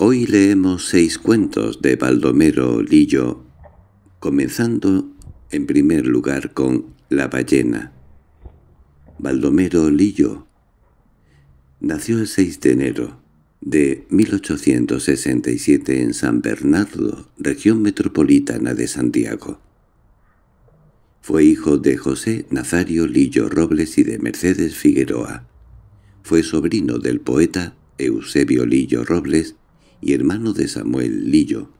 Hoy leemos seis cuentos de Baldomero Lillo, comenzando en primer lugar con La ballena. Baldomero Lillo nació el 6 de enero de 1867 en San Bernardo, región metropolitana de Santiago. Fue hijo de José Nazario Lillo Robles y de Mercedes Figueroa. Fue sobrino del poeta Eusebio Lillo Robles y hermano de Samuel Lillo,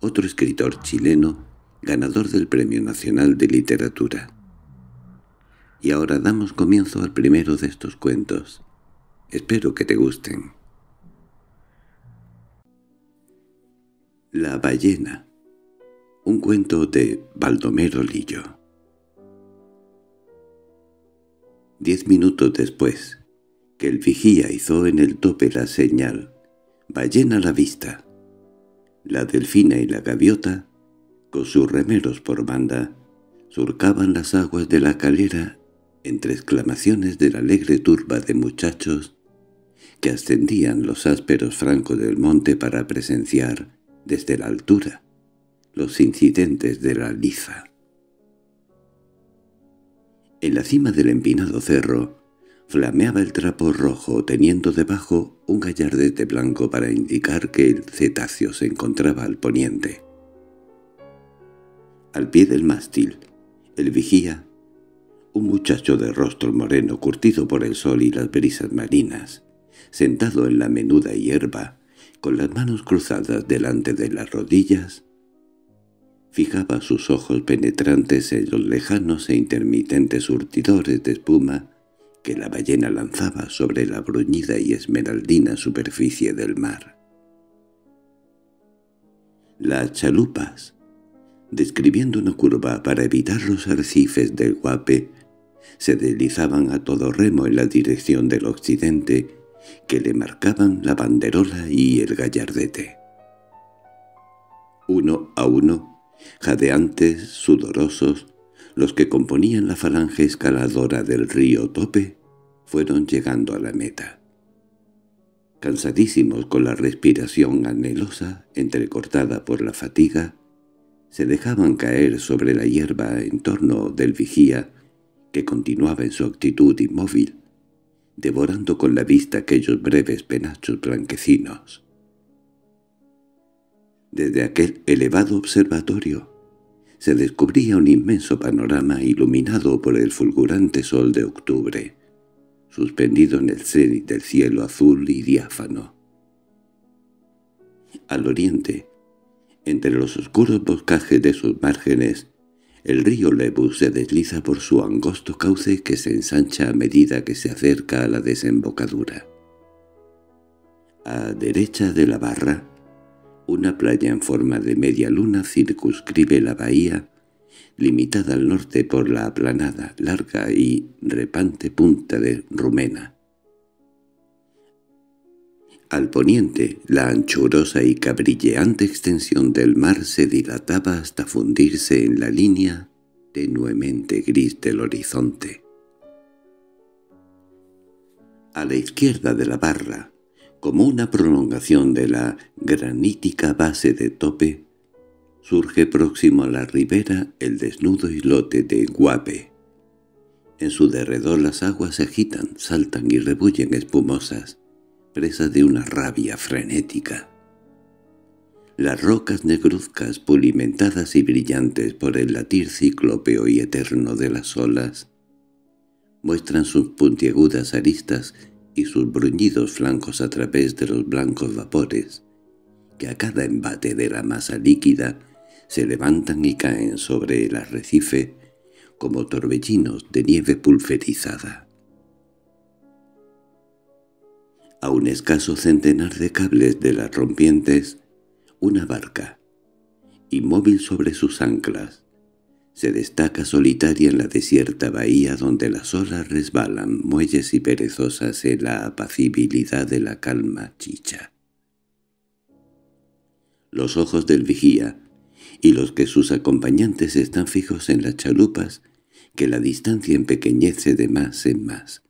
otro escritor chileno, ganador del Premio Nacional de Literatura. Y ahora damos comienzo al primero de estos cuentos. Espero que te gusten. La ballena. Un cuento de Baldomero Lillo. Diez minutos después, que el vigía hizo en el tope la señal ballena la vista. La delfina y la gaviota, con sus remeros por banda, surcaban las aguas de la calera entre exclamaciones de la alegre turba de muchachos que ascendían los ásperos francos del monte para presenciar, desde la altura, los incidentes de la liza. En la cima del empinado cerro, Flameaba el trapo rojo, teniendo debajo un gallardete blanco para indicar que el cetáceo se encontraba al poniente. Al pie del mástil, el vigía, un muchacho de rostro moreno curtido por el sol y las brisas marinas, sentado en la menuda hierba, con las manos cruzadas delante de las rodillas, fijaba sus ojos penetrantes en los lejanos e intermitentes surtidores de espuma que la ballena lanzaba sobre la bruñida y esmeraldina superficie del mar. Las chalupas, describiendo una curva para evitar los arrecifes del Guape, se deslizaban a todo remo en la dirección del occidente, que le marcaban la banderola y el gallardete. Uno a uno, jadeantes, sudorosos, los que componían la falange escaladora del río Tope fueron llegando a la meta. Cansadísimos con la respiración anhelosa, entrecortada por la fatiga, se dejaban caer sobre la hierba en torno del vigía, que continuaba en su actitud inmóvil, devorando con la vista aquellos breves penachos blanquecinos. Desde aquel elevado observatorio, se descubría un inmenso panorama iluminado por el fulgurante sol de octubre, suspendido en el cenit del cielo azul y diáfano. Al oriente, entre los oscuros boscajes de sus márgenes, el río Lebu se desliza por su angosto cauce que se ensancha a medida que se acerca a la desembocadura. A derecha de la barra, una playa en forma de media luna circunscribe la bahía, limitada al norte por la aplanada, larga y repante punta de Rumena. Al poniente, la anchurosa y cabrilleante extensión del mar se dilataba hasta fundirse en la línea tenuemente gris del horizonte. A la izquierda de la barra, como una prolongación de la granítica base de tope, surge próximo a la ribera el desnudo islote de Guape. En su derredor las aguas se agitan, saltan y rebullen espumosas, presas de una rabia frenética. Las rocas negruzcas, pulimentadas y brillantes por el latir ciclópeo y eterno de las olas, muestran sus puntiagudas aristas y sus bruñidos flancos a través de los blancos vapores, que a cada embate de la masa líquida se levantan y caen sobre el arrecife como torbellinos de nieve pulverizada. A un escaso centenar de cables de las rompientes, una barca, inmóvil sobre sus anclas, se destaca solitaria en la desierta bahía donde las olas resbalan muelles y perezosas en la apacibilidad de la calma chicha. Los ojos del vigía y los que sus acompañantes están fijos en las chalupas que la distancia empequeñece de más en más.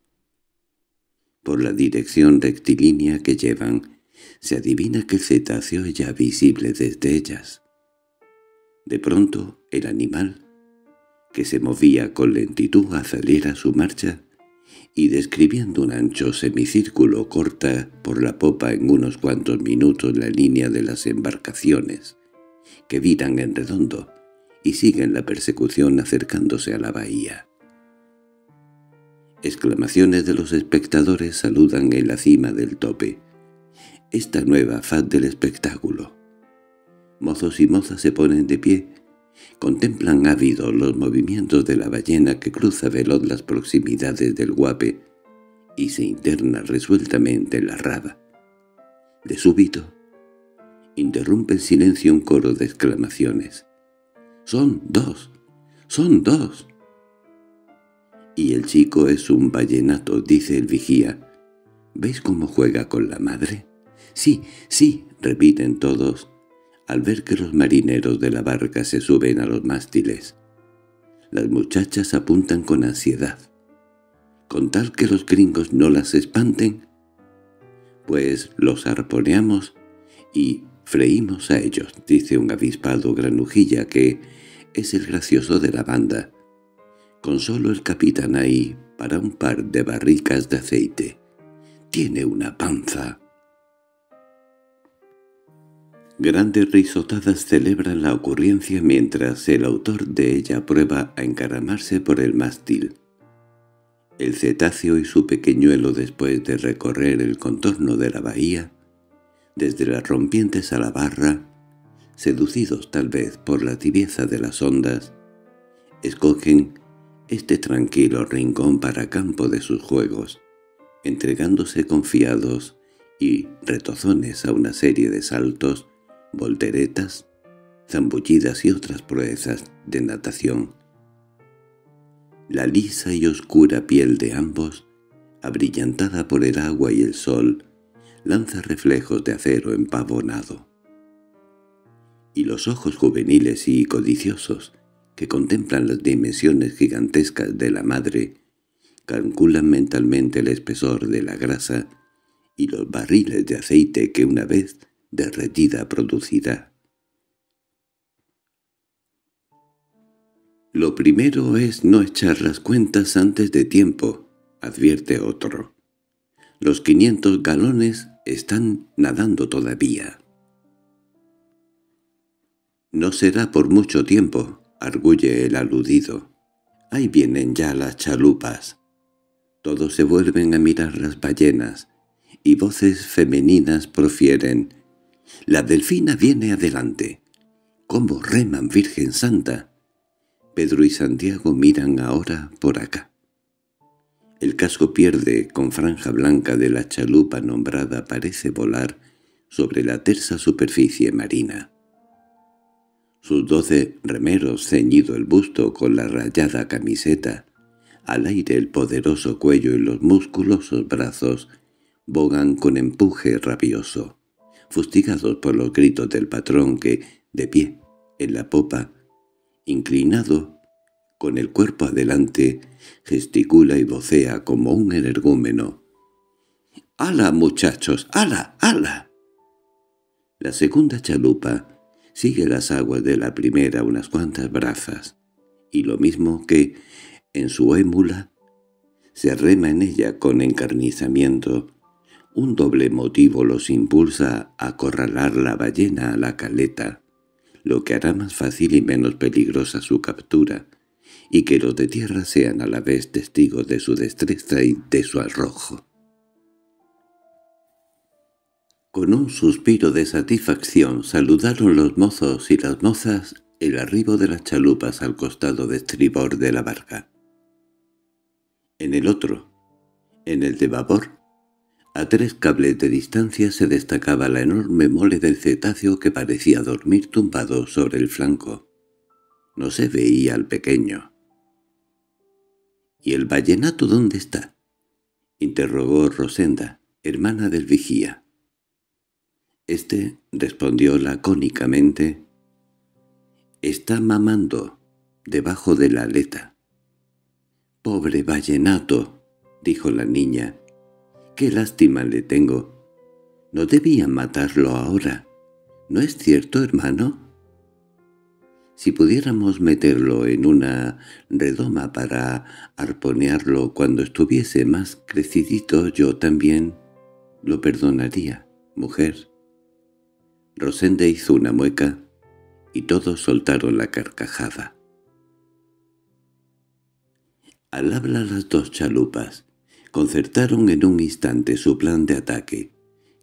Por la dirección rectilínea que llevan, se adivina que el cetáceo ya visible desde ellas. De pronto el animal, que se movía con lentitud acelera su marcha y describiendo un ancho semicírculo corta por la popa en unos cuantos minutos la línea de las embarcaciones, que viran en redondo y siguen la persecución acercándose a la bahía. Exclamaciones de los espectadores saludan en la cima del tope. Esta nueva faz del espectáculo. Mozos y mozas se ponen de pie Contemplan ávidos los movimientos de la ballena que cruza veloz las proximidades del guape y se interna resueltamente en la rada. De súbito, interrumpe el silencio un coro de exclamaciones. «¡Son dos! ¡Son dos!» «Y el chico es un vallenato», dice el vigía. «¿Veis cómo juega con la madre?» «Sí, sí», repiten todos, al ver que los marineros de la barca se suben a los mástiles. Las muchachas apuntan con ansiedad. Con tal que los gringos no las espanten, pues los arponeamos y freímos a ellos, dice un avispado granujilla que es el gracioso de la banda, con solo el capitán ahí para un par de barricas de aceite. Tiene una panza. Grandes risotadas celebran la ocurrencia mientras el autor de ella prueba a encaramarse por el mástil. El cetáceo y su pequeñuelo después de recorrer el contorno de la bahía, desde las rompientes a la barra, seducidos tal vez por la tibieza de las ondas, escogen este tranquilo rincón para campo de sus juegos, entregándose confiados y retozones a una serie de saltos volteretas, zambullidas y otras proezas de natación. La lisa y oscura piel de ambos, abrillantada por el agua y el sol, lanza reflejos de acero empavonado. Y los ojos juveniles y codiciosos, que contemplan las dimensiones gigantescas de la madre, calculan mentalmente el espesor de la grasa y los barriles de aceite que una vez derretida producirá. Lo primero es no echar las cuentas antes de tiempo, advierte otro. Los quinientos galones están nadando todavía. No será por mucho tiempo, arguye el aludido. Ahí vienen ya las chalupas. Todos se vuelven a mirar las ballenas, y voces femeninas profieren la delfina viene adelante. ¿Cómo reman, Virgen Santa? Pedro y Santiago miran ahora por acá. El casco pierde con franja blanca de la chalupa nombrada parece volar sobre la tersa superficie marina. Sus doce remeros ceñido el busto con la rayada camiseta, al aire el poderoso cuello y los musculosos brazos bogan con empuje rabioso fustigados por los gritos del patrón que, de pie, en la popa, inclinado, con el cuerpo adelante, gesticula y vocea como un energúmeno. —¡Ala, muchachos! ¡Ala! ¡Ala! La segunda chalupa sigue las aguas de la primera unas cuantas brazas, y lo mismo que, en su émula, se rema en ella con encarnizamiento, un doble motivo los impulsa a acorralar la ballena a la caleta, lo que hará más fácil y menos peligrosa su captura, y que los de tierra sean a la vez testigos de su destreza y de su arrojo. Con un suspiro de satisfacción saludaron los mozos y las mozas el arribo de las chalupas al costado de estribor de la barca. En el otro, en el de babor, a tres cables de distancia se destacaba la enorme mole del cetáceo que parecía dormir tumbado sobre el flanco. No se veía al pequeño. —¿Y el vallenato dónde está? —interrogó Rosenda, hermana del vigía. Este respondió lacónicamente. —Está mamando, debajo de la aleta. —Pobre vallenato —dijo la niña—, ¡Qué lástima le tengo! No debían matarlo ahora. ¿No es cierto, hermano? Si pudiéramos meterlo en una redoma para arponearlo cuando estuviese más crecidito, yo también lo perdonaría, mujer. Rosende hizo una mueca y todos soltaron la carcajada. Al hablar las dos chalupas, concertaron en un instante su plan de ataque,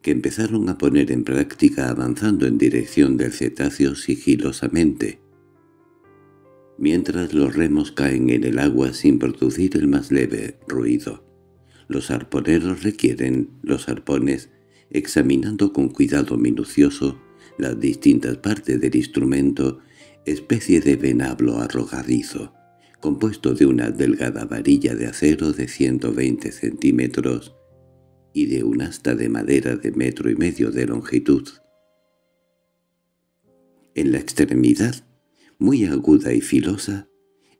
que empezaron a poner en práctica avanzando en dirección del cetáceo sigilosamente mientras los remos caen en el agua sin producir el más leve ruido. Los arponeros requieren los arpones examinando con cuidado minucioso las distintas partes del instrumento, especie de venablo arrojadizo, compuesto de una delgada varilla de acero de 120 centímetros y de un asta de madera de metro y medio de longitud. En la extremidad muy aguda y filosa,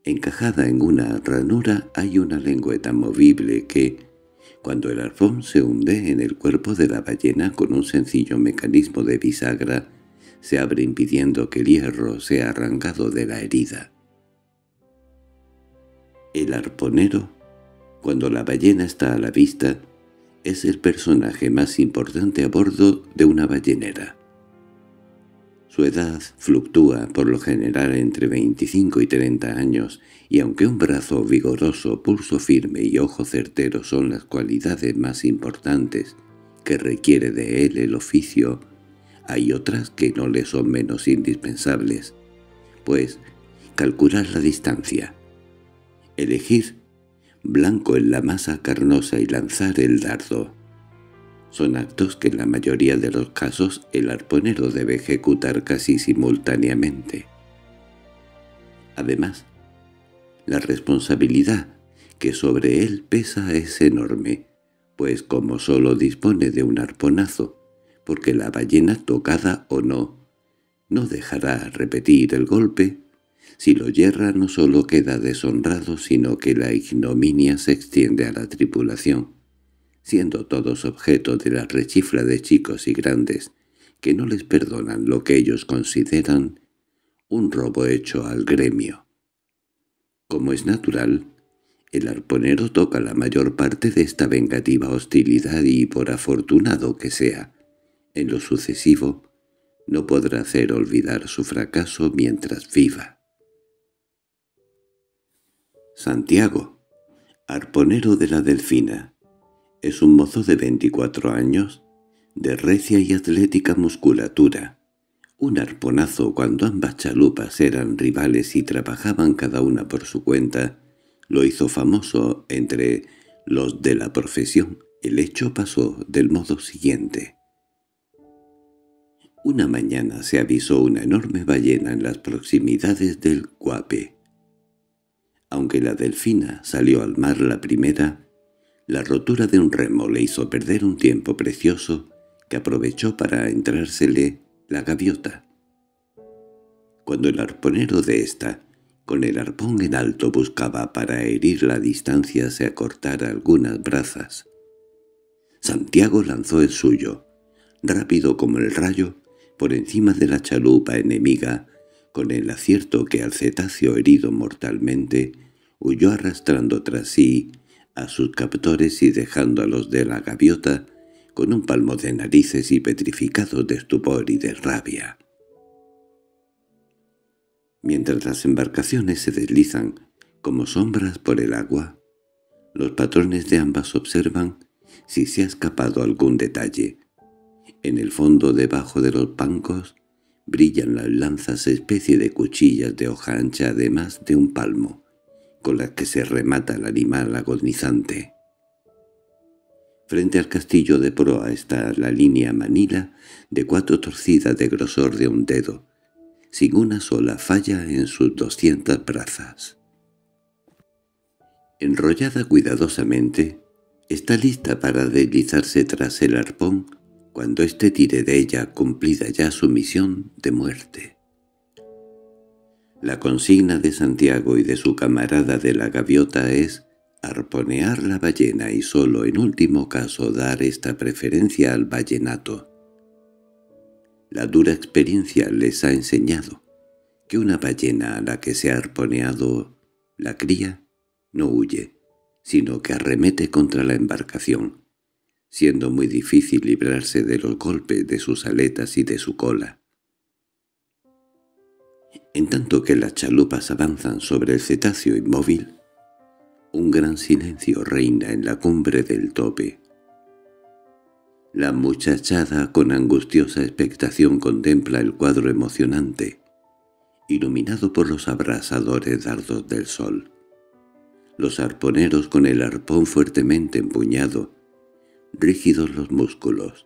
encajada en una ranura hay una lengüeta movible que, cuando el arpón se hunde en el cuerpo de la ballena con un sencillo mecanismo de bisagra, se abre impidiendo que el hierro sea arrancado de la herida. El arponero, cuando la ballena está a la vista, es el personaje más importante a bordo de una ballenera. Su edad fluctúa por lo general entre 25 y 30 años, y aunque un brazo vigoroso, pulso firme y ojo certero son las cualidades más importantes que requiere de él el oficio, hay otras que no le son menos indispensables, pues calcular la distancia, elegir blanco en la masa carnosa y lanzar el dardo, son actos que en la mayoría de los casos el arponero debe ejecutar casi simultáneamente. Además, la responsabilidad que sobre él pesa es enorme, pues como solo dispone de un arponazo, porque la ballena tocada o no, no dejará repetir el golpe, si lo yerra no solo queda deshonrado, sino que la ignominia se extiende a la tripulación siendo todos objeto de la rechifla de chicos y grandes, que no les perdonan lo que ellos consideran un robo hecho al gremio. Como es natural, el arponero toca la mayor parte de esta vengativa hostilidad y, por afortunado que sea, en lo sucesivo, no podrá hacer olvidar su fracaso mientras viva. Santiago, arponero de la Delfina, es un mozo de 24 años, de recia y atlética musculatura, un arponazo cuando ambas chalupas eran rivales y trabajaban cada una por su cuenta, lo hizo famoso entre los de la profesión. El hecho pasó del modo siguiente. Una mañana se avisó una enorme ballena en las proximidades del Guape. Aunque la delfina salió al mar la primera, la rotura de un remo le hizo perder un tiempo precioso que aprovechó para entrársele la gaviota. Cuando el arponero de ésta, con el arpón en alto buscaba para herir la distancia se acortara algunas brazas. Santiago lanzó el suyo, rápido como el rayo, por encima de la chalupa enemiga, con el acierto que al cetáceo herido mortalmente huyó arrastrando tras sí a sus captores y dejando a los de la gaviota con un palmo de narices y petrificados de estupor y de rabia. Mientras las embarcaciones se deslizan como sombras por el agua, los patrones de ambas observan si se ha escapado algún detalle. En el fondo debajo de los bancos brillan las lanzas especie de cuchillas de hoja ancha de más de un palmo, con las que se remata el animal agonizante. Frente al castillo de proa está la línea Manila de cuatro torcidas de grosor de un dedo, sin una sola falla en sus doscientas brazas. Enrollada cuidadosamente, está lista para deslizarse tras el arpón cuando éste tire de ella cumplida ya su misión de muerte. La consigna de Santiago y de su camarada de la gaviota es arponear la ballena y solo en último caso dar esta preferencia al ballenato. La dura experiencia les ha enseñado que una ballena a la que se ha arponeado la cría no huye, sino que arremete contra la embarcación, siendo muy difícil librarse de los golpes de sus aletas y de su cola. En tanto que las chalupas avanzan sobre el cetáceo inmóvil, un gran silencio reina en la cumbre del tope. La muchachada con angustiosa expectación contempla el cuadro emocionante, iluminado por los abrasadores dardos del sol. Los arponeros con el arpón fuertemente empuñado, rígidos los músculos,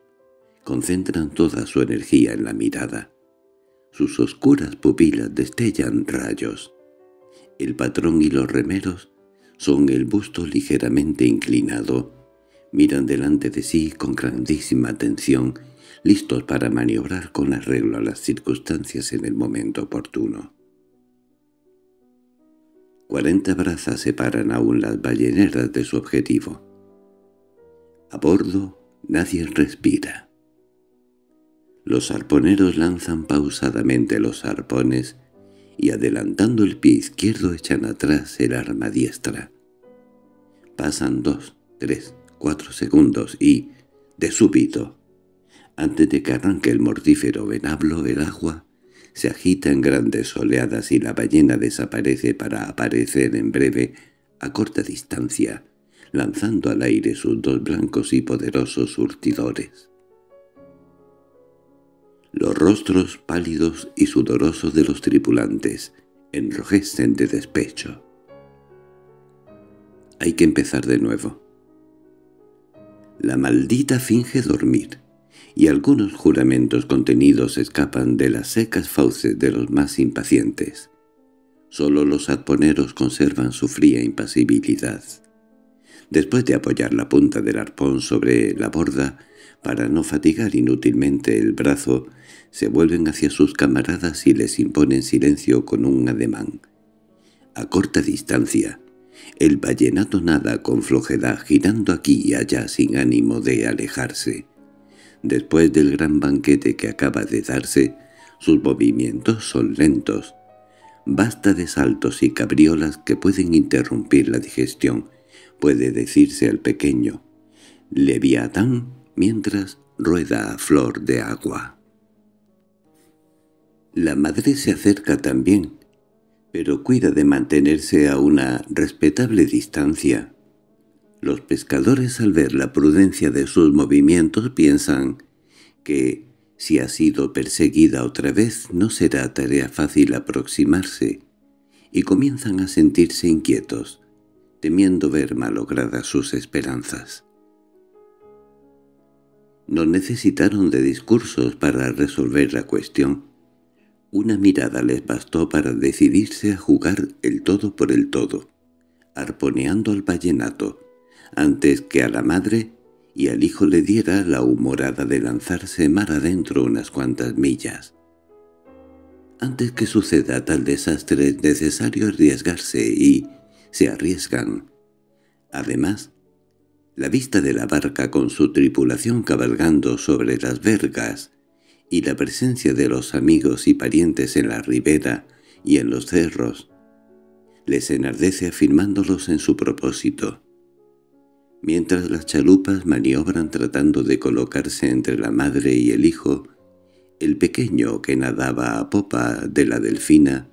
concentran toda su energía en la mirada. Sus oscuras pupilas destellan rayos. El patrón y los remeros son el busto ligeramente inclinado. Miran delante de sí con grandísima atención, listos para maniobrar con arreglo a las circunstancias en el momento oportuno. Cuarenta brazas separan aún las balleneras de su objetivo. A bordo nadie respira. Los arponeros lanzan pausadamente los arpones y adelantando el pie izquierdo echan atrás el arma diestra. Pasan dos, tres, cuatro segundos y, de súbito, antes de que arranque el mortífero venablo, el agua se agita en grandes oleadas y la ballena desaparece para aparecer en breve a corta distancia, lanzando al aire sus dos blancos y poderosos surtidores. Los rostros pálidos y sudorosos de los tripulantes enrojecen de despecho. Hay que empezar de nuevo. La maldita finge dormir, y algunos juramentos contenidos escapan de las secas fauces de los más impacientes. Solo los arponeros conservan su fría impasibilidad. Después de apoyar la punta del arpón sobre la borda, para no fatigar inútilmente el brazo, se vuelven hacia sus camaradas y les imponen silencio con un ademán. A corta distancia, el vallenato nada con flojedad girando aquí y allá sin ánimo de alejarse. Después del gran banquete que acaba de darse, sus movimientos son lentos. Basta de saltos y cabriolas que pueden interrumpir la digestión. Puede decirse al pequeño, «Leviatán», mientras rueda a flor de agua. La madre se acerca también, pero cuida de mantenerse a una respetable distancia. Los pescadores al ver la prudencia de sus movimientos piensan que, si ha sido perseguida otra vez, no será tarea fácil aproximarse, y comienzan a sentirse inquietos, temiendo ver malogradas sus esperanzas. No necesitaron de discursos para resolver la cuestión. Una mirada les bastó para decidirse a jugar el todo por el todo, arponeando al vallenato, antes que a la madre y al hijo le diera la humorada de lanzarse mar adentro unas cuantas millas. Antes que suceda tal desastre es necesario arriesgarse y se arriesgan. Además, la vista de la barca con su tripulación cabalgando sobre las vergas y la presencia de los amigos y parientes en la ribera y en los cerros les enardece afirmándolos en su propósito. Mientras las chalupas maniobran tratando de colocarse entre la madre y el hijo, el pequeño que nadaba a popa de la delfina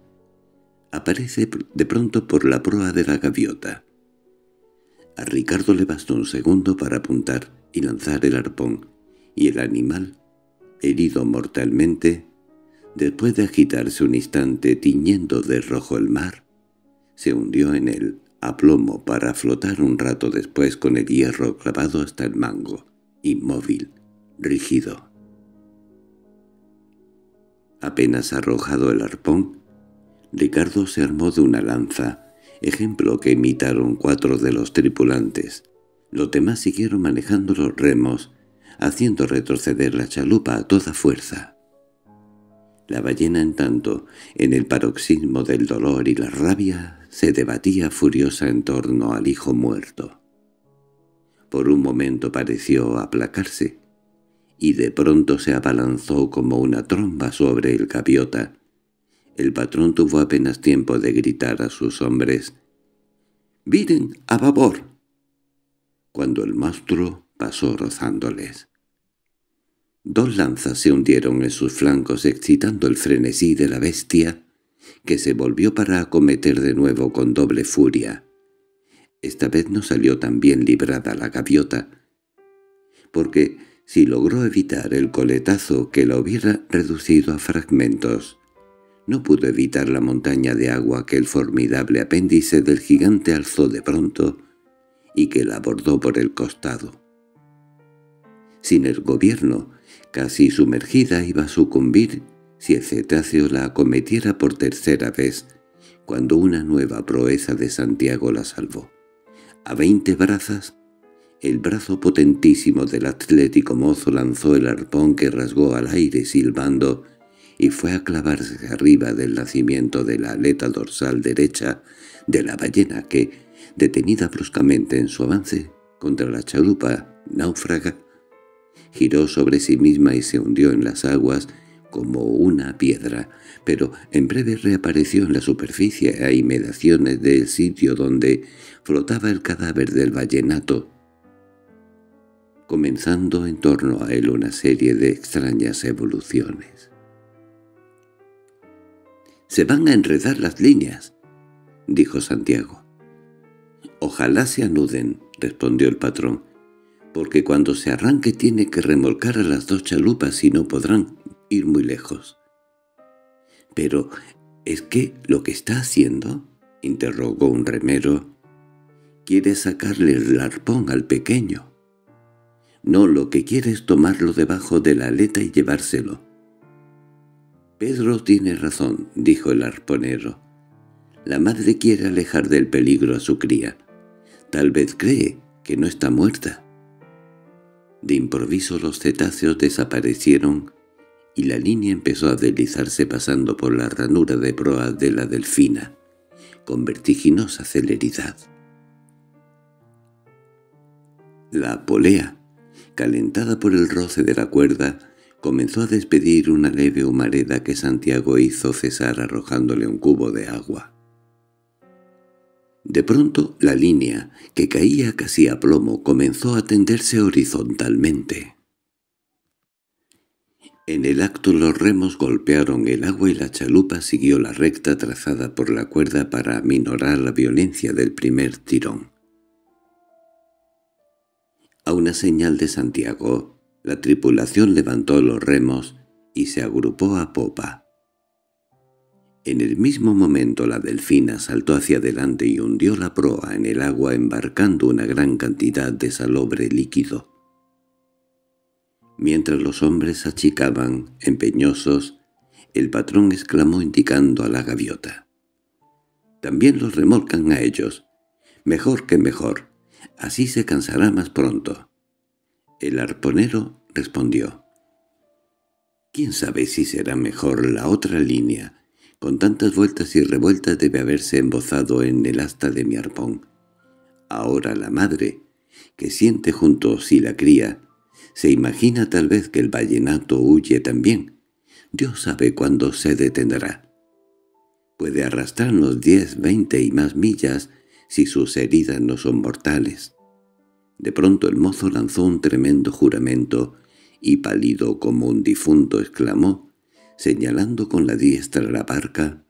aparece de pronto por la proa de la gaviota. A Ricardo le bastó un segundo para apuntar y lanzar el arpón, y el animal herido mortalmente, después de agitarse un instante tiñendo de rojo el mar, se hundió en él a plomo para flotar un rato después con el hierro clavado hasta el mango, inmóvil, rígido. Apenas arrojado el arpón, Ricardo se armó de una lanza, ejemplo que imitaron cuatro de los tripulantes. Los demás siguieron manejando los remos, haciendo retroceder la chalupa a toda fuerza. La ballena, en tanto, en el paroxismo del dolor y la rabia, se debatía furiosa en torno al hijo muerto. Por un momento pareció aplacarse, y de pronto se abalanzó como una tromba sobre el gaviota. El patrón tuvo apenas tiempo de gritar a sus hombres «¡Viren a babor!» cuando el monstruo pasó rozándoles. Dos lanzas se hundieron en sus flancos excitando el frenesí de la bestia, que se volvió para acometer de nuevo con doble furia. Esta vez no salió tan bien librada la gaviota, porque si logró evitar el coletazo que la hubiera reducido a fragmentos, no pudo evitar la montaña de agua que el formidable apéndice del gigante alzó de pronto y que la abordó por el costado. Sin el gobierno, casi sumergida iba a sucumbir si el cetáceo la acometiera por tercera vez, cuando una nueva proeza de Santiago la salvó. A veinte brazas, el brazo potentísimo del atlético mozo lanzó el arpón que rasgó al aire silbando y fue a clavarse arriba del nacimiento de la aleta dorsal derecha de la ballena que, detenida bruscamente en su avance contra la chalupa náufraga, giró sobre sí misma y se hundió en las aguas como una piedra, pero en breve reapareció en la superficie a inmediaciones del sitio donde flotaba el cadáver del vallenato, comenzando en torno a él una serie de extrañas evoluciones. «Se van a enredar las líneas», dijo Santiago. «Ojalá se anuden», respondió el patrón, «porque cuando se arranque tiene que remolcar a las dos chalupas y no podrán ir muy lejos. —¿Pero es que lo que está haciendo? —interrogó un remero. —Quiere sacarle el arpón al pequeño. No, lo que quiere es tomarlo debajo de la aleta y llevárselo. —Pedro tiene razón —dijo el arponero. La madre quiere alejar del peligro a su cría. Tal vez cree que no está muerta. De improviso los cetáceos desaparecieron y la línea empezó a deslizarse pasando por la ranura de proa de la delfina, con vertiginosa celeridad. La polea, calentada por el roce de la cuerda, comenzó a despedir una leve humareda que Santiago hizo cesar arrojándole un cubo de agua. De pronto la línea, que caía casi a plomo, comenzó a tenderse horizontalmente. En el acto los remos golpearon el agua y la chalupa siguió la recta trazada por la cuerda para aminorar la violencia del primer tirón. A una señal de Santiago, la tripulación levantó los remos y se agrupó a popa. En el mismo momento la delfina saltó hacia adelante y hundió la proa en el agua embarcando una gran cantidad de salobre líquido. Mientras los hombres achicaban, empeñosos, el patrón exclamó indicando a la gaviota. «También los remolcan a ellos. Mejor que mejor. Así se cansará más pronto». El arponero respondió. «¿Quién sabe si será mejor la otra línea? Con tantas vueltas y revueltas debe haberse embozado en el asta de mi arpón. Ahora la madre, que siente junto si la cría, se imagina tal vez que el vallenato huye también. Dios sabe cuándo se detendrá. Puede arrastrarnos diez, veinte y más millas si sus heridas no son mortales. De pronto el mozo lanzó un tremendo juramento y pálido como un difunto exclamó, señalando con la diestra la barca,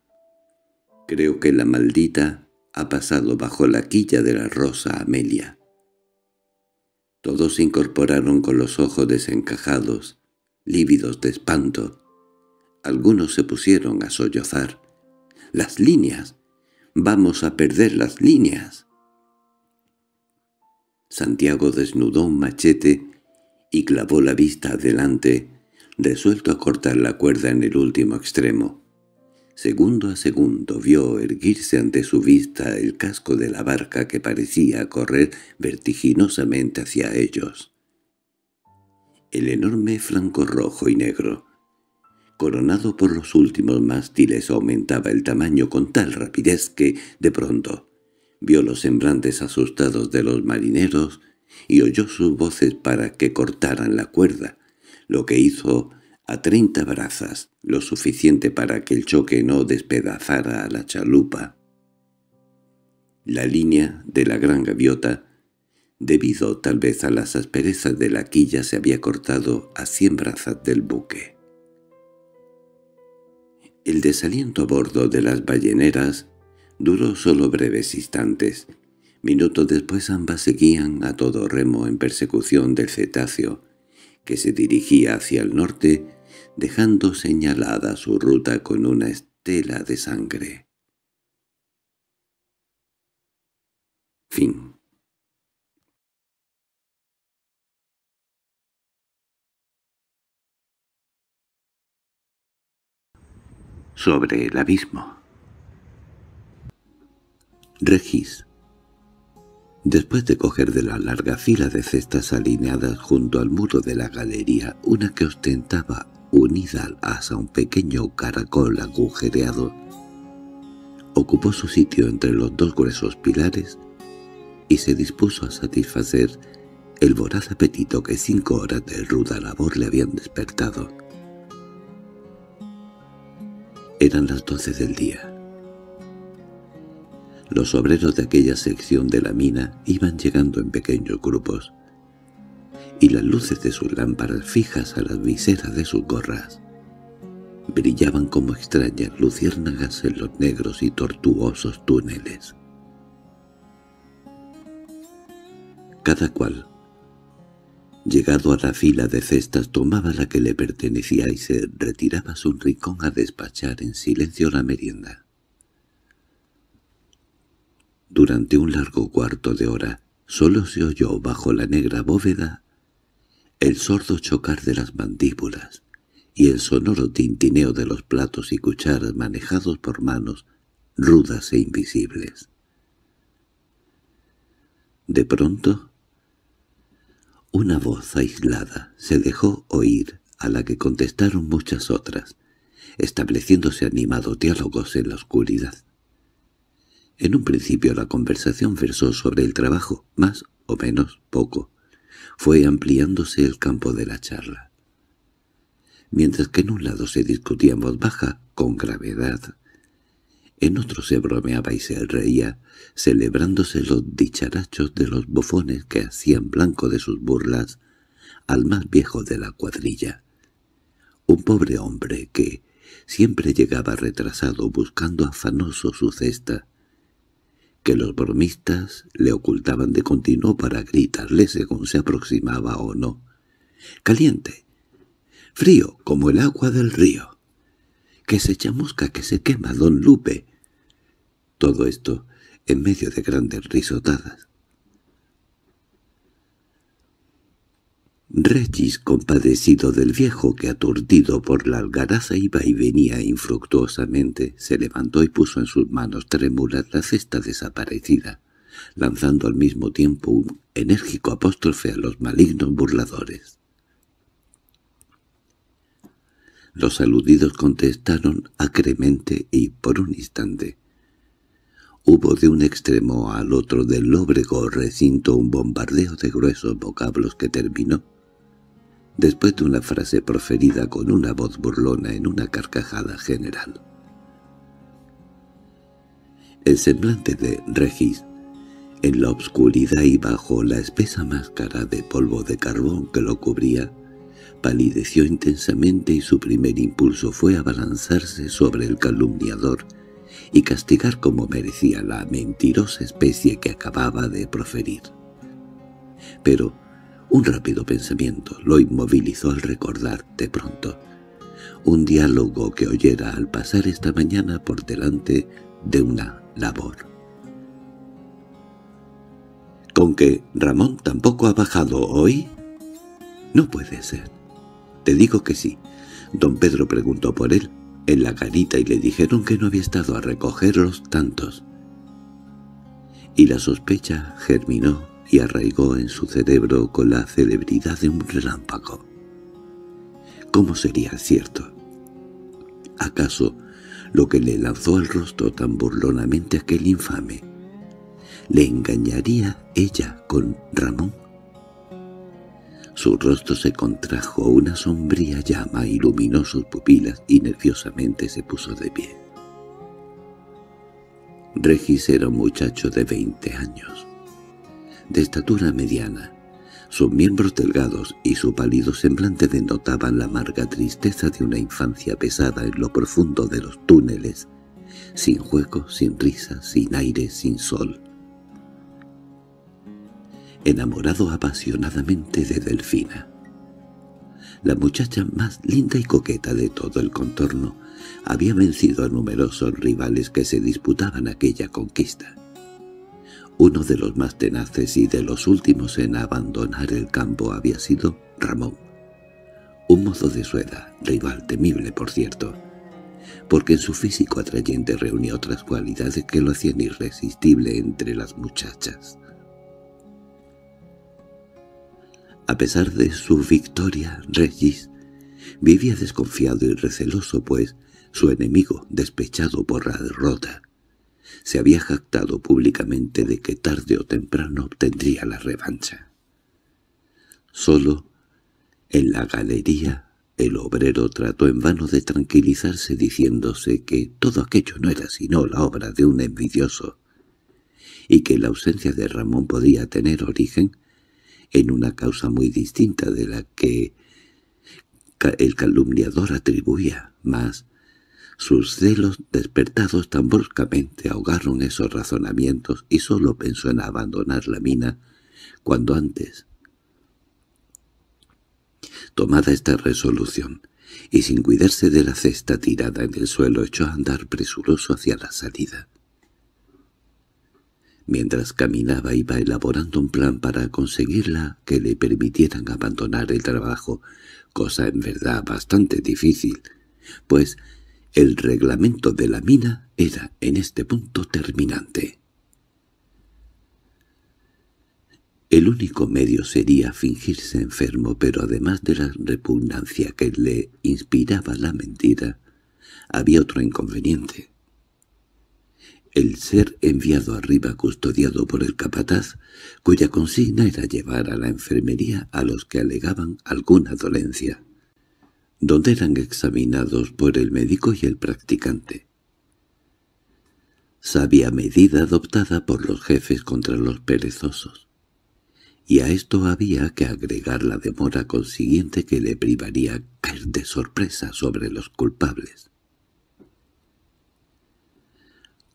«Creo que la maldita ha pasado bajo la quilla de la rosa Amelia». Todos se incorporaron con los ojos desencajados, lívidos de espanto. Algunos se pusieron a sollozar. —¡Las líneas! ¡Vamos a perder las líneas! Santiago desnudó un machete y clavó la vista adelante, resuelto a cortar la cuerda en el último extremo. Segundo a segundo vio erguirse ante su vista el casco de la barca que parecía correr vertiginosamente hacia ellos. El enorme flanco rojo y negro, coronado por los últimos mástiles, aumentaba el tamaño con tal rapidez que, de pronto, vio los semblantes asustados de los marineros y oyó sus voces para que cortaran la cuerda, lo que hizo a treinta brazas, lo suficiente para que el choque no despedazara a la chalupa. La línea de la gran gaviota, debido tal vez a las asperezas de la quilla, se había cortado a cien brazas del buque. El desaliento a bordo de las balleneras duró solo breves instantes. Minutos después ambas seguían a todo remo en persecución del cetáceo, que se dirigía hacia el norte, dejando señalada su ruta con una estela de sangre. Fin Sobre el abismo Regis Después de coger de la larga fila de cestas alineadas junto al muro de la galería una que ostentaba unida al asa un pequeño caracol agujereado, ocupó su sitio entre los dos gruesos pilares y se dispuso a satisfacer el voraz apetito que cinco horas de ruda labor le habían despertado. Eran las doce del día. Los obreros de aquella sección de la mina iban llegando en pequeños grupos, y las luces de sus lámparas fijas a las viseras de sus gorras brillaban como extrañas luciérnagas en los negros y tortuosos túneles. Cada cual, llegado a la fila de cestas, tomaba la que le pertenecía y se retiraba a su rincón a despachar en silencio la merienda. Durante un largo cuarto de hora solo se oyó bajo la negra bóveda el sordo chocar de las mandíbulas y el sonoro tintineo de los platos y cucharas manejados por manos rudas e invisibles. De pronto, una voz aislada se dejó oír a la que contestaron muchas otras, estableciéndose animados diálogos en la oscuridad. En un principio la conversación versó sobre el trabajo, más o menos poco. Fue ampliándose el campo de la charla. Mientras que en un lado se discutía en voz baja, con gravedad, en otro se bromeaba y se reía, celebrándose los dicharachos de los bufones que hacían blanco de sus burlas al más viejo de la cuadrilla. Un pobre hombre que siempre llegaba retrasado buscando afanoso su cesta, que los bromistas le ocultaban de continuo para gritarle según se aproximaba o no. «¡Caliente! ¡Frío como el agua del río! ¡Que se chamusca, que se quema, don Lupe!» Todo esto en medio de grandes risotadas. Regis, compadecido del viejo que aturdido por la algaraza iba y venía infructuosamente, se levantó y puso en sus manos trémulas la cesta desaparecida, lanzando al mismo tiempo un enérgico apóstrofe a los malignos burladores. Los aludidos contestaron acremente y por un instante. Hubo de un extremo al otro del lóbrego recinto un bombardeo de gruesos vocablos que terminó después de una frase proferida con una voz burlona en una carcajada general. El semblante de Regis, en la obscuridad y bajo la espesa máscara de polvo de carbón que lo cubría, palideció intensamente y su primer impulso fue abalanzarse sobre el calumniador y castigar como merecía la mentirosa especie que acababa de proferir. Pero un rápido pensamiento lo inmovilizó al recordar, de pronto, un diálogo que oyera al pasar esta mañana por delante de una labor. ¿Con que Ramón tampoco ha bajado hoy? No puede ser. Te digo que sí. Don Pedro preguntó por él en la garita y le dijeron que no había estado a recogerlos tantos. Y la sospecha germinó y arraigó en su cerebro con la celebridad de un relámpago. ¿Cómo sería cierto? acaso lo que le lanzó al rostro tan burlonamente aquel infame? ¿Le engañaría ella con Ramón? Su rostro se contrajo, una sombría llama iluminó sus pupilas y nerviosamente se puso de pie. Regis era un muchacho de veinte años, de estatura mediana. Sus miembros delgados y su pálido semblante denotaban la amarga tristeza de una infancia pesada en lo profundo de los túneles, sin juego, sin risa, sin aire, sin sol enamorado apasionadamente de Delfina. La muchacha más linda y coqueta de todo el contorno había vencido a numerosos rivales que se disputaban aquella conquista. Uno de los más tenaces y de los últimos en abandonar el campo había sido Ramón, un mozo de su edad, rival temible por cierto, porque en su físico atrayente reunía otras cualidades que lo hacían irresistible entre las muchachas. A pesar de su victoria, Regis vivía desconfiado y receloso, pues su enemigo, despechado por la derrota, se había jactado públicamente de que tarde o temprano obtendría la revancha. Solo en la galería el obrero trató en vano de tranquilizarse diciéndose que todo aquello no era sino la obra de un envidioso, y que la ausencia de Ramón podía tener origen en una causa muy distinta de la que el calumniador atribuía, mas sus celos despertados tan bruscamente ahogaron esos razonamientos y sólo pensó en abandonar la mina cuando antes. Tomada esta resolución, y sin cuidarse de la cesta tirada en el suelo echó a andar presuroso hacia la salida. Mientras caminaba iba elaborando un plan para conseguirla que le permitieran abandonar el trabajo, cosa en verdad bastante difícil, pues el reglamento de la mina era en este punto terminante. El único medio sería fingirse enfermo, pero además de la repugnancia que le inspiraba la mentira, había otro inconveniente el ser enviado arriba custodiado por el capataz, cuya consigna era llevar a la enfermería a los que alegaban alguna dolencia, donde eran examinados por el médico y el practicante. Sabia medida adoptada por los jefes contra los perezosos, y a esto había que agregar la demora consiguiente que le privaría caer de sorpresa sobre los culpables.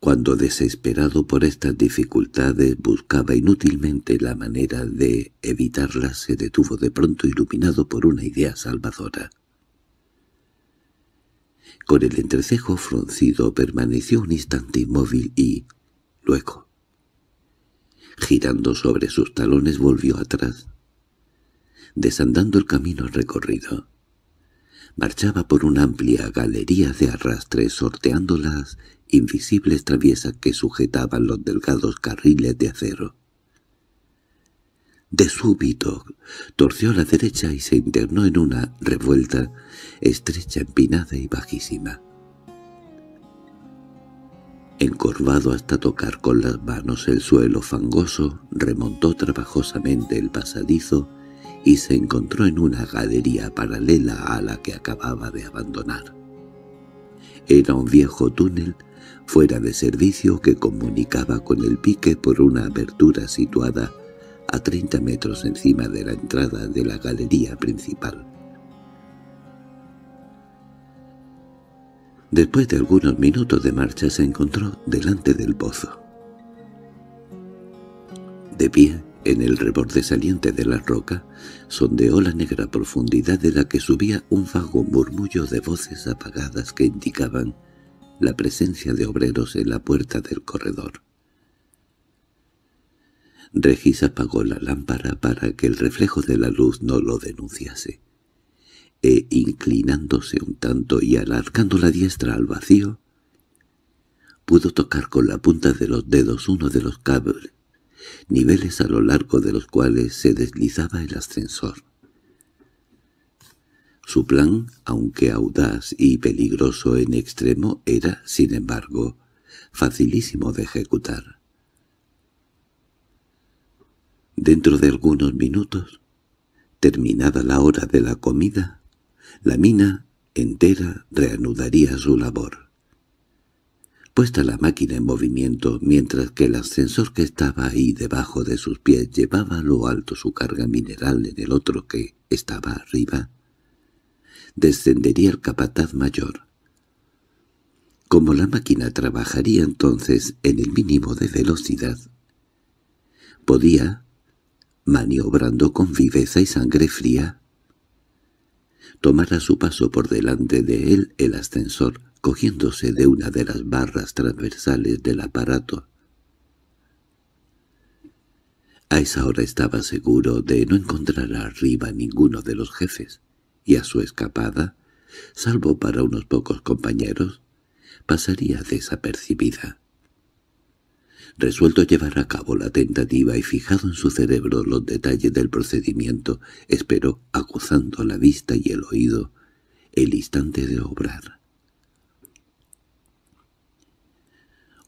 Cuando desesperado por estas dificultades buscaba inútilmente la manera de evitarlas, se detuvo de pronto iluminado por una idea salvadora. Con el entrecejo fruncido permaneció un instante inmóvil y, luego, girando sobre sus talones volvió atrás, desandando el camino recorrido. Marchaba por una amplia galería de arrastres sorteando las invisibles traviesas que sujetaban los delgados carriles de acero. De súbito torció a la derecha y se internó en una revuelta estrecha, empinada y bajísima. Encorvado hasta tocar con las manos el suelo fangoso, remontó trabajosamente el pasadizo y se encontró en una galería paralela a la que acababa de abandonar. Era un viejo túnel fuera de servicio que comunicaba con el pique por una abertura situada a 30 metros encima de la entrada de la galería principal. Después de algunos minutos de marcha se encontró delante del pozo. De pie, en el reborde saliente de la roca, sondeó la negra profundidad de la que subía un vago murmullo de voces apagadas que indicaban la presencia de obreros en la puerta del corredor. Regis apagó la lámpara para que el reflejo de la luz no lo denunciase, e inclinándose un tanto y alargando la diestra al vacío, pudo tocar con la punta de los dedos uno de los cables niveles a lo largo de los cuales se deslizaba el ascensor. Su plan, aunque audaz y peligroso en extremo, era, sin embargo, facilísimo de ejecutar. Dentro de algunos minutos, terminada la hora de la comida, la mina entera reanudaría su labor. Puesta la máquina en movimiento, mientras que el ascensor que estaba ahí debajo de sus pies llevaba a lo alto su carga mineral en el otro que estaba arriba, descendería el capataz mayor. Como la máquina trabajaría entonces en el mínimo de velocidad, podía, maniobrando con viveza y sangre fría, tomar a su paso por delante de él el ascensor, cogiéndose de una de las barras transversales del aparato. A esa hora estaba seguro de no encontrar arriba ninguno de los jefes y a su escapada, salvo para unos pocos compañeros, pasaría desapercibida. Resuelto llevar a cabo la tentativa y fijado en su cerebro los detalles del procedimiento, esperó, aguzando la vista y el oído, el instante de obrar.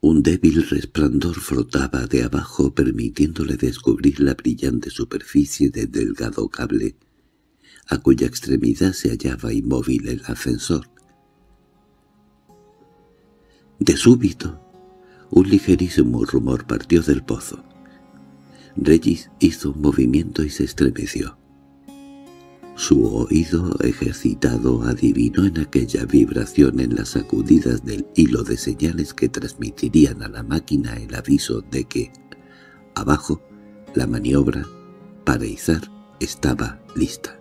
Un débil resplandor frotaba de abajo permitiéndole descubrir la brillante superficie del delgado cable a cuya extremidad se hallaba inmóvil el ascensor. De súbito, un ligerísimo rumor partió del pozo. Regis hizo un movimiento y se estremeció. Su oído ejercitado adivinó en aquella vibración en las sacudidas del hilo de señales que transmitirían a la máquina el aviso de que, abajo, la maniobra para izar estaba lista.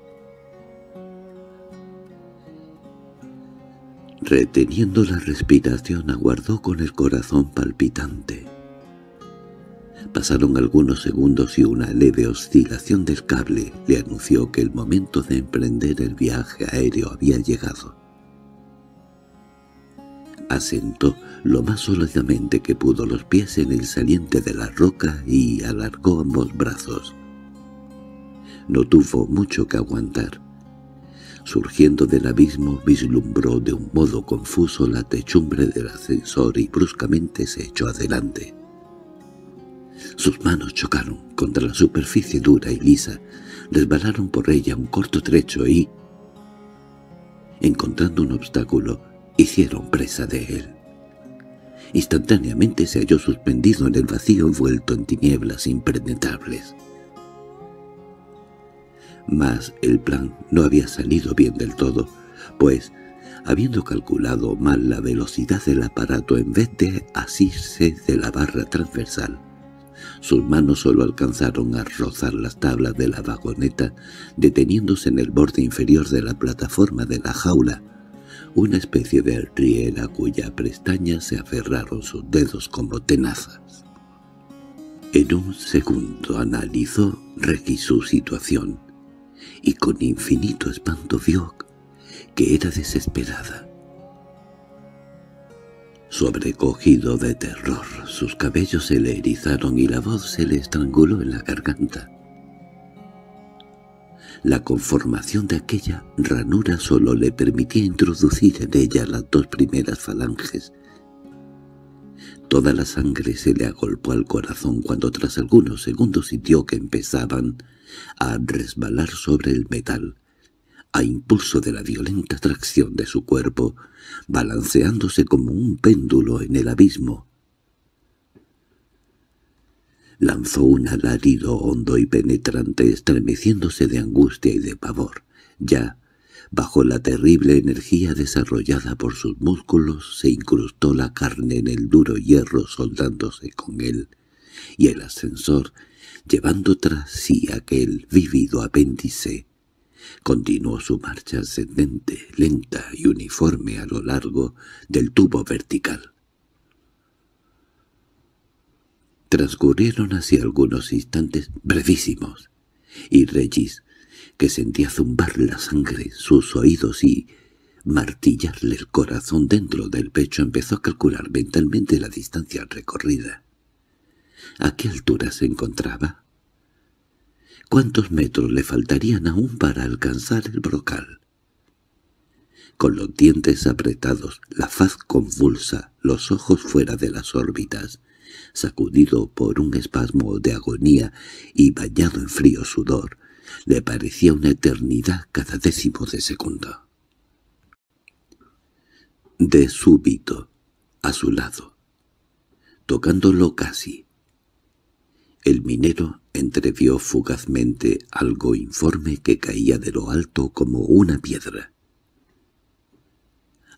Reteniendo la respiración aguardó con el corazón palpitante. Pasaron algunos segundos y una leve oscilación del cable le anunció que el momento de emprender el viaje aéreo había llegado. Asentó lo más sólidamente que pudo los pies en el saliente de la roca y alargó ambos brazos. No tuvo mucho que aguantar. Surgiendo del abismo vislumbró de un modo confuso la techumbre del ascensor y bruscamente se echó adelante. Sus manos chocaron contra la superficie dura y lisa, resbalaron por ella un corto trecho y, encontrando un obstáculo, hicieron presa de él. Instantáneamente se halló suspendido en el vacío envuelto en tinieblas impenetrables. Mas el plan no había salido bien del todo, pues, habiendo calculado mal la velocidad del aparato en vez de asirse de la barra transversal, sus manos solo alcanzaron a rozar las tablas de la vagoneta, deteniéndose en el borde inferior de la plataforma de la jaula, una especie de riera cuya pestañas se aferraron sus dedos como tenazas. En un segundo analizó Regis su situación y con infinito espanto vio que era desesperada. Sobrecogido de terror, sus cabellos se le erizaron y la voz se le estranguló en la garganta. La conformación de aquella ranura solo le permitía introducir en ella las dos primeras falanges. Toda la sangre se le agolpó al corazón cuando tras algunos segundos sintió que empezaban a resbalar sobre el metal, a impulso de la violenta atracción de su cuerpo, balanceándose como un péndulo en el abismo. Lanzó un alarido hondo y penetrante estremeciéndose de angustia y de pavor. Ya, bajo la terrible energía desarrollada por sus músculos, se incrustó la carne en el duro hierro soldándose con él, y el ascensor llevando tras sí aquel vívido apéndice. Continuó su marcha ascendente, lenta y uniforme a lo largo del tubo vertical. Transcurrieron así algunos instantes brevísimos, y Regis, que sentía zumbar la sangre sus oídos y martillarle el corazón dentro del pecho, empezó a calcular mentalmente la distancia recorrida. ¿A qué altura se encontraba? ¿Cuántos metros le faltarían aún para alcanzar el brocal? con los dientes apretados, la faz convulsa, los ojos fuera de las órbitas, sacudido por un espasmo de agonía y bañado en frío sudor, le parecía una eternidad cada décimo de segundo. De súbito, a su lado, tocándolo casi, el minero entrevió fugazmente algo informe que caía de lo alto como una piedra.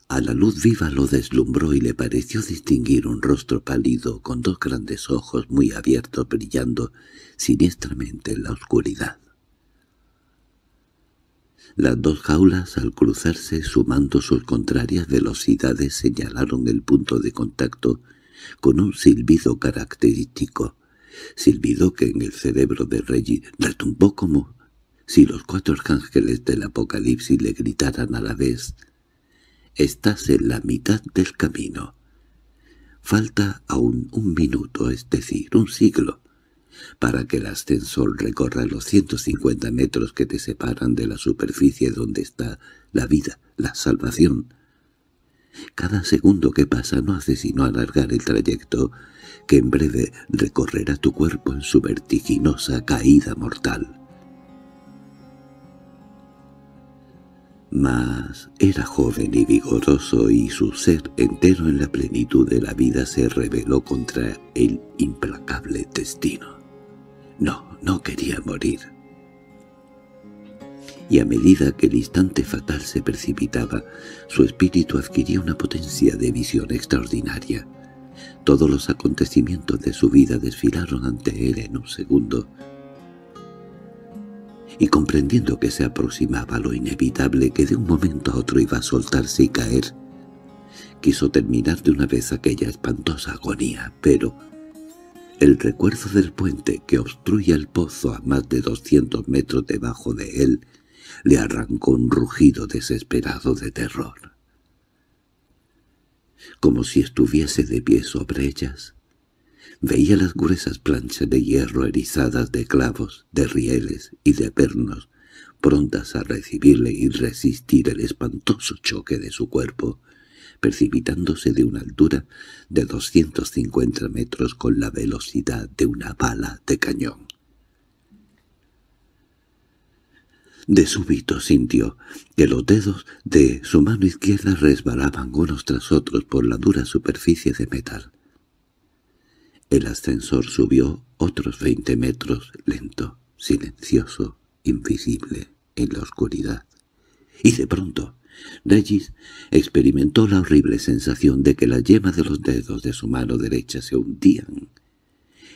A la luz viva lo deslumbró y le pareció distinguir un rostro pálido con dos grandes ojos muy abiertos brillando siniestramente en la oscuridad. Las dos jaulas, al cruzarse sumando sus contrarias velocidades, señalaron el punto de contacto con un silbido característico, silbido que en el cerebro de Reggie retumbó como si los cuatro ángeles del apocalipsis le gritaran a la vez Estás en la mitad del camino. Falta aún un minuto, es decir, un siglo, para que el ascensor recorra los 150 metros que te separan de la superficie donde está la vida, la salvación. Cada segundo que pasa no hace sino alargar el trayecto que en breve recorrerá tu cuerpo en su vertiginosa caída mortal. Mas era joven y vigoroso y su ser entero en la plenitud de la vida se rebeló contra el implacable destino. No, no quería morir. Y a medida que el instante fatal se precipitaba, su espíritu adquiría una potencia de visión extraordinaria. Todos los acontecimientos de su vida desfilaron ante él en un segundo, y comprendiendo que se aproximaba lo inevitable que de un momento a otro iba a soltarse y caer, quiso terminar de una vez aquella espantosa agonía, pero el recuerdo del puente que obstruye el pozo a más de doscientos metros debajo de él le arrancó un rugido desesperado de terror. Como si estuviese de pie sobre ellas, Veía las gruesas planchas de hierro erizadas de clavos, de rieles y de pernos, prontas a recibirle y resistir el espantoso choque de su cuerpo, precipitándose de una altura de 250 metros con la velocidad de una bala de cañón. De súbito sintió que los dedos de su mano izquierda resbalaban unos tras otros por la dura superficie de metal. El ascensor subió otros veinte metros, lento, silencioso, invisible, en la oscuridad. Y de pronto, Regis experimentó la horrible sensación de que las yemas de los dedos de su mano derecha se hundían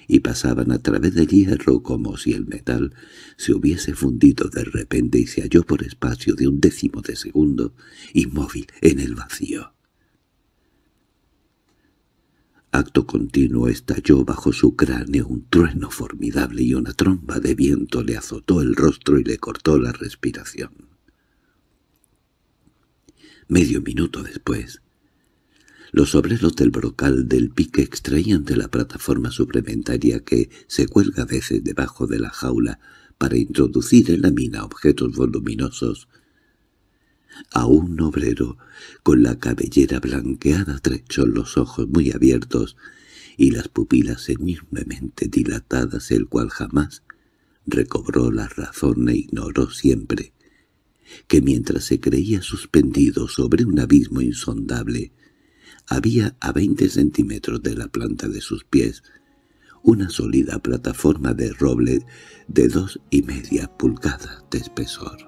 y pasaban a través del hierro como si el metal se hubiese fundido de repente y se halló por espacio de un décimo de segundo inmóvil en el vacío. Acto continuo estalló bajo su cráneo un trueno formidable y una tromba de viento le azotó el rostro y le cortó la respiración. Medio minuto después, los obreros del brocal del pique extraían de la plataforma suplementaria que se cuelga a veces debajo de la jaula para introducir en la mina objetos voluminosos a un obrero con la cabellera blanqueada trechó los ojos muy abiertos y las pupilas enormemente dilatadas, el cual jamás recobró la razón e ignoró siempre que mientras se creía suspendido sobre un abismo insondable, había a veinte centímetros de la planta de sus pies una sólida plataforma de roble de dos y media pulgadas de espesor.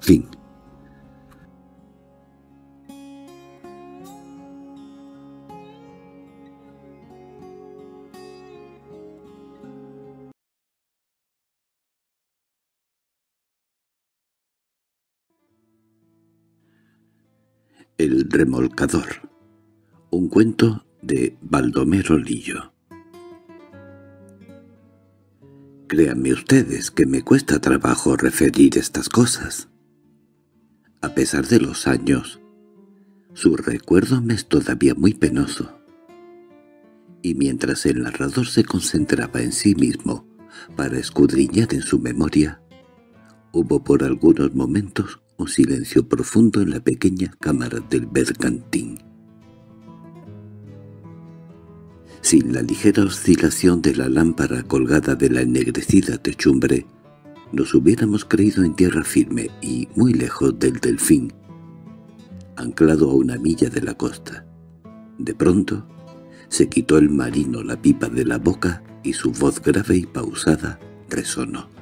Fin. El remolcador. Un cuento de Baldomero Lillo. Créanme ustedes que me cuesta trabajo referir estas cosas. A pesar de los años, su recuerdo me es todavía muy penoso. Y mientras el narrador se concentraba en sí mismo para escudriñar en su memoria, Hubo por algunos momentos un silencio profundo en la pequeña cámara del bergantín. Sin la ligera oscilación de la lámpara colgada de la ennegrecida techumbre, nos hubiéramos creído en tierra firme y muy lejos del delfín, anclado a una milla de la costa. De pronto, se quitó el marino la pipa de la boca y su voz grave y pausada resonó.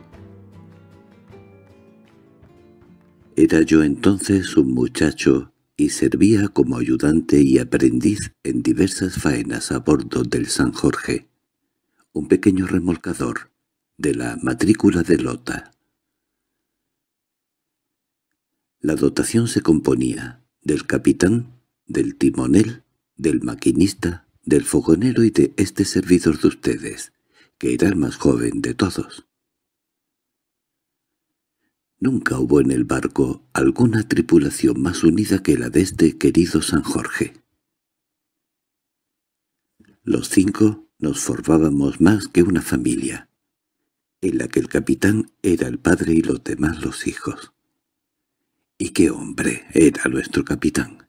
Era yo entonces un muchacho y servía como ayudante y aprendiz en diversas faenas a bordo del San Jorge, un pequeño remolcador de la matrícula de Lota. La dotación se componía del capitán, del timonel, del maquinista, del fogonero y de este servidor de ustedes, que era el más joven de todos. Nunca hubo en el barco alguna tripulación más unida que la de este querido San Jorge. Los cinco nos formábamos más que una familia, en la que el capitán era el padre y los demás los hijos. Y qué hombre era nuestro capitán.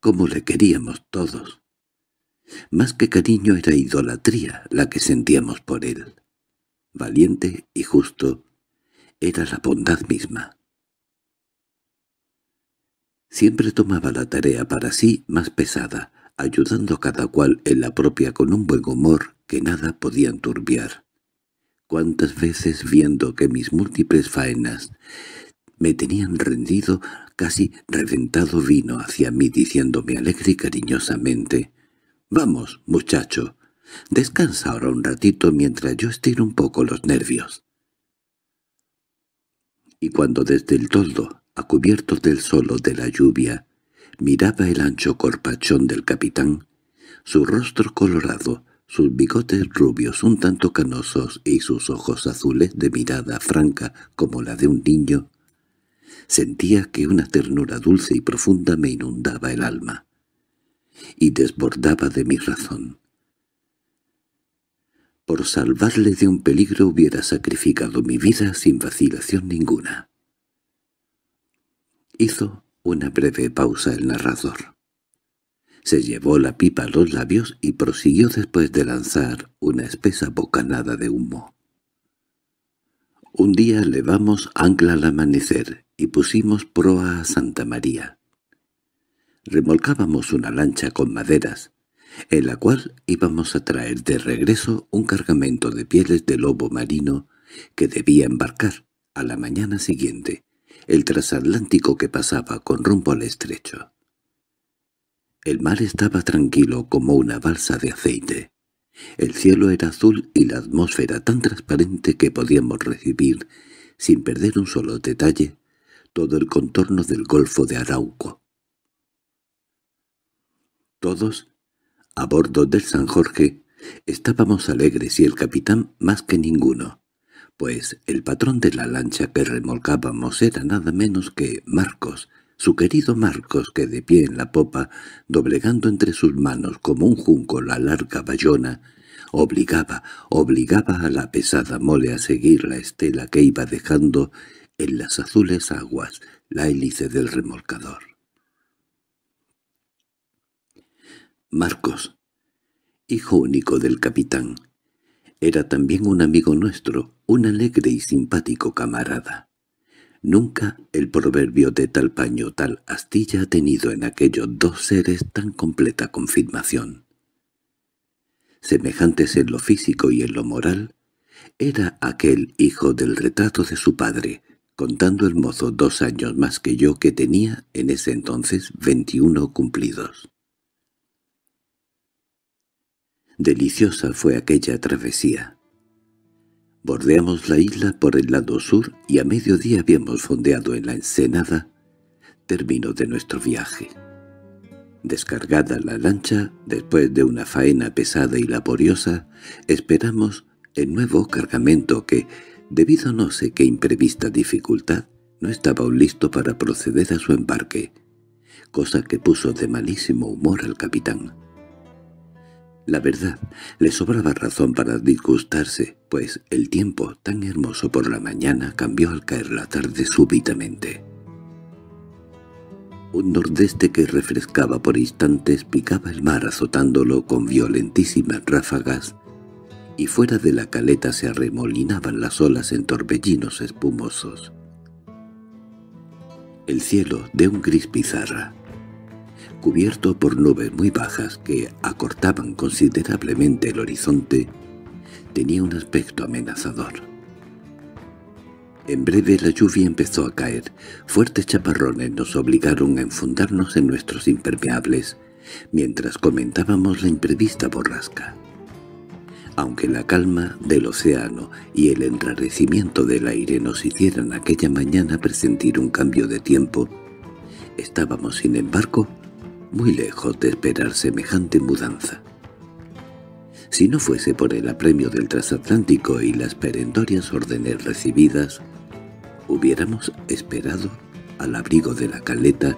Cómo le queríamos todos. Más que cariño era idolatría la que sentíamos por él. Valiente y justo, era la bondad misma. Siempre tomaba la tarea para sí más pesada, ayudando cada cual en la propia con un buen humor que nada podía enturbiar. Cuántas veces viendo que mis múltiples faenas me tenían rendido, casi reventado vino hacia mí diciéndome alegre y cariñosamente, «Vamos, muchacho, descansa ahora un ratito mientras yo estiro un poco los nervios» y cuando desde el toldo, a cubierto del solo de la lluvia, miraba el ancho corpachón del capitán, su rostro colorado, sus bigotes rubios un tanto canosos y sus ojos azules de mirada franca como la de un niño, sentía que una ternura dulce y profunda me inundaba el alma y desbordaba de mi razón. Por salvarle de un peligro hubiera sacrificado mi vida sin vacilación ninguna. Hizo una breve pausa el narrador. Se llevó la pipa a los labios y prosiguió después de lanzar una espesa bocanada de humo. Un día levamos ancla al amanecer y pusimos proa a Santa María. Remolcábamos una lancha con maderas, en la cual íbamos a traer de regreso un cargamento de pieles de lobo marino que debía embarcar a la mañana siguiente, el transatlántico que pasaba con rumbo al estrecho. El mar estaba tranquilo como una balsa de aceite. El cielo era azul y la atmósfera tan transparente que podíamos recibir, sin perder un solo detalle, todo el contorno del golfo de Arauco. Todos a bordo del San Jorge estábamos alegres y el capitán más que ninguno, pues el patrón de la lancha que remolcábamos era nada menos que Marcos, su querido Marcos que de pie en la popa, doblegando entre sus manos como un junco la larga bayona, obligaba, obligaba a la pesada mole a seguir la estela que iba dejando en las azules aguas la hélice del remolcador. Marcos, hijo único del capitán, era también un amigo nuestro, un alegre y simpático camarada. Nunca el proverbio de tal paño tal astilla ha tenido en aquellos dos seres tan completa confirmación. Semejantes en lo físico y en lo moral, era aquel hijo del retrato de su padre, contando el mozo dos años más que yo que tenía en ese entonces veintiuno cumplidos. Deliciosa fue aquella travesía. Bordeamos la isla por el lado sur y a mediodía habíamos fondeado en la ensenada, término de nuestro viaje. Descargada la lancha, después de una faena pesada y laboriosa, esperamos el nuevo cargamento que, debido a no sé qué imprevista dificultad, no estaba listo para proceder a su embarque, cosa que puso de malísimo humor al capitán. La verdad, le sobraba razón para disgustarse, pues el tiempo tan hermoso por la mañana cambió al caer la tarde súbitamente. Un nordeste que refrescaba por instantes picaba el mar azotándolo con violentísimas ráfagas, y fuera de la caleta se arremolinaban las olas en torbellinos espumosos. El cielo, de un gris pizarra, cubierto por nubes muy bajas que acortaban considerablemente el horizonte, tenía un aspecto amenazador. En breve la lluvia empezó a caer. Fuertes chaparrones nos obligaron a enfundarnos en nuestros impermeables, mientras comentábamos la imprevista borrasca. Aunque la calma del océano y el enrarecimiento del aire nos hicieran aquella mañana presentir un cambio de tiempo, estábamos sin embargo muy lejos de esperar semejante mudanza. Si no fuese por el apremio del transatlántico y las perendorias órdenes recibidas, hubiéramos esperado al abrigo de la caleta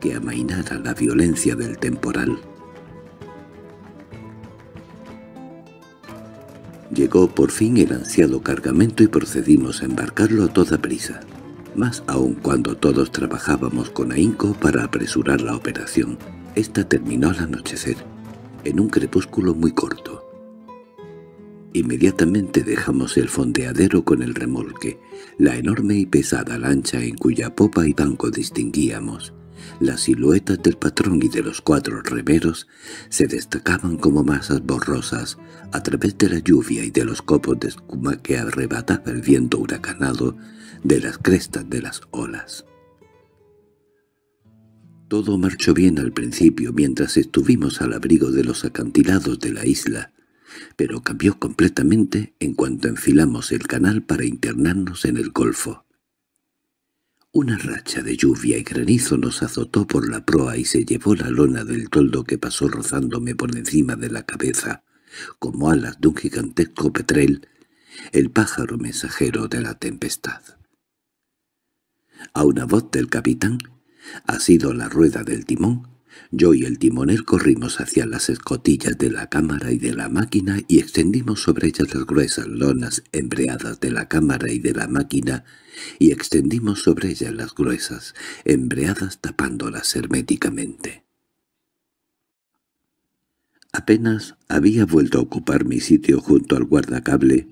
que amainara la violencia del temporal. Llegó por fin el ansiado cargamento y procedimos a embarcarlo a toda prisa más aún cuando todos trabajábamos con ahínco para apresurar la operación. Esta terminó al anochecer, en un crepúsculo muy corto. Inmediatamente dejamos el fondeadero con el remolque, la enorme y pesada lancha en cuya popa y banco distinguíamos. Las siluetas del patrón y de los cuatro remeros se destacaban como masas borrosas a través de la lluvia y de los copos de escuma que arrebataba el viento huracanado de las crestas de las olas. Todo marchó bien al principio mientras estuvimos al abrigo de los acantilados de la isla, pero cambió completamente en cuanto enfilamos el canal para internarnos en el golfo. Una racha de lluvia y granizo nos azotó por la proa y se llevó la lona del toldo que pasó rozándome por encima de la cabeza, como alas de un gigantesco petrel, el pájaro mensajero de la tempestad. A una voz del capitán, ha sido la rueda del timón, yo y el timonel corrimos hacia las escotillas de la cámara y de la máquina y extendimos sobre ellas las gruesas lonas embreadas de la cámara y de la máquina y extendimos sobre ellas las gruesas embreadas tapándolas herméticamente. Apenas había vuelto a ocupar mi sitio junto al guardacable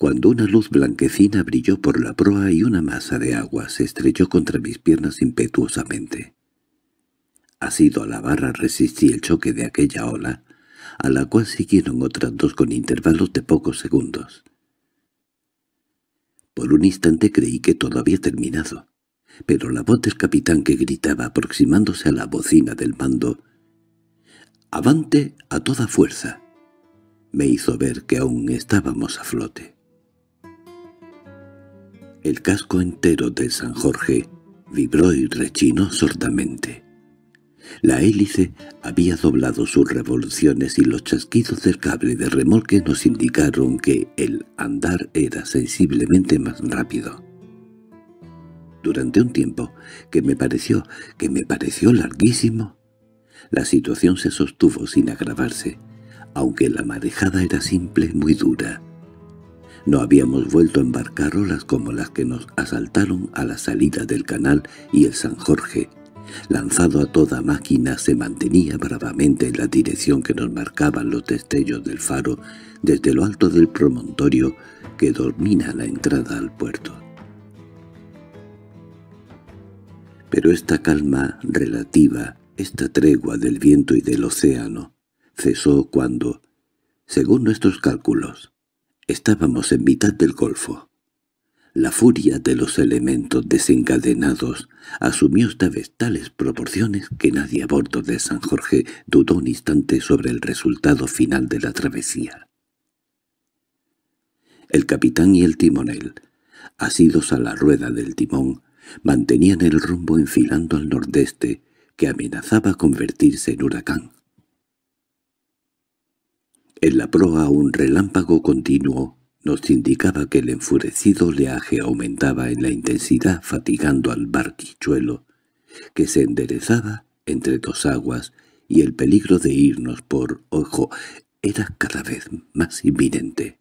cuando una luz blanquecina brilló por la proa y una masa de agua se estrelló contra mis piernas impetuosamente. Asido a la barra resistí el choque de aquella ola, a la cual siguieron otras dos con intervalos de pocos segundos. Por un instante creí que todo había terminado, pero la voz del capitán que gritaba aproximándose a la bocina del mando «¡Avante a toda fuerza!» me hizo ver que aún estábamos a flote. El casco entero de San Jorge vibró y rechinó sordamente. La hélice había doblado sus revoluciones y los chasquidos del cable de remolque nos indicaron que el andar era sensiblemente más rápido. Durante un tiempo que me pareció, que me pareció larguísimo, la situación se sostuvo sin agravarse, aunque la marejada era simple muy dura. No habíamos vuelto a embarcar olas como las que nos asaltaron a la salida del canal y el San Jorge, lanzado a toda máquina, se mantenía bravamente en la dirección que nos marcaban los destellos del faro desde lo alto del promontorio que domina la entrada al puerto. Pero esta calma relativa, esta tregua del viento y del océano, cesó cuando, según nuestros cálculos, Estábamos en mitad del golfo. La furia de los elementos desencadenados asumió esta vez tales proporciones que nadie a bordo de San Jorge dudó un instante sobre el resultado final de la travesía. El capitán y el timonel, asidos a la rueda del timón, mantenían el rumbo enfilando al nordeste, que amenazaba convertirse en huracán. En la proa un relámpago continuo nos indicaba que el enfurecido oleaje aumentaba en la intensidad fatigando al barquichuelo, que se enderezaba entre dos aguas y el peligro de irnos por, ojo, era cada vez más inminente.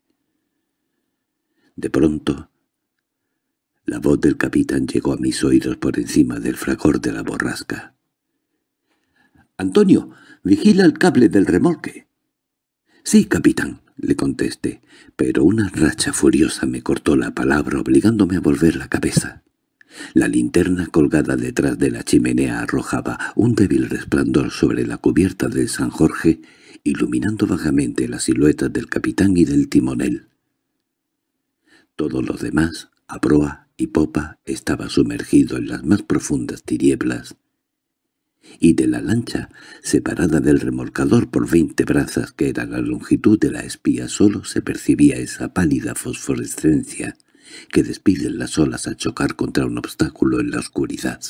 De pronto, la voz del capitán llegó a mis oídos por encima del fragor de la borrasca. —¡Antonio, vigila el cable del remolque! —Sí, capitán —le contesté, pero una racha furiosa me cortó la palabra obligándome a volver la cabeza. La linterna colgada detrás de la chimenea arrojaba un débil resplandor sobre la cubierta del San Jorge, iluminando vagamente las siluetas del capitán y del timonel. Todo lo demás, a proa y popa, estaba sumergido en las más profundas tinieblas, y de la lancha, separada del remolcador por veinte brazas que era la longitud de la espía, solo se percibía esa pálida fosforescencia que despiden las olas al chocar contra un obstáculo en la oscuridad.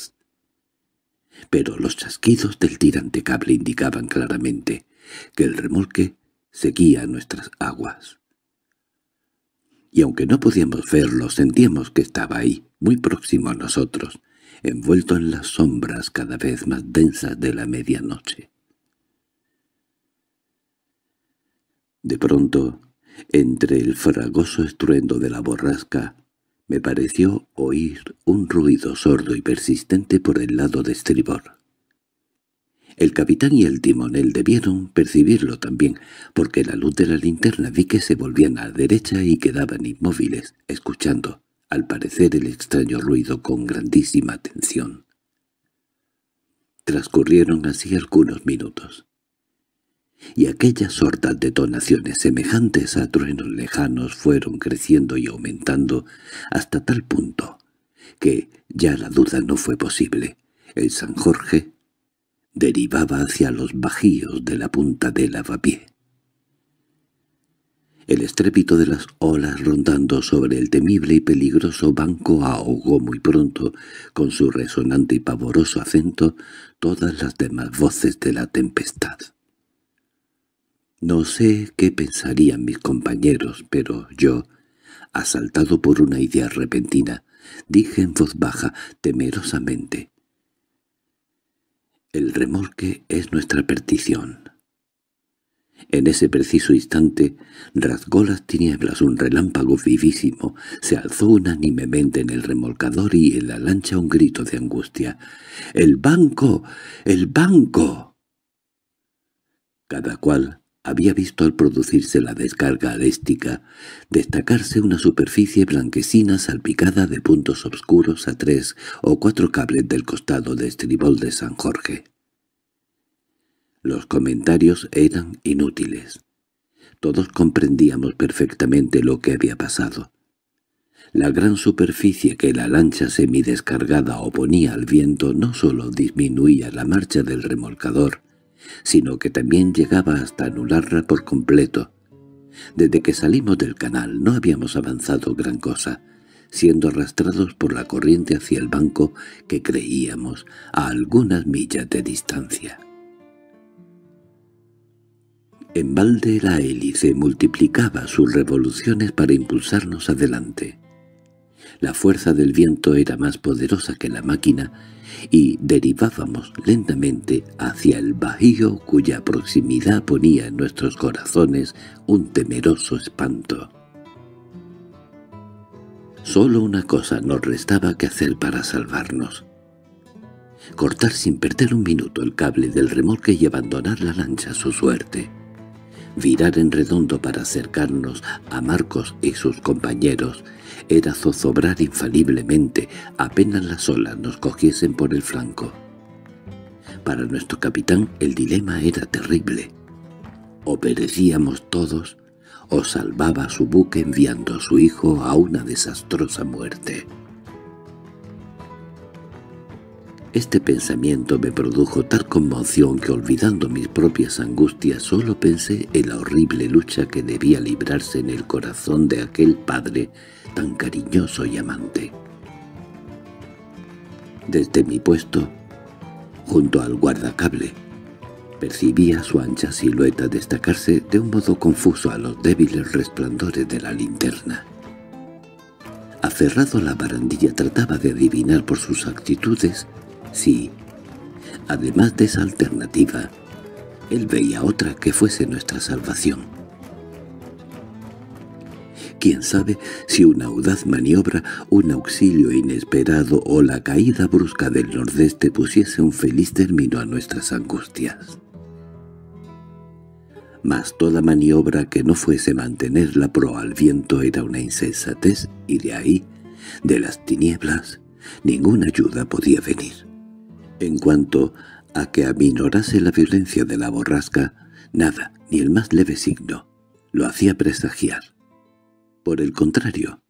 Pero los chasquidos del tirante cable indicaban claramente que el remolque seguía nuestras aguas. Y aunque no podíamos verlo, sentíamos que estaba ahí, muy próximo a nosotros, envuelto en las sombras cada vez más densas de la medianoche. De pronto, entre el fragoso estruendo de la borrasca, me pareció oír un ruido sordo y persistente por el lado de estribor. El capitán y el timonel debieron percibirlo también, porque la luz de la linterna vi que se volvían a la derecha y quedaban inmóviles, escuchando, al parecer el extraño ruido con grandísima atención. Transcurrieron así algunos minutos y aquellas sordas detonaciones semejantes a truenos lejanos fueron creciendo y aumentando hasta tal punto que ya la duda no fue posible. El San Jorge derivaba hacia los bajíos de la punta de lavapié. El estrépito de las olas rondando sobre el temible y peligroso banco ahogó muy pronto, con su resonante y pavoroso acento, todas las demás voces de la tempestad. No sé qué pensarían mis compañeros, pero yo, asaltado por una idea repentina, dije en voz baja, temerosamente, «El remolque es nuestra perdición». En ese preciso instante rasgó las tinieblas un relámpago vivísimo, se alzó unánimemente en el remolcador y en la lancha un grito de angustia. «¡El banco! ¡El banco!». Cada cual había visto al producirse la descarga aléstica destacarse una superficie blanquecina salpicada de puntos oscuros a tres o cuatro cables del costado de estribol de San Jorge. Los comentarios eran inútiles. Todos comprendíamos perfectamente lo que había pasado. La gran superficie que la lancha semidescargada oponía al viento no sólo disminuía la marcha del remolcador, sino que también llegaba hasta anularla por completo. Desde que salimos del canal no habíamos avanzado gran cosa, siendo arrastrados por la corriente hacia el banco que creíamos a algunas millas de distancia. En balde la hélice multiplicaba sus revoluciones para impulsarnos adelante. La fuerza del viento era más poderosa que la máquina y derivábamos lentamente hacia el bajío cuya proximidad ponía en nuestros corazones un temeroso espanto. Solo una cosa nos restaba que hacer para salvarnos. Cortar sin perder un minuto el cable del remolque y abandonar la lancha a su suerte. Virar en redondo para acercarnos a Marcos y sus compañeros era zozobrar infaliblemente apenas las olas nos cogiesen por el flanco. Para nuestro capitán el dilema era terrible. O perecíamos todos, o salvaba su buque enviando a su hijo a una desastrosa muerte. Este pensamiento me produjo tal conmoción que olvidando mis propias angustias solo pensé en la horrible lucha que debía librarse en el corazón de aquel padre tan cariñoso y amante. Desde mi puesto, junto al guardacable, percibía su ancha silueta destacarse de un modo confuso a los débiles resplandores de la linterna. Aferrado a la barandilla trataba de adivinar por sus actitudes si, además de esa alternativa, Él veía otra que fuese nuestra salvación. Quién sabe si una audaz maniobra, un auxilio inesperado o la caída brusca del nordeste pusiese un feliz término a nuestras angustias. Mas toda maniobra que no fuese mantener la proa al viento era una insensatez y de ahí, de las tinieblas, ninguna ayuda podía venir. En cuanto a que aminorase la violencia de la borrasca, nada, ni el más leve signo, lo hacía presagiar. Por el contrario,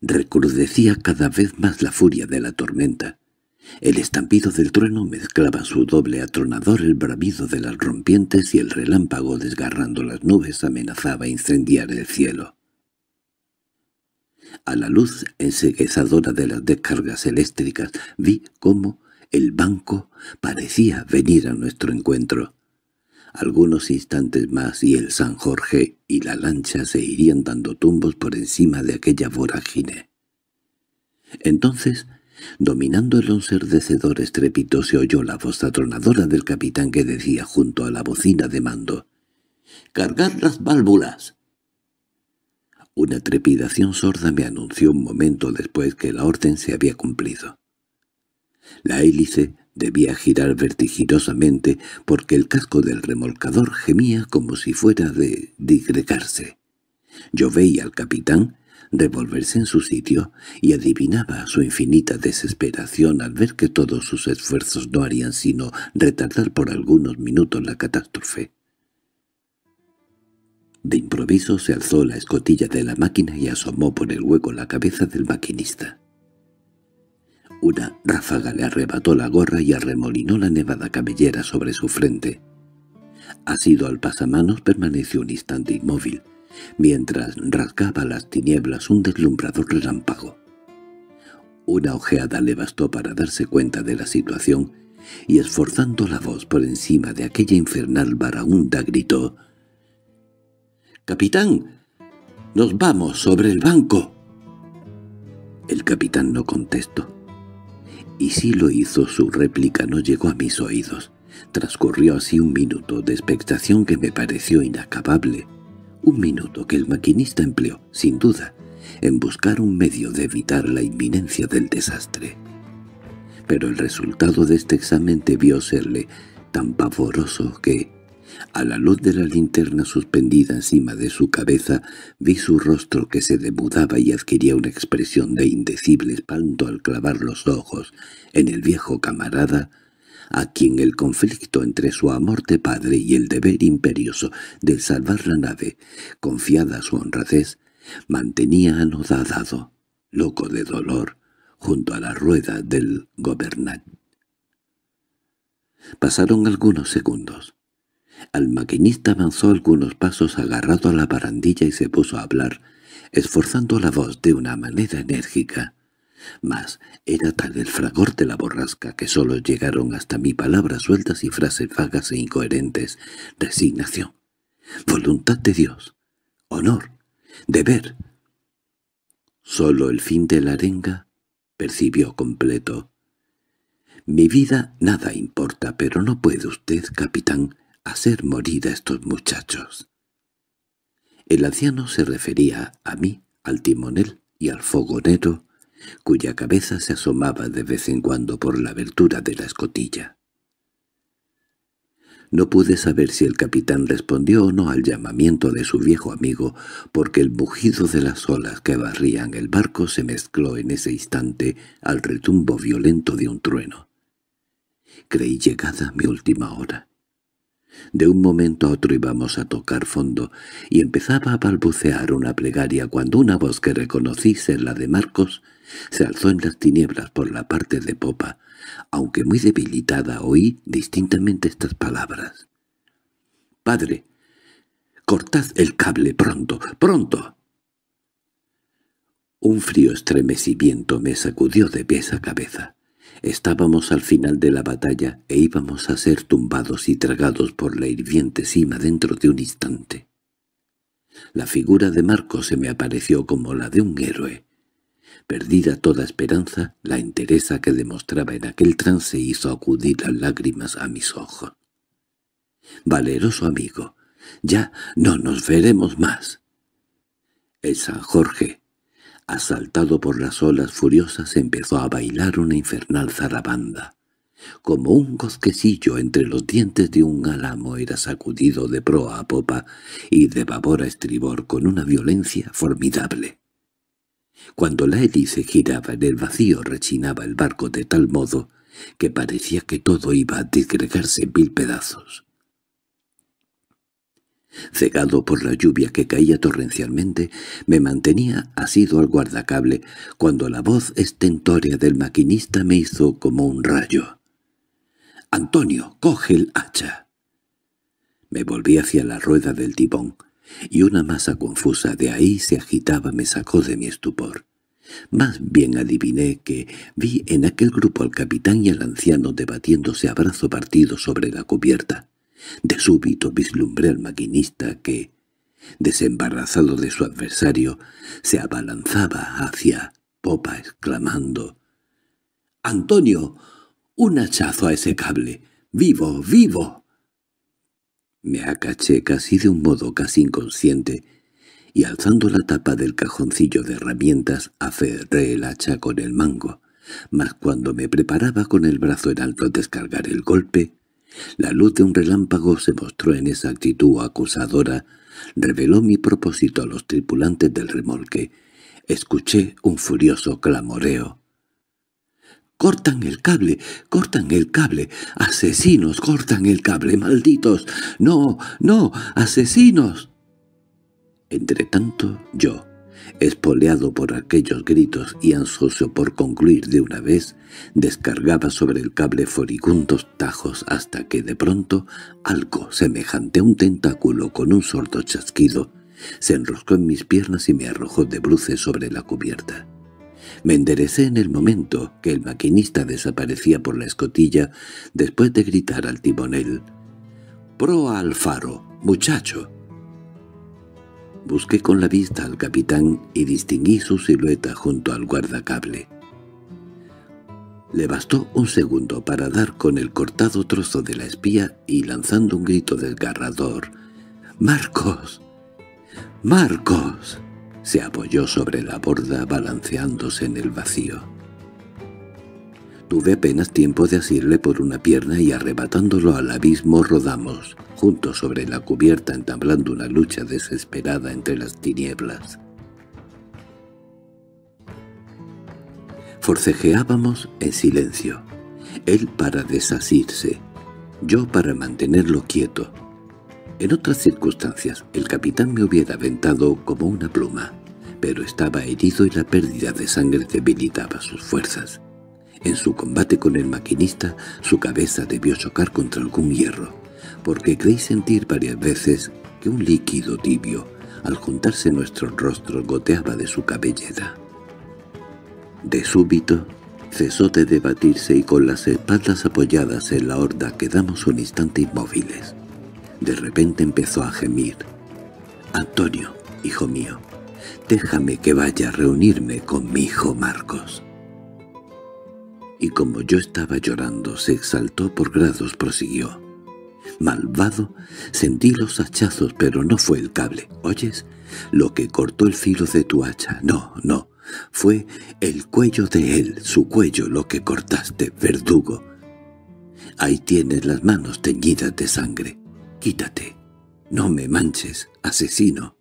recrudecía cada vez más la furia de la tormenta. El estampido del trueno mezclaba su doble atronador, el bravido de las rompientes y el relámpago desgarrando las nubes amenazaba incendiar el cielo. A la luz enseguezadora de las descargas eléctricas vi cómo el banco parecía venir a nuestro encuentro. Algunos instantes más y el San Jorge y la lancha se irían dando tumbos por encima de aquella vorágine. Entonces, dominando el ensordecedor estrépito, se oyó la voz atronadora del capitán que decía junto a la bocina de mando, «¡Cargar las válvulas!». Una trepidación sorda me anunció un momento después que la orden se había cumplido. La hélice debía girar vertiginosamente porque el casco del remolcador gemía como si fuera de digregarse. Yo veía al capitán revolverse en su sitio y adivinaba su infinita desesperación al ver que todos sus esfuerzos no harían sino retardar por algunos minutos la catástrofe. De improviso se alzó la escotilla de la máquina y asomó por el hueco la cabeza del maquinista. Una ráfaga le arrebató la gorra y arremolinó la nevada cabellera sobre su frente. Asido al pasamanos permaneció un instante inmóvil, mientras rasgaba las tinieblas un deslumbrador relámpago. Una ojeada le bastó para darse cuenta de la situación, y esforzando la voz por encima de aquella infernal varaunda gritó «¡Capitán! ¡Nos vamos sobre el banco!» El capitán no contestó y si lo hizo su réplica no llegó a mis oídos. Transcurrió así un minuto de expectación que me pareció inacabable. Un minuto que el maquinista empleó, sin duda, en buscar un medio de evitar la inminencia del desastre. Pero el resultado de este examen debió serle tan pavoroso que, a la luz de la linterna suspendida encima de su cabeza, vi su rostro que se demudaba y adquiría una expresión de indecible espanto al clavar los ojos en el viejo camarada, a quien el conflicto entre su amor de padre y el deber imperioso de salvar la nave, confiada su honradez, mantenía anodadado, loco de dolor, junto a la rueda del gobernador. Pasaron algunos segundos. Al maquinista avanzó algunos pasos agarrado a la barandilla y se puso a hablar, esforzando la voz de una manera enérgica. Mas era tal el fragor de la borrasca que sólo llegaron hasta mí palabras sueltas y frases vagas e incoherentes. Resignación, voluntad de Dios, honor, deber. Sólo el fin de la arenga percibió completo. Mi vida nada importa, pero no puede usted, capitán, hacer morir a estos muchachos. El anciano se refería a mí, al timonel y al fogonero, cuya cabeza se asomaba de vez en cuando por la abertura de la escotilla. No pude saber si el capitán respondió o no al llamamiento de su viejo amigo, porque el mugido de las olas que barrían el barco se mezcló en ese instante al retumbo violento de un trueno. Creí llegada mi última hora. De un momento a otro íbamos a tocar fondo, y empezaba a balbucear una plegaria cuando una voz que reconocí ser la de Marcos se alzó en las tinieblas por la parte de popa. Aunque muy debilitada oí distintamente estas palabras. «Padre, cortad el cable pronto, pronto». Un frío estremecimiento me sacudió de pies a cabeza. Estábamos al final de la batalla e íbamos a ser tumbados y tragados por la hirviente cima dentro de un instante. La figura de Marco se me apareció como la de un héroe. Perdida toda esperanza, la entereza que demostraba en aquel trance hizo acudir las lágrimas a mis ojos. Valeroso amigo, ya no nos veremos más. El San Jorge, asaltado por las olas furiosas, empezó a bailar una infernal zarabanda. Como un gozquecillo entre los dientes de un álamo era sacudido de proa a popa y de babor a estribor con una violencia formidable. Cuando la hélice giraba en el vacío rechinaba el barco de tal modo que parecía que todo iba a disgregarse en mil pedazos. Cegado por la lluvia que caía torrencialmente, me mantenía asido al guardacable cuando la voz estentórea del maquinista me hizo como un rayo. «¡Antonio, coge el hacha!» Me volví hacia la rueda del tibón, y una masa confusa de ahí se agitaba me sacó de mi estupor. Más bien adiviné que vi en aquel grupo al capitán y al anciano debatiéndose a brazo partido sobre la cubierta. De súbito vislumbré al maquinista que, desembarazado de su adversario, se abalanzaba hacia popa exclamando «¡Antonio! ¡Un hachazo a ese cable! ¡Vivo, vivo!» Me acaché casi de un modo casi inconsciente, y alzando la tapa del cajoncillo de herramientas aferré el hacha con el mango, mas cuando me preparaba con el brazo en alto a descargar el golpe, la luz de un relámpago se mostró en esa actitud acusadora, reveló mi propósito a los tripulantes del remolque. Escuché un furioso clamoreo. ¡Cortan el cable! ¡Cortan el cable! ¡Asesinos! ¡Cortan el cable! ¡Malditos! ¡No! ¡No! ¡Asesinos! Entretanto, yo, espoleado por aquellos gritos y ansioso por concluir de una vez, descargaba sobre el cable furibundos tajos hasta que de pronto algo semejante a un tentáculo con un sordo chasquido se enroscó en mis piernas y me arrojó de bruces sobre la cubierta. Me enderecé en el momento que el maquinista desaparecía por la escotilla después de gritar al timonel. «¡Proa al faro, muchacho!» Busqué con la vista al capitán y distinguí su silueta junto al guardacable. Le bastó un segundo para dar con el cortado trozo de la espía y lanzando un grito desgarrador. «¡Marcos! ¡Marcos!» Se apoyó sobre la borda balanceándose en el vacío. Tuve apenas tiempo de asirle por una pierna y arrebatándolo al abismo rodamos, juntos sobre la cubierta entablando una lucha desesperada entre las tinieblas. Forcejeábamos en silencio, él para desasirse, yo para mantenerlo quieto, en otras circunstancias el capitán me hubiera aventado como una pluma, pero estaba herido y la pérdida de sangre debilitaba sus fuerzas. En su combate con el maquinista, su cabeza debió chocar contra algún hierro, porque creí sentir varias veces que un líquido tibio, al juntarse nuestros rostros, goteaba de su cabellera. De súbito, cesó de debatirse y con las espaldas apoyadas en la horda quedamos un instante inmóviles. De repente empezó a gemir. «Antonio, hijo mío, déjame que vaya a reunirme con mi hijo Marcos». Y como yo estaba llorando, se exaltó por grados, prosiguió. «Malvado, sentí los hachazos, pero no fue el cable. ¿Oyes? Lo que cortó el filo de tu hacha. No, no. Fue el cuello de él, su cuello, lo que cortaste, verdugo. Ahí tienes las manos teñidas de sangre. «Quítate. No me manches, asesino».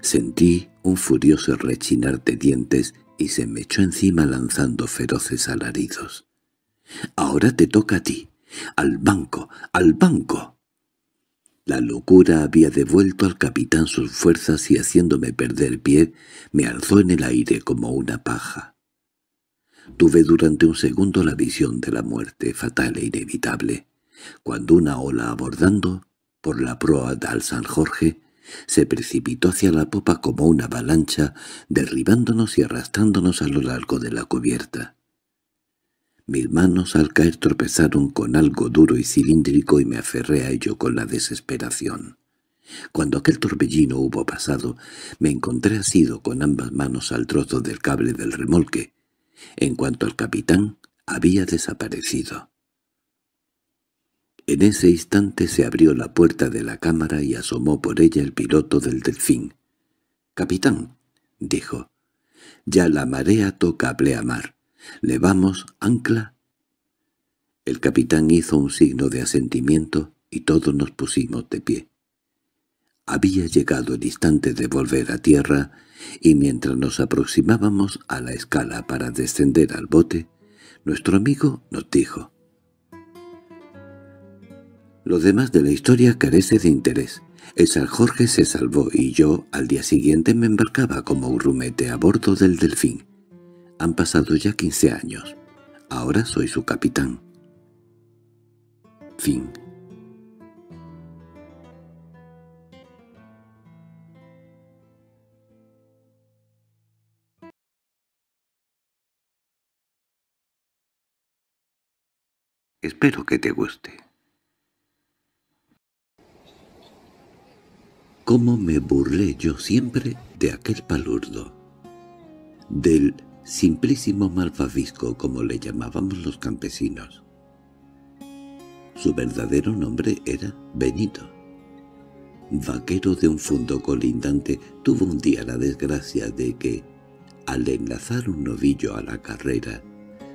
Sentí un furioso rechinar de dientes y se me echó encima lanzando feroces alaridos. «Ahora te toca a ti. Al banco, al banco». La locura había devuelto al capitán sus fuerzas y haciéndome perder pie, me alzó en el aire como una paja. Tuve durante un segundo la visión de la muerte fatal e inevitable cuando una ola abordando por la proa del San Jorge se precipitó hacia la popa como una avalancha, derribándonos y arrastrándonos a lo largo de la cubierta. Mis manos al caer tropezaron con algo duro y cilíndrico y me aferré a ello con la desesperación. Cuando aquel torbellino hubo pasado, me encontré asido con ambas manos al trozo del cable del remolque, en cuanto al capitán había desaparecido. En ese instante se abrió la puerta de la cámara y asomó por ella el piloto del delfín. «Capitán», dijo, «ya la marea toca pleamar. ¿Levamos ancla?» El capitán hizo un signo de asentimiento y todos nos pusimos de pie. Había llegado el instante de volver a tierra, y mientras nos aproximábamos a la escala para descender al bote, nuestro amigo nos dijo lo demás de la historia carece de interés. El San Jorge se salvó y yo al día siguiente me embarcaba como un rumete a bordo del Delfín. Han pasado ya quince años. Ahora soy su capitán. Fin Espero que te guste. Cómo me burlé yo siempre de aquel palurdo, del simplísimo malvavisco como le llamábamos los campesinos. Su verdadero nombre era Benito. Vaquero de un fondo colindante, tuvo un día la desgracia de que, al enlazar un novillo a la carrera,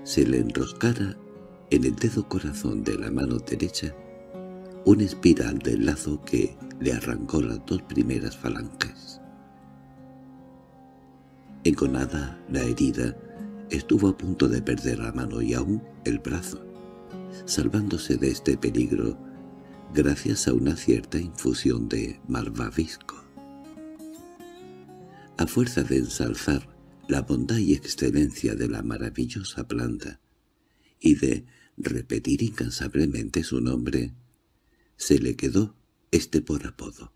se le enroscara en el dedo corazón de la mano derecha una espiral del lazo que le arrancó las dos primeras falanges. Enconada la herida, estuvo a punto de perder la mano y aún el brazo, salvándose de este peligro gracias a una cierta infusión de malvavisco. A fuerza de ensalzar la bondad y excelencia de la maravillosa planta y de repetir incansablemente su nombre, se le quedó este por apodo.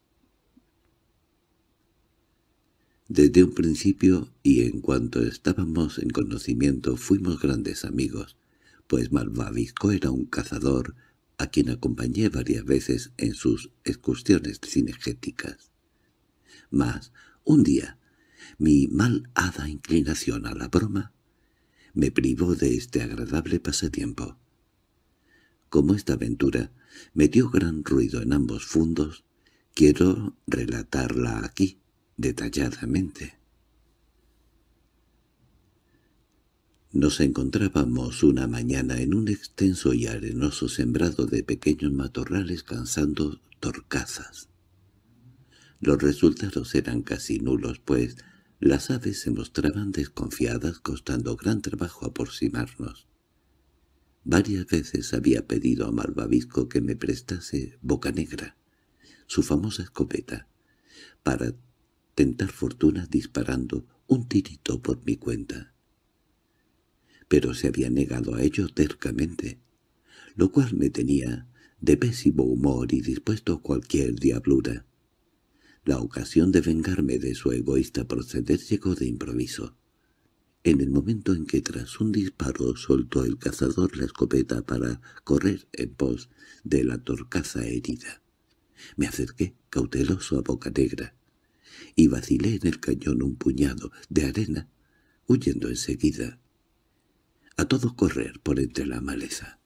Desde un principio y en cuanto estábamos en conocimiento fuimos grandes amigos, pues Malvavisco era un cazador a quien acompañé varias veces en sus excursiones cinegéticas. Mas, un día, mi mal hada inclinación a la broma me privó de este agradable pasatiempo. Como esta aventura me dio gran ruido en ambos fundos, quiero relatarla aquí, detalladamente. Nos encontrábamos una mañana en un extenso y arenoso sembrado de pequeños matorrales cansando torcazas. Los resultados eran casi nulos, pues las aves se mostraban desconfiadas costando gran trabajo aproximarnos. Varias veces había pedido a Malvavisco que me prestase Boca Negra, su famosa escopeta, para tentar fortuna disparando un tirito por mi cuenta. Pero se había negado a ello tercamente, lo cual me tenía de pésimo humor y dispuesto a cualquier diablura. La ocasión de vengarme de su egoísta proceder llegó de improviso en el momento en que tras un disparo soltó el cazador la escopeta para correr en pos de la torcaza herida. Me acerqué, cauteloso a boca negra, y vacilé en el cañón un puñado de arena, huyendo enseguida, a todo correr por entre la maleza.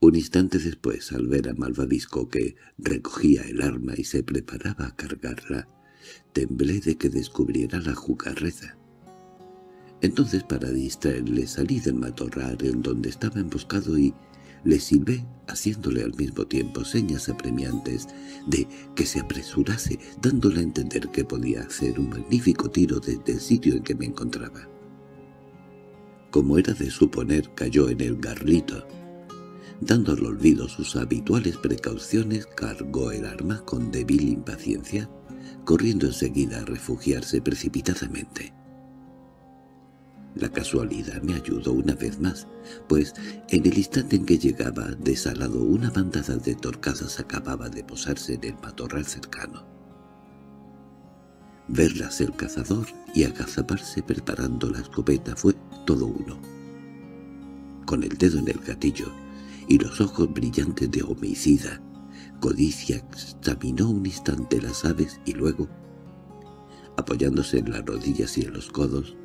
Un instante después, al ver a Malvavisco que recogía el arma y se preparaba a cargarla, temblé de que descubriera la jugarreza. Entonces para distraerle salí del matorral en donde estaba emboscado y le silbé haciéndole al mismo tiempo señas apremiantes de que se apresurase, dándole a entender que podía hacer un magnífico tiro desde el sitio en que me encontraba. Como era de suponer, cayó en el garlito. Dando al olvido sus habituales precauciones, cargó el arma con débil impaciencia corriendo enseguida a refugiarse precipitadamente. La casualidad me ayudó una vez más, pues en el instante en que llegaba desalado una bandada de torcadas acababa de posarse en el matorral cercano. Verlas el cazador y agazaparse preparando la escopeta fue todo uno. Con el dedo en el gatillo y los ojos brillantes de homicida, Codicia examinó un instante las aves y luego, apoyándose en las rodillas y en los codos,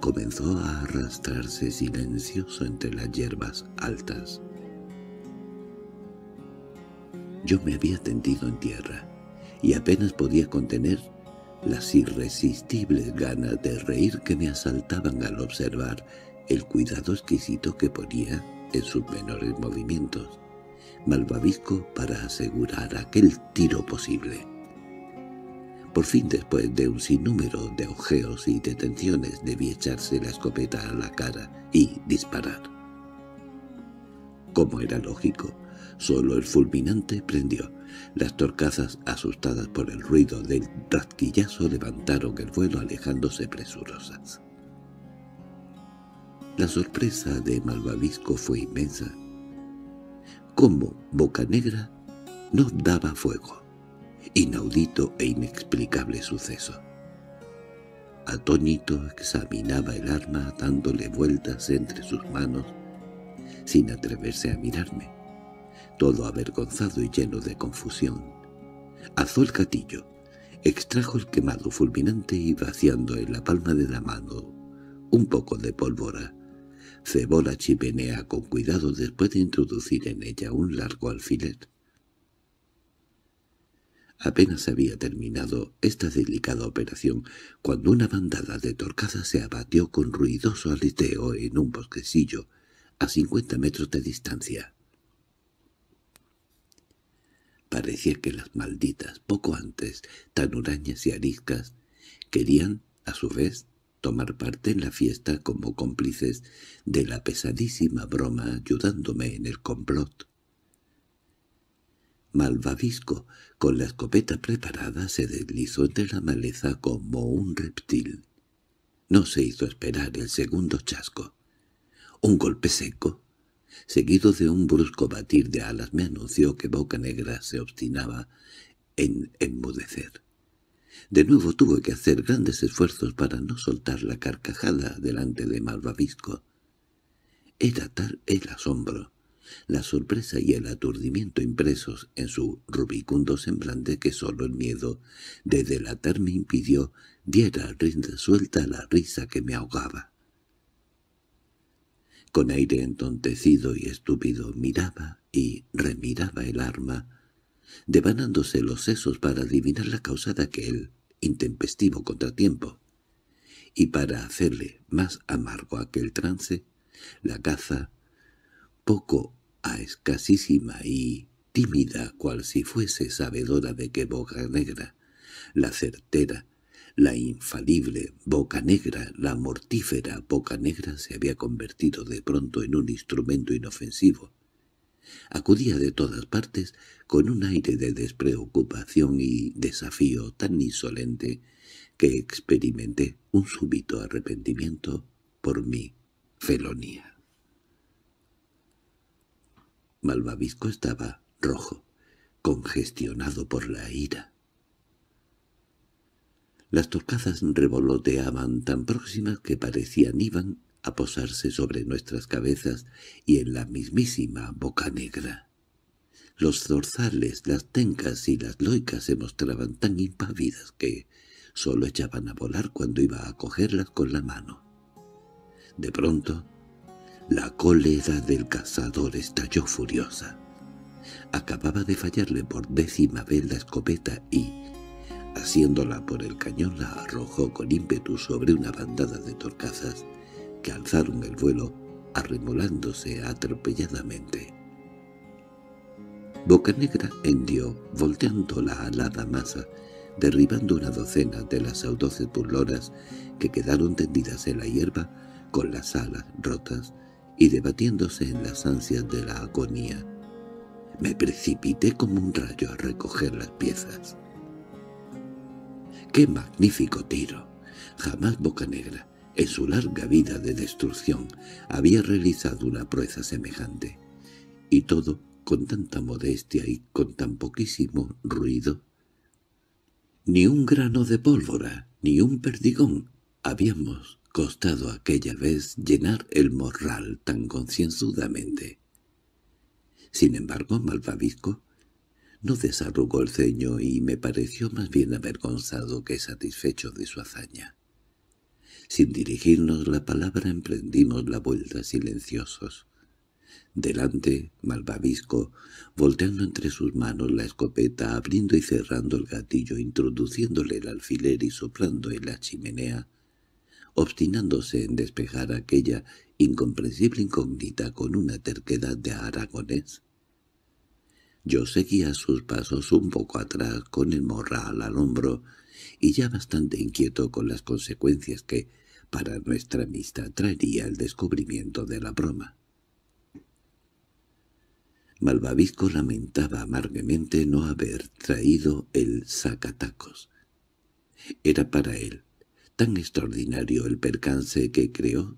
comenzó a arrastrarse silencioso entre las hierbas altas. Yo me había tendido en tierra, y apenas podía contener las irresistibles ganas de reír que me asaltaban al observar el cuidado exquisito que ponía en sus menores movimientos, malvavisco para asegurar aquel tiro posible. Por fin, después de un sinnúmero de ojeos y detenciones, debí echarse la escopeta a la cara y disparar. Como era lógico, solo el fulminante prendió. Las torcazas, asustadas por el ruido del rasquillazo, levantaron el vuelo alejándose presurosas. La sorpresa de Malvavisco fue inmensa. Como Boca Negra no daba fuego. Inaudito e inexplicable suceso. Atónito examinaba el arma dándole vueltas entre sus manos, sin atreverse a mirarme, todo avergonzado y lleno de confusión. Alzó el gatillo, extrajo el quemado fulminante y vaciando en la palma de la mano un poco de pólvora, cebó la chimenea con cuidado después de introducir en ella un largo alfiler. Apenas había terminado esta delicada operación cuando una bandada de torcadas se abatió con ruidoso aleteo en un bosquecillo a cincuenta metros de distancia. Parecía que las malditas, poco antes, tan hurañas y ariscas, querían, a su vez, tomar parte en la fiesta como cómplices de la pesadísima broma ayudándome en el complot. Malvavisco, con la escopeta preparada, se deslizó entre la maleza como un reptil. No se hizo esperar el segundo chasco. Un golpe seco, seguido de un brusco batir de alas, me anunció que Boca Negra se obstinaba en enmudecer. De nuevo tuve que hacer grandes esfuerzos para no soltar la carcajada delante de Malvavisco. Era tal el asombro la sorpresa y el aturdimiento impresos en su rubicundo semblante que sólo el miedo de delatarme impidió diera rienda suelta a la risa que me ahogaba. Con aire entontecido y estúpido miraba y remiraba el arma, devanándose los sesos para adivinar la causa de aquel intempestivo contratiempo, y para hacerle más amargo aquel trance, la caza, poco escasísima y tímida cual si fuese sabedora de que Boca Negra, la certera, la infalible Boca Negra, la mortífera Boca Negra se había convertido de pronto en un instrumento inofensivo. Acudía de todas partes con un aire de despreocupación y desafío tan insolente que experimenté un súbito arrepentimiento por mi felonía. Malvavisco estaba rojo, congestionado por la ira. Las torcazas revoloteaban tan próximas que parecían iban a posarse sobre nuestras cabezas y en la mismísima boca negra. Los zorzales, las tencas y las loicas se mostraban tan impávidas que sólo echaban a volar cuando iba a cogerlas con la mano. De pronto, la cólera del cazador estalló furiosa. Acababa de fallarle por décima vez la escopeta y, haciéndola por el cañón, la arrojó con ímpetu sobre una bandada de torcazas que alzaron el vuelo arremolándose atropelladamente. Bocanegra hendió, volteando la alada masa, derribando una docena de las audoces burloras que quedaron tendidas en la hierba con las alas rotas y debatiéndose en las ansias de la agonía. Me precipité como un rayo a recoger las piezas. ¡Qué magnífico tiro! Jamás Bocanegra, en su larga vida de destrucción, había realizado una proeza semejante. Y todo con tanta modestia y con tan poquísimo ruido. Ni un grano de pólvora, ni un perdigón habíamos costado aquella vez llenar el morral tan concienzudamente. Sin embargo, Malvavisco no desarrugó el ceño y me pareció más bien avergonzado que satisfecho de su hazaña. Sin dirigirnos la palabra emprendimos la vuelta silenciosos. Delante, Malvavisco, volteando entre sus manos la escopeta, abriendo y cerrando el gatillo, introduciéndole el alfiler y soplando en la chimenea, obstinándose en despejar aquella incomprensible incógnita con una terquedad de aragonés. Yo seguía sus pasos un poco atrás con el morral al hombro y ya bastante inquieto con las consecuencias que, para nuestra amistad, traería el descubrimiento de la broma. Malvavisco lamentaba amargamente no haber traído el sacatacos. Era para él tan extraordinario el percance que creó.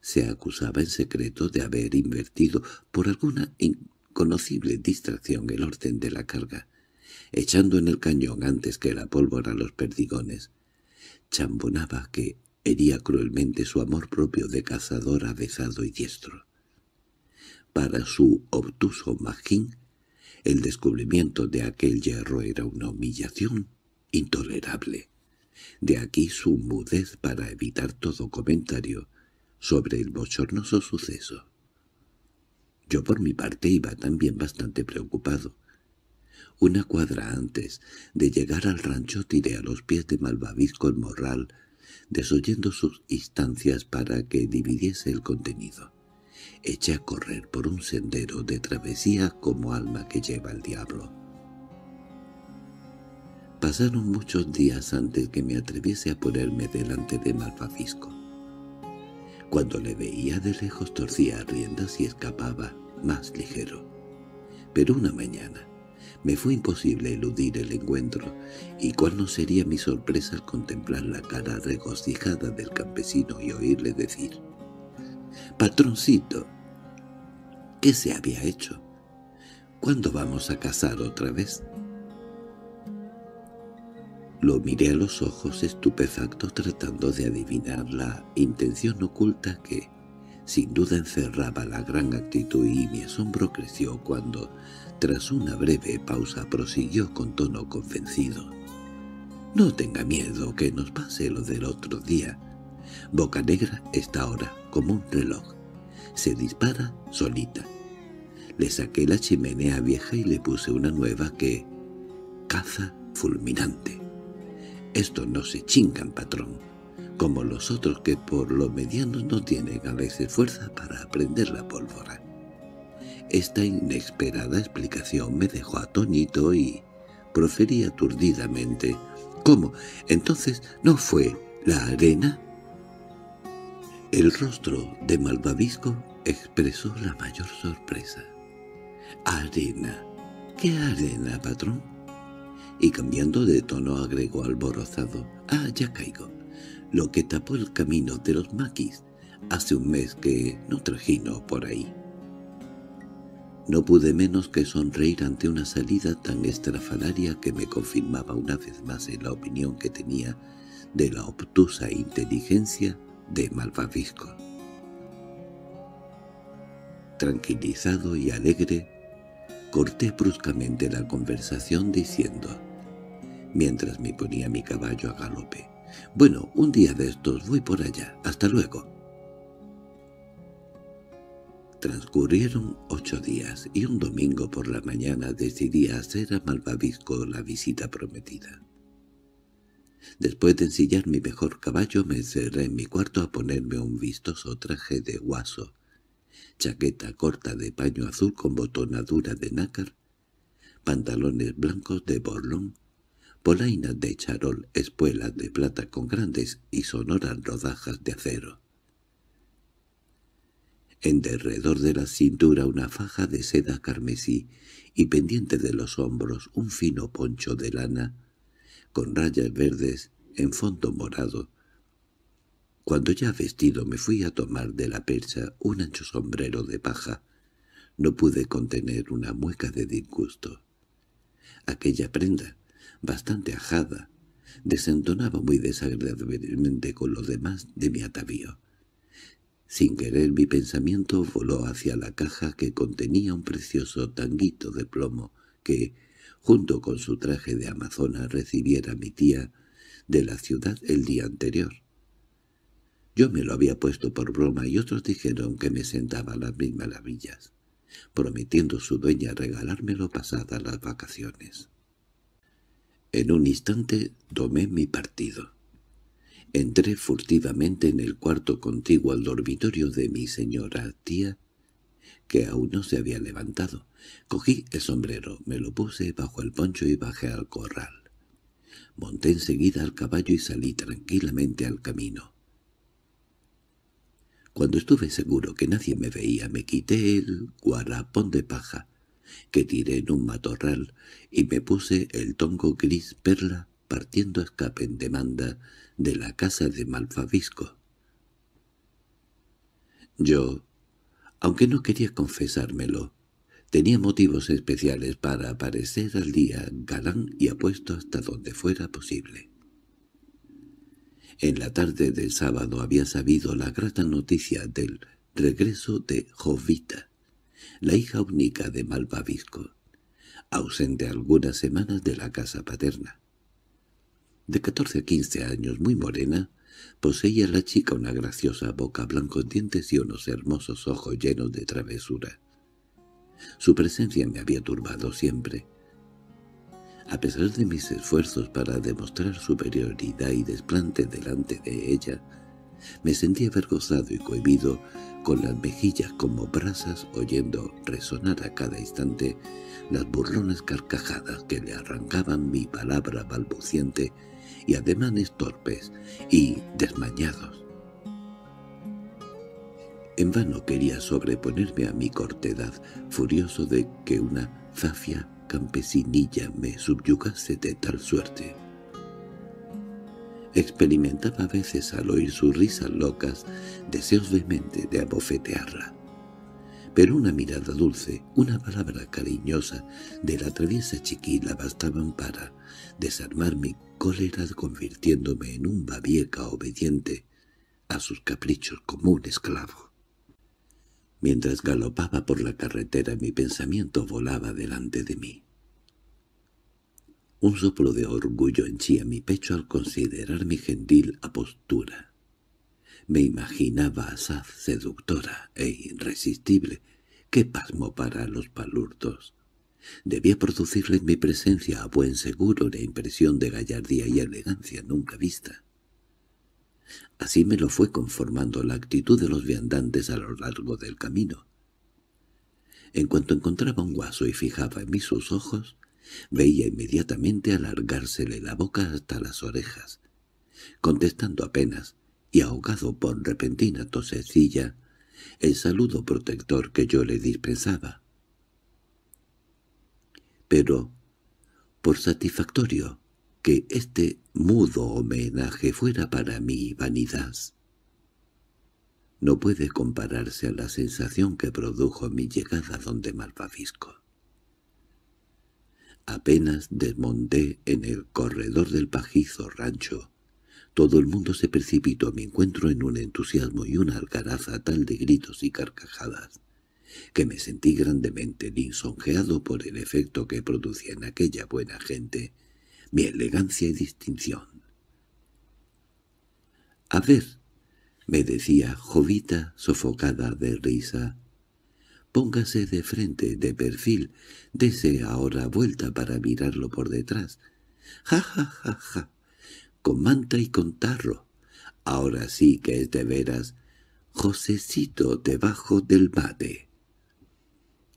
Se acusaba en secreto de haber invertido por alguna inconocible distracción el orden de la carga, echando en el cañón antes que la pólvora los perdigones. Chambonaba que hería cruelmente su amor propio de cazador avezado y diestro. Para su obtuso magín, el descubrimiento de aquel hierro era una humillación intolerable. De aquí su mudez para evitar todo comentario sobre el bochornoso suceso. Yo por mi parte iba también bastante preocupado. Una cuadra antes de llegar al rancho tiré a los pies de Malvavisco el morral, desoyendo sus instancias para que dividiese el contenido eché a correr por un sendero de travesía como alma que lleva el diablo. Pasaron muchos días antes que me atreviese a ponerme delante de Malvavisco. Cuando le veía de lejos torcía riendas y escapaba más ligero. Pero una mañana me fue imposible eludir el encuentro, y cuál no sería mi sorpresa al contemplar la cara regocijada del campesino y oírle decir «Patroncito, ¿qué se había hecho? ¿Cuándo vamos a casar otra vez?» Lo miré a los ojos estupefacto tratando de adivinar la intención oculta que, sin duda encerraba la gran actitud y mi asombro creció cuando, tras una breve pausa, prosiguió con tono convencido. «No tenga miedo que nos pase lo del otro día. Boca Negra está ahora como un reloj. Se dispara solita. Le saqué la chimenea vieja y le puse una nueva que... caza fulminante. Esto no se chingan, patrón, como los otros que por lo medianos no tienen a veces fuerza para prender la pólvora. Esta inesperada explicación me dejó atónito y proferí aturdidamente. ¿Cómo? ¿Entonces no fue la arena? El rostro de Malvavisco expresó la mayor sorpresa. —¿Arena? ¿Qué arena, patrón? Y cambiando de tono agregó alborozado. —Ah, ya caigo. Lo que tapó el camino de los maquis hace un mes que no trajino por ahí. No pude menos que sonreír ante una salida tan estrafalaria que me confirmaba una vez más en la opinión que tenía de la obtusa inteligencia de Malvavisco. Tranquilizado y alegre, corté bruscamente la conversación diciendo, mientras me ponía mi caballo a galope, «Bueno, un día de estos voy por allá. Hasta luego». Transcurrieron ocho días y un domingo por la mañana decidí hacer a Malvavisco la visita prometida. Después de ensillar mi mejor caballo me cerré en mi cuarto a ponerme un vistoso traje de guaso, chaqueta corta de paño azul con botonadura de nácar, pantalones blancos de borlón, polainas de charol, espuelas de plata con grandes y sonoras rodajas de acero. En derredor de la cintura una faja de seda carmesí y pendiente de los hombros un fino poncho de lana con rayas verdes en fondo morado. Cuando ya vestido me fui a tomar de la percha un ancho sombrero de paja. No pude contener una mueca de disgusto. Aquella prenda, bastante ajada, desentonaba muy desagradablemente con lo demás de mi atavío. Sin querer mi pensamiento voló hacia la caja que contenía un precioso tanguito de plomo que, junto con su traje de amazona recibiera mi tía de la ciudad el día anterior. Yo me lo había puesto por broma y otros dijeron que me sentaba a las mil maravillas, prometiendo su dueña regalármelo pasadas las vacaciones. En un instante tomé mi partido. Entré furtivamente en el cuarto contiguo al dormitorio de mi señora tía, que aún no se había levantado. Cogí el sombrero, me lo puse bajo el poncho y bajé al corral. Monté enseguida al caballo y salí tranquilamente al camino. Cuando estuve seguro que nadie me veía, me quité el guarapón de paja, que tiré en un matorral, y me puse el tongo gris perla partiendo escape en demanda de la casa de Malfavisco. Yo, aunque no quería confesármelo, tenía motivos especiales para aparecer al día galán y apuesto hasta donde fuera posible. En la tarde del sábado había sabido la grata noticia del regreso de Jovita, la hija única de Malvavisco, ausente algunas semanas de la casa paterna. De catorce a quince años, muy morena, poseía la chica una graciosa boca, blancos dientes y unos hermosos ojos llenos de travesura. Su presencia me había turbado siempre, a pesar de mis esfuerzos para demostrar superioridad y desplante delante de ella, me sentía avergonzado y cohibido con las mejillas como brasas oyendo resonar a cada instante las burlonas carcajadas que le arrancaban mi palabra balbuciente y ademanes torpes y desmañados. En vano quería sobreponerme a mi cortedad, furioso de que una zafia campesinilla me subyugase de tal suerte. Experimentaba a veces al oír sus risas locas deseos vehemente de abofetearla. Pero una mirada dulce, una palabra cariñosa de la traviesa chiquila bastaban para desarmar mi cólera convirtiéndome en un babieca obediente a sus caprichos como un esclavo. Mientras galopaba por la carretera mi pensamiento volaba delante de mí. Un soplo de orgullo henchía mi pecho al considerar mi gentil apostura. Me imaginaba a Saz seductora e irresistible. ¡Qué pasmo para los palurdos! Debía producirle en mi presencia a buen seguro la impresión de gallardía y elegancia nunca vista. Así me lo fue conformando la actitud de los viandantes a lo largo del camino. En cuanto encontraba un guaso y fijaba en mí sus ojos, veía inmediatamente alargársele la boca hasta las orejas, contestando apenas, y ahogado por repentina tosecilla, el saludo protector que yo le dispensaba. Pero, por satisfactorio, que este mudo homenaje fuera para mi vanidad. No puede compararse a la sensación que produjo mi llegada donde Malvavisco. Apenas desmonté en el corredor del pajizo rancho. Todo el mundo se precipitó a mi encuentro en un entusiasmo y una algaraza tal de gritos y carcajadas, que me sentí grandemente lisonjeado por el efecto que producía en aquella buena gente mi elegancia y distinción. —A ver —me decía Jovita sofocada de risa—, póngase de frente, de perfil, dese ahora vuelta para mirarlo por detrás. ¡Ja, ja, ja, ja! Con manta y con tarro. Ahora sí que es de veras Josecito debajo del bate.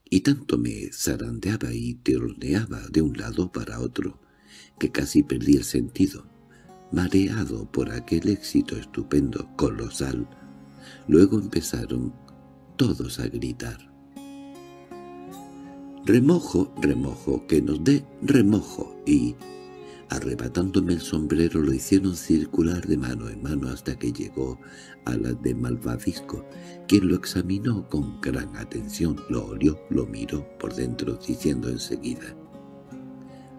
Y tanto me zarandeaba y tironeaba de un lado para otro, que casi perdí el sentido, mareado por aquel éxito estupendo, colosal. Luego empezaron todos a gritar. «Remojo, remojo, que nos dé remojo», y, arrebatándome el sombrero, lo hicieron circular de mano en mano hasta que llegó a la de Malvavisco, quien lo examinó con gran atención, lo olió, lo miró por dentro, diciendo enseguida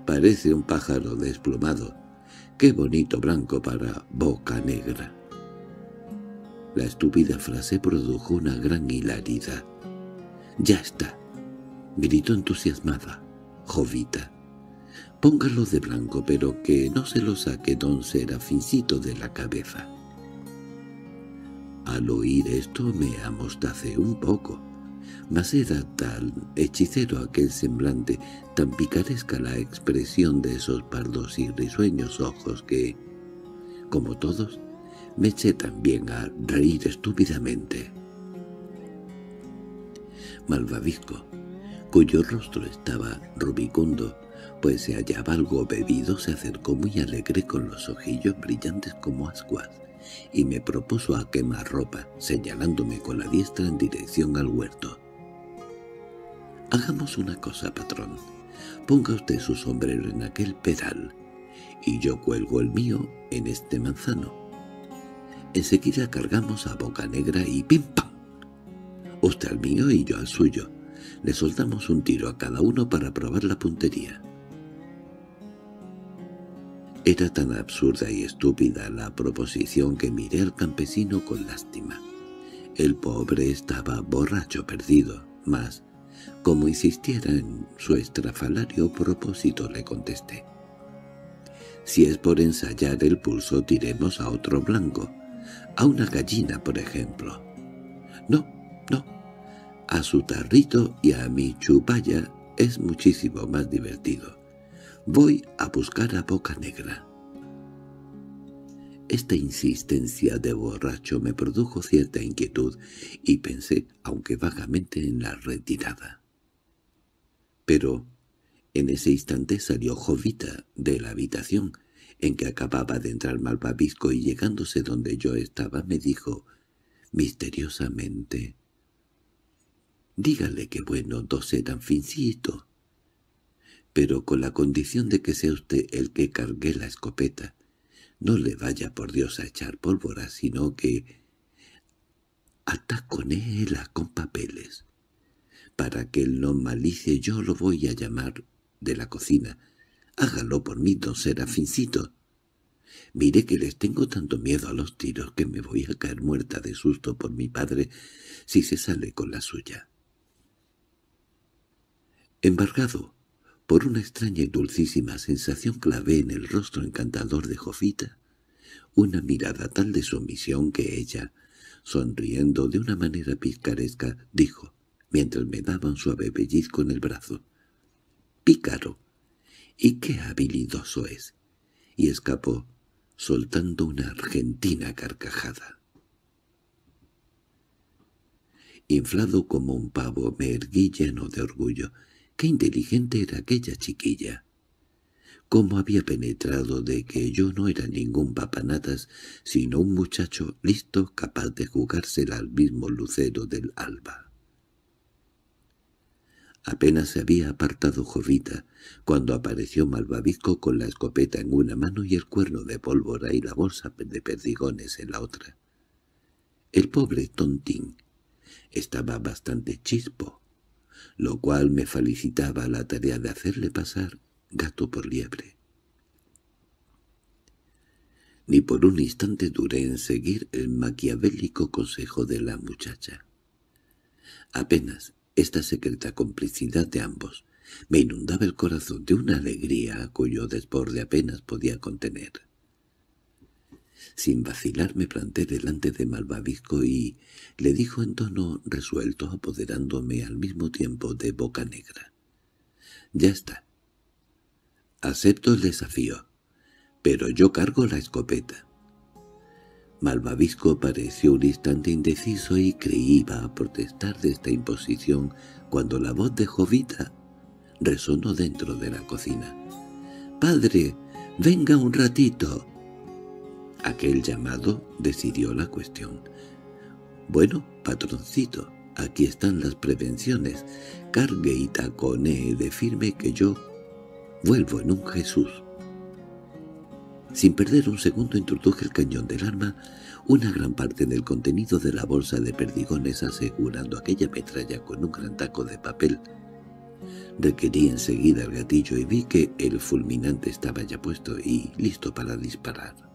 Parece un pájaro desplumado. ¡Qué bonito blanco para boca negra! La estúpida frase produjo una gran hilaridad. —¡Ya está! —gritó entusiasmada. —Jovita. Póngalo de blanco, pero que no se lo saque don Serafincito de la cabeza. Al oír esto me amostacé un poco, mas era tal hechicero aquel semblante, tan picaresca la expresión de esos pardos y risueños ojos que, como todos, me eché también a reír estúpidamente. Malvavisco, cuyo rostro estaba rubicundo, pues se hallaba algo bebido, se acercó muy alegre con los ojillos brillantes como ascuas, y me propuso a quemar ropa, señalándome con la diestra en dirección al huerto. «Hagamos una cosa, patrón. Ponga usted su sombrero en aquel pedal, y yo cuelgo el mío en este manzano. Enseguida cargamos a Boca Negra y ¡pim pam! Usted al mío y yo al suyo. Le soltamos un tiro a cada uno para probar la puntería. Era tan absurda y estúpida la proposición que miré al campesino con lástima. El pobre estaba borracho perdido, mas, como insistiera en su estrafalario propósito, le contesté. Si es por ensayar el pulso, tiremos a otro blanco, a una gallina, por ejemplo. No, no, a su tarrito y a mi chupalla es muchísimo más divertido. Voy a buscar a Boca Negra. Esta insistencia de borracho me produjo cierta inquietud y pensé, aunque vagamente, en la retirada. Pero en ese instante salió Jovita de la habitación en que acababa de entrar Malvavisco y llegándose donde yo estaba me dijo misteriosamente «Dígale que bueno, dos tan fincito» pero con la condición de que sea usted el que cargue la escopeta. No le vaya por Dios a echar pólvora, sino que ataconéela con papeles. Para que él no malicie yo lo voy a llamar de la cocina. Hágalo por mí, don Serafincito. Mire que les tengo tanto miedo a los tiros que me voy a caer muerta de susto por mi padre si se sale con la suya. Embargado, por una extraña y dulcísima sensación clavé en el rostro encantador de Jofita una mirada tal de sumisión que ella, sonriendo de una manera picaresca, dijo, mientras me daba un suave pellizco en el brazo, «¡Pícaro! ¿Y qué habilidoso es!» y escapó, soltando una argentina carcajada. Inflado como un pavo me erguí lleno de orgullo, Qué inteligente era aquella chiquilla. Cómo había penetrado de que yo no era ningún papanatas, sino un muchacho listo capaz de jugársela al mismo lucero del alba. Apenas se había apartado Jovita, cuando apareció Malvavisco con la escopeta en una mano y el cuerno de pólvora y la bolsa de perdigones en la otra. El pobre tontín estaba bastante chispo, lo cual me felicitaba la tarea de hacerle pasar gato por liebre. Ni por un instante duré en seguir el maquiavélico consejo de la muchacha. Apenas esta secreta complicidad de ambos me inundaba el corazón de una alegría cuyo desborde apenas podía contener. Sin vacilar me planté delante de Malvavisco y le dijo en tono resuelto, apoderándome al mismo tiempo de boca negra. «Ya está. Acepto el desafío, pero yo cargo la escopeta». Malvavisco pareció un instante indeciso y creí iba a protestar de esta imposición cuando la voz de Jovita resonó dentro de la cocina. «¡Padre, venga un ratito!» Aquel llamado decidió la cuestión. «Bueno, patroncito, aquí están las prevenciones. Cargue y taconee de firme que yo vuelvo en un Jesús». Sin perder un segundo introduje el cañón del arma, una gran parte del contenido de la bolsa de perdigones asegurando aquella metralla con un gran taco de papel. Requerí enseguida el gatillo y vi que el fulminante estaba ya puesto y listo para disparar.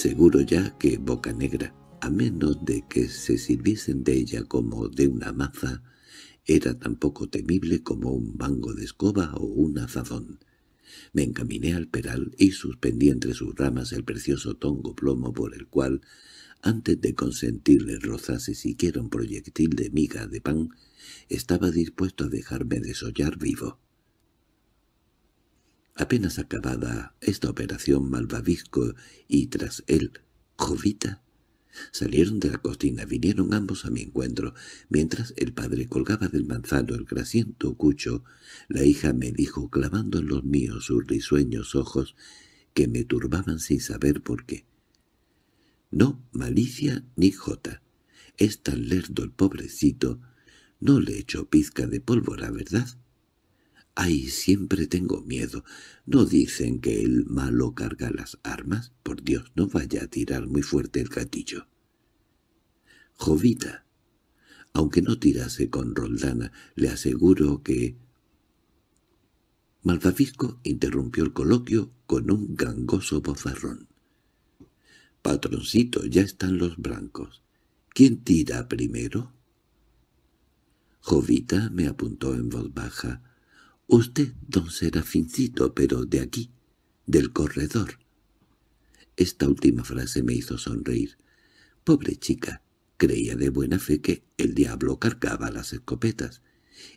Seguro ya que Boca Negra, a menos de que se sirviesen de ella como de una maza, era tan poco temible como un mango de escoba o un azadón. Me encaminé al peral y suspendí entre sus ramas el precioso tongo plomo por el cual, antes de consentirle rozase siquiera un proyectil de miga de pan, estaba dispuesto a dejarme desollar vivo. Apenas acabada esta operación Malvavisco y tras él Jovita, salieron de la cocina, vinieron ambos a mi encuentro. Mientras el padre colgaba del manzano el grasiento cucho, la hija me dijo, clavando en los míos sus risueños ojos, que me turbaban sin saber por qué. No malicia ni jota. Es tan lerdo el pobrecito. No le echo pizca de pólvora, ¿verdad? Ay, siempre tengo miedo. ¿No dicen que el malo carga las armas? Por Dios, no vaya a tirar muy fuerte el gatillo. Jovita, aunque no tirase con Roldana, le aseguro que... Malvavisco interrumpió el coloquio con un gangoso bozarrón. —Patroncito, ya están los blancos. ¿Quién tira primero? Jovita me apuntó en voz baja. —Usted, don Serafincito, pero de aquí, del corredor. Esta última frase me hizo sonreír. Pobre chica, creía de buena fe que el diablo cargaba las escopetas,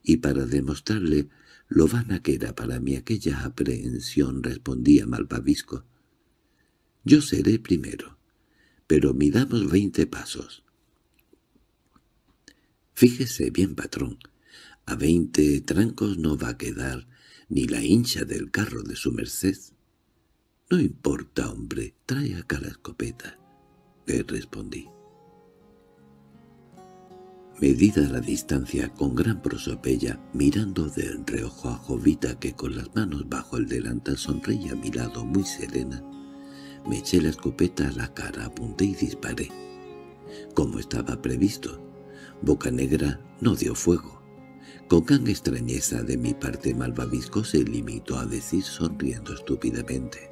y para demostrarle lo vana que era para mí aquella aprehensión respondía Malvavisco. Yo seré primero, pero midamos veinte pasos. Fíjese bien, patrón, a veinte trancos no va a quedar ni la hincha del carro de su merced. —No importa, hombre, trae acá la escopeta —le respondí. Medida la distancia con gran prosopella, mirando de reojo a Jovita que con las manos bajo el delantal sonreía a mi lado muy serena, me eché la escopeta a la cara, apunté y disparé. Como estaba previsto, Boca Negra no dio fuego. Con gran extrañeza de mi parte Malvavisco se limitó a decir sonriendo estúpidamente.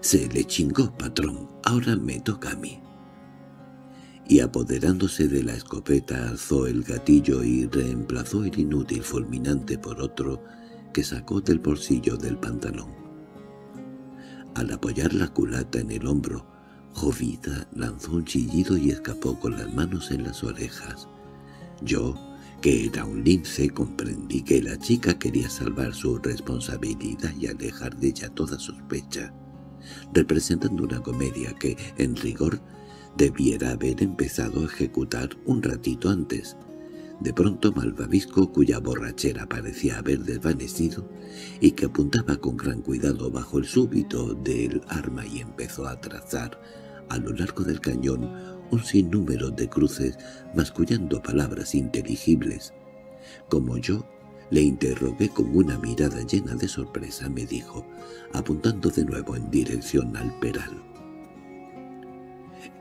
«Se le chingó, patrón, ahora me toca a mí» y apoderándose de la escopeta alzó el gatillo y reemplazó el inútil fulminante por otro que sacó del bolsillo del pantalón. Al apoyar la culata en el hombro, Jovita lanzó un chillido y escapó con las manos en las orejas. Yo, que era un lince, comprendí que la chica quería salvar su responsabilidad y alejar de ella toda sospecha, representando una comedia que, en rigor, debiera haber empezado a ejecutar un ratito antes. De pronto Malvavisco, cuya borrachera parecía haber desvanecido y que apuntaba con gran cuidado bajo el súbito del arma y empezó a trazar a lo largo del cañón un sinnúmero de cruces mascullando palabras inteligibles. Como yo le interrogué con una mirada llena de sorpresa, me dijo, apuntando de nuevo en dirección al peral.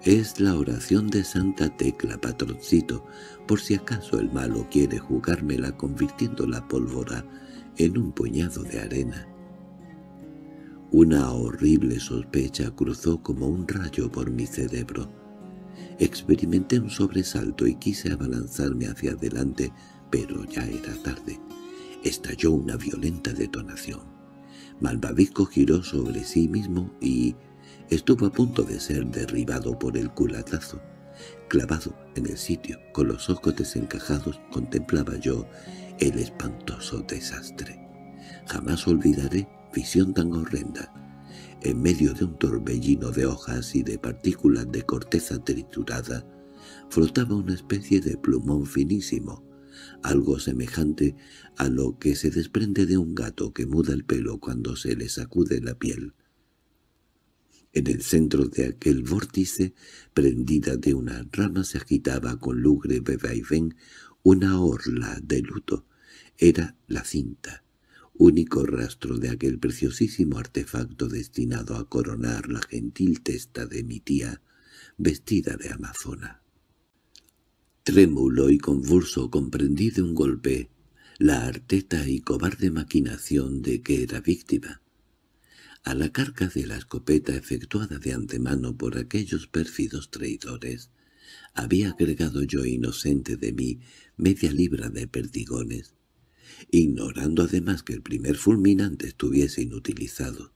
Es la oración de Santa Tecla, patroncito, por si acaso el malo quiere jugármela convirtiendo la pólvora en un puñado de arena. Una horrible sospecha cruzó como un rayo por mi cerebro. Experimenté un sobresalto y quise abalanzarme hacia adelante, pero ya era tarde. Estalló una violenta detonación. Malvavisco giró sobre sí mismo y Estuvo a punto de ser derribado por el culatazo. Clavado en el sitio, con los ojos desencajados, contemplaba yo el espantoso desastre. Jamás olvidaré visión tan horrenda. En medio de un torbellino de hojas y de partículas de corteza triturada, flotaba una especie de plumón finísimo, algo semejante a lo que se desprende de un gato que muda el pelo cuando se le sacude la piel. En el centro de aquel vórtice, prendida de una rama, se agitaba con lúgubre vaivén una orla de luto. Era la cinta, único rastro de aquel preciosísimo artefacto destinado a coronar la gentil testa de mi tía, vestida de amazona. Trémulo y convulso comprendí de un golpe la arteta y cobarde maquinación de que era víctima. A la carga de la escopeta efectuada de antemano por aquellos pérfidos traidores, había agregado yo inocente de mí media libra de perdigones. Ignorando además que el primer fulminante estuviese inutilizado.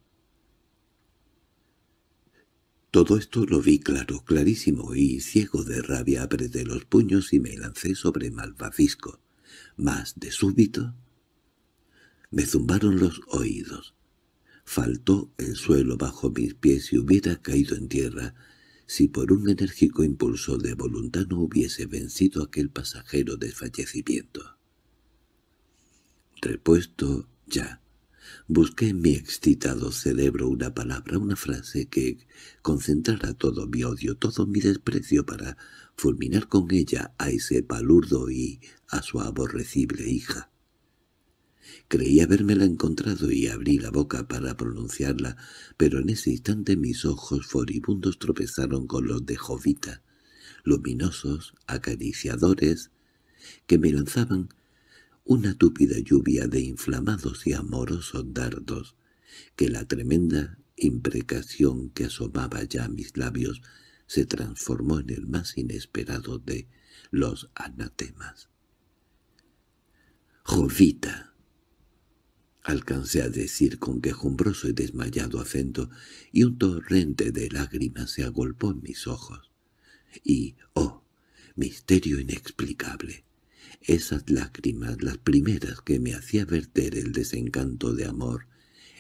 Todo esto lo vi claro, clarísimo, y ciego de rabia apreté los puños y me lancé sobre Malvavisco. Mas, de súbito, me zumbaron los oídos. Faltó el suelo bajo mis pies y hubiera caído en tierra si por un enérgico impulso de voluntad no hubiese vencido aquel pasajero desfallecimiento. Repuesto ya, busqué en mi excitado cerebro una palabra, una frase que concentrara todo mi odio, todo mi desprecio para fulminar con ella a ese palurdo y a su aborrecible hija. Creí habérmela encontrado y abrí la boca para pronunciarla, pero en ese instante mis ojos furibundos tropezaron con los de Jovita, luminosos, acariciadores, que me lanzaban una túpida lluvia de inflamados y amorosos dardos, que la tremenda imprecación que asomaba ya a mis labios se transformó en el más inesperado de los anatemas. «Jovita», Alcancé a decir con quejumbroso y desmayado acento, y un torrente de lágrimas se agolpó en mis ojos. Y, oh, misterio inexplicable, esas lágrimas, las primeras que me hacía verter el desencanto de amor,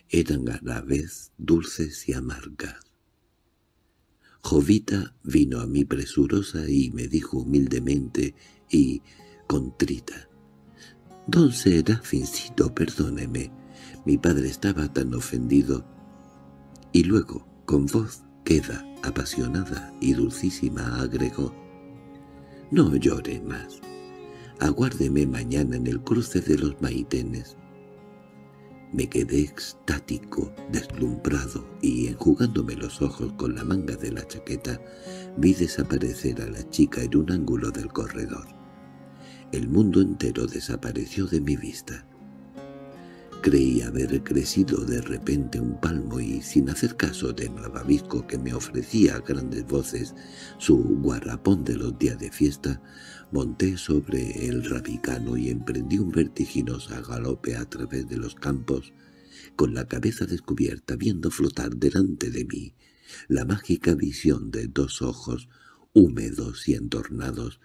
eran a la vez dulces y amargas. Jovita vino a mí presurosa y me dijo humildemente y contrita, «Don Serafincito, perdóneme. Mi padre estaba tan ofendido». Y luego, con voz queda, apasionada y dulcísima, agregó, «No llore más. Aguárdeme mañana en el cruce de los maitenes». Me quedé extático, deslumbrado, y enjugándome los ojos con la manga de la chaqueta, vi desaparecer a la chica en un ángulo del corredor. El mundo entero desapareció de mi vista. Creí haber crecido de repente un palmo y, sin hacer caso de Malvavisco que me ofrecía a grandes voces su guarrapón de los días de fiesta, monté sobre el rabicano y emprendí un vertiginoso galope a través de los campos, con la cabeza descubierta viendo flotar delante de mí la mágica visión de dos ojos húmedos y entornados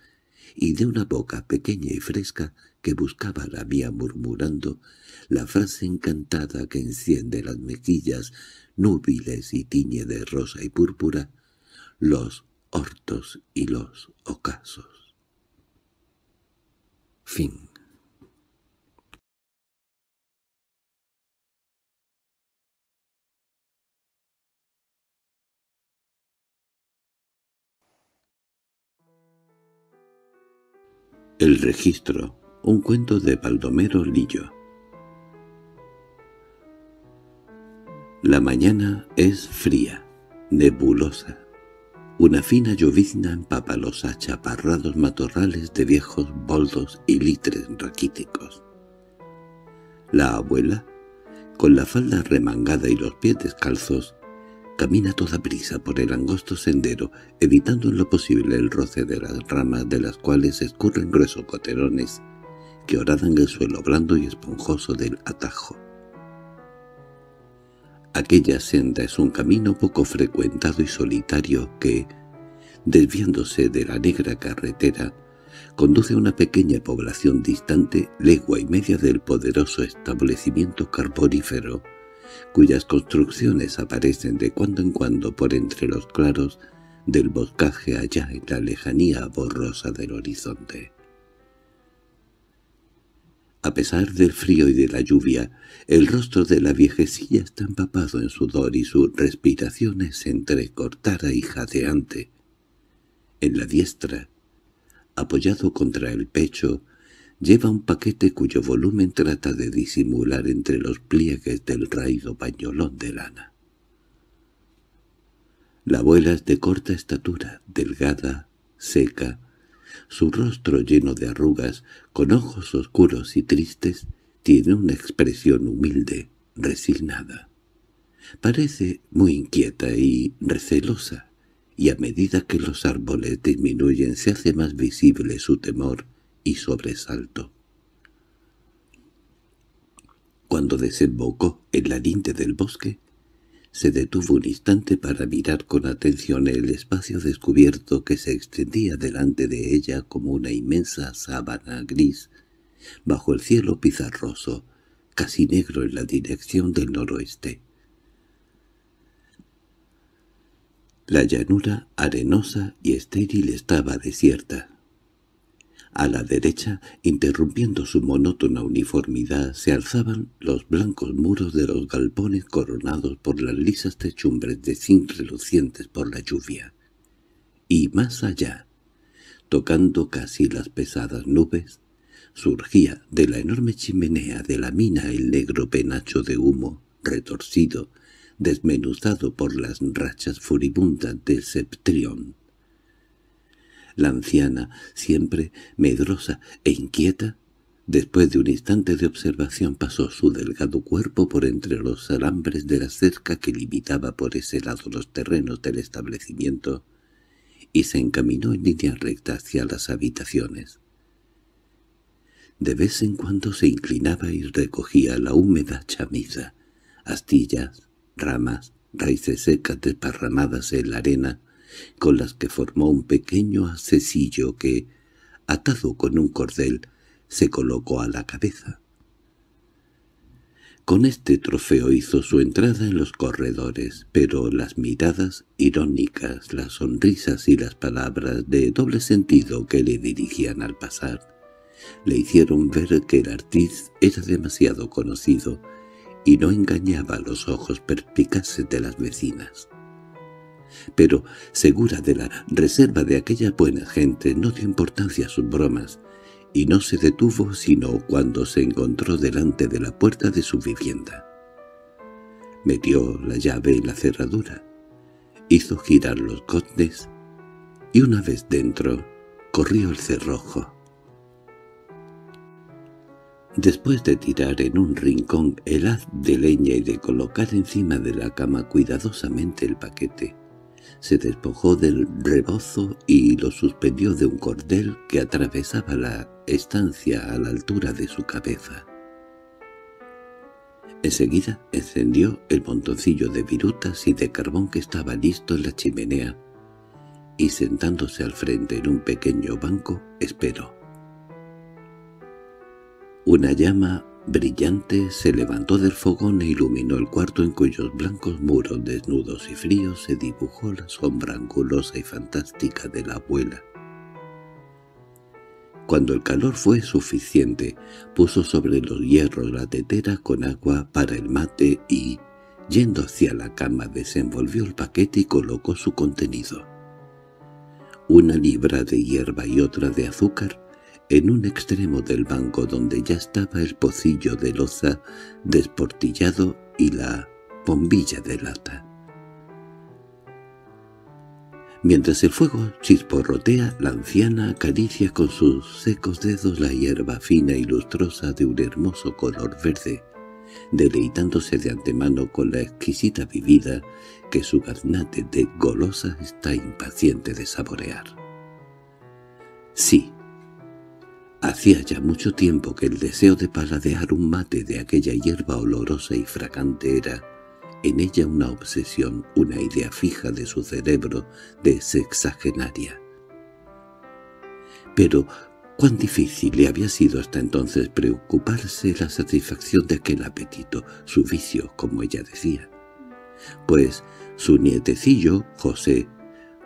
y de una boca pequeña y fresca que buscaba la mía murmurando la frase encantada que enciende las mejillas núbiles y tiñe de rosa y púrpura los hortos y los ocasos. Fin El registro, un cuento de Baldomero Lillo. La mañana es fría, nebulosa. Una fina llovizna empapa los achaparrados matorrales de viejos boldos y litres raquíticos. La abuela, con la falda remangada y los pies descalzos, Camina toda prisa por el angosto sendero, evitando en lo posible el roce de las ramas de las cuales escurren gruesos coterones que horadan el suelo blando y esponjoso del atajo. Aquella senda es un camino poco frecuentado y solitario que, desviándose de la negra carretera, conduce a una pequeña población distante legua y media del poderoso establecimiento carbonífero cuyas construcciones aparecen de cuando en cuando por entre los claros del boscaje allá en la lejanía borrosa del horizonte. A pesar del frío y de la lluvia, el rostro de la viejecilla está empapado en sudor y su respiración es entrecortada y jadeante. En la diestra, apoyado contra el pecho, Lleva un paquete cuyo volumen trata de disimular entre los pliegues del raído pañolón de lana. La abuela es de corta estatura, delgada, seca, su rostro lleno de arrugas, con ojos oscuros y tristes, tiene una expresión humilde, resignada. Parece muy inquieta y recelosa, y a medida que los árboles disminuyen se hace más visible su temor y sobresalto. Cuando desembocó en la linde del bosque, se detuvo un instante para mirar con atención el espacio descubierto que se extendía delante de ella como una inmensa sábana gris bajo el cielo pizarroso, casi negro en la dirección del noroeste. La llanura arenosa y estéril estaba desierta. A la derecha, interrumpiendo su monótona uniformidad, se alzaban los blancos muros de los galpones coronados por las lisas techumbres de zinc relucientes por la lluvia. Y más allá, tocando casi las pesadas nubes, surgía de la enorme chimenea de la mina el negro penacho de humo, retorcido, desmenuzado por las rachas furibundas del septrión. La anciana, siempre medrosa e inquieta, después de un instante de observación pasó su delgado cuerpo por entre los alambres de la cerca que limitaba por ese lado los terrenos del establecimiento y se encaminó en línea recta hacia las habitaciones. De vez en cuando se inclinaba y recogía la húmeda chamisa, astillas, ramas, raíces secas desparramadas en la arena, con las que formó un pequeño acesillo que, atado con un cordel, se colocó a la cabeza. Con este trofeo hizo su entrada en los corredores, pero las miradas irónicas, las sonrisas y las palabras de doble sentido que le dirigían al pasar, le hicieron ver que el artista era demasiado conocido y no engañaba los ojos perspicaces de las vecinas pero, segura de la reserva de aquella buena gente, no dio importancia a sus bromas, y no se detuvo sino cuando se encontró delante de la puerta de su vivienda. Metió la llave en la cerradura, hizo girar los condes, y una vez dentro, corrió el cerrojo. Después de tirar en un rincón el haz de leña y de colocar encima de la cama cuidadosamente el paquete, se despojó del rebozo y lo suspendió de un cordel que atravesaba la estancia a la altura de su cabeza. Enseguida encendió el montoncillo de virutas y de carbón que estaba listo en la chimenea, y sentándose al frente en un pequeño banco, esperó. Una llama brillante se levantó del fogón e iluminó el cuarto en cuyos blancos muros desnudos y fríos se dibujó la sombra angulosa y fantástica de la abuela. Cuando el calor fue suficiente, puso sobre los hierros la tetera con agua para el mate y, yendo hacia la cama, desenvolvió el paquete y colocó su contenido. Una libra de hierba y otra de azúcar en un extremo del banco donde ya estaba el pocillo de loza desportillado y la bombilla de lata. Mientras el fuego chisporrotea, la anciana acaricia con sus secos dedos la hierba fina y lustrosa de un hermoso color verde, deleitándose de antemano con la exquisita bebida que su gaznate de golosa está impaciente de saborear. Sí, Hacía ya mucho tiempo que el deseo de paladear un mate de aquella hierba olorosa y fragante era en ella una obsesión, una idea fija de su cerebro de sexagenaria. Pero cuán difícil le había sido hasta entonces preocuparse la satisfacción de aquel apetito, su vicio, como ella decía. Pues su nietecillo, José,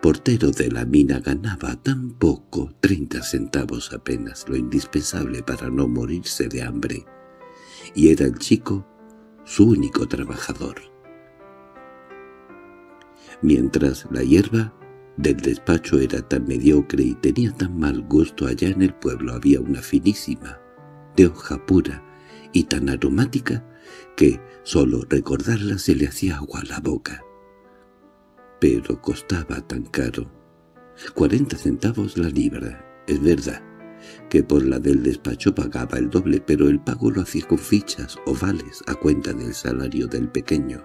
portero de la mina ganaba tan poco, treinta centavos apenas, lo indispensable para no morirse de hambre, y era el chico su único trabajador. Mientras la hierba del despacho era tan mediocre y tenía tan mal gusto allá en el pueblo había una finísima, de hoja pura y tan aromática que solo recordarla se le hacía agua a la boca pero costaba tan caro. Cuarenta centavos la libra, es verdad, que por la del despacho pagaba el doble, pero el pago lo hacía con fichas o vales a cuenta del salario del pequeño,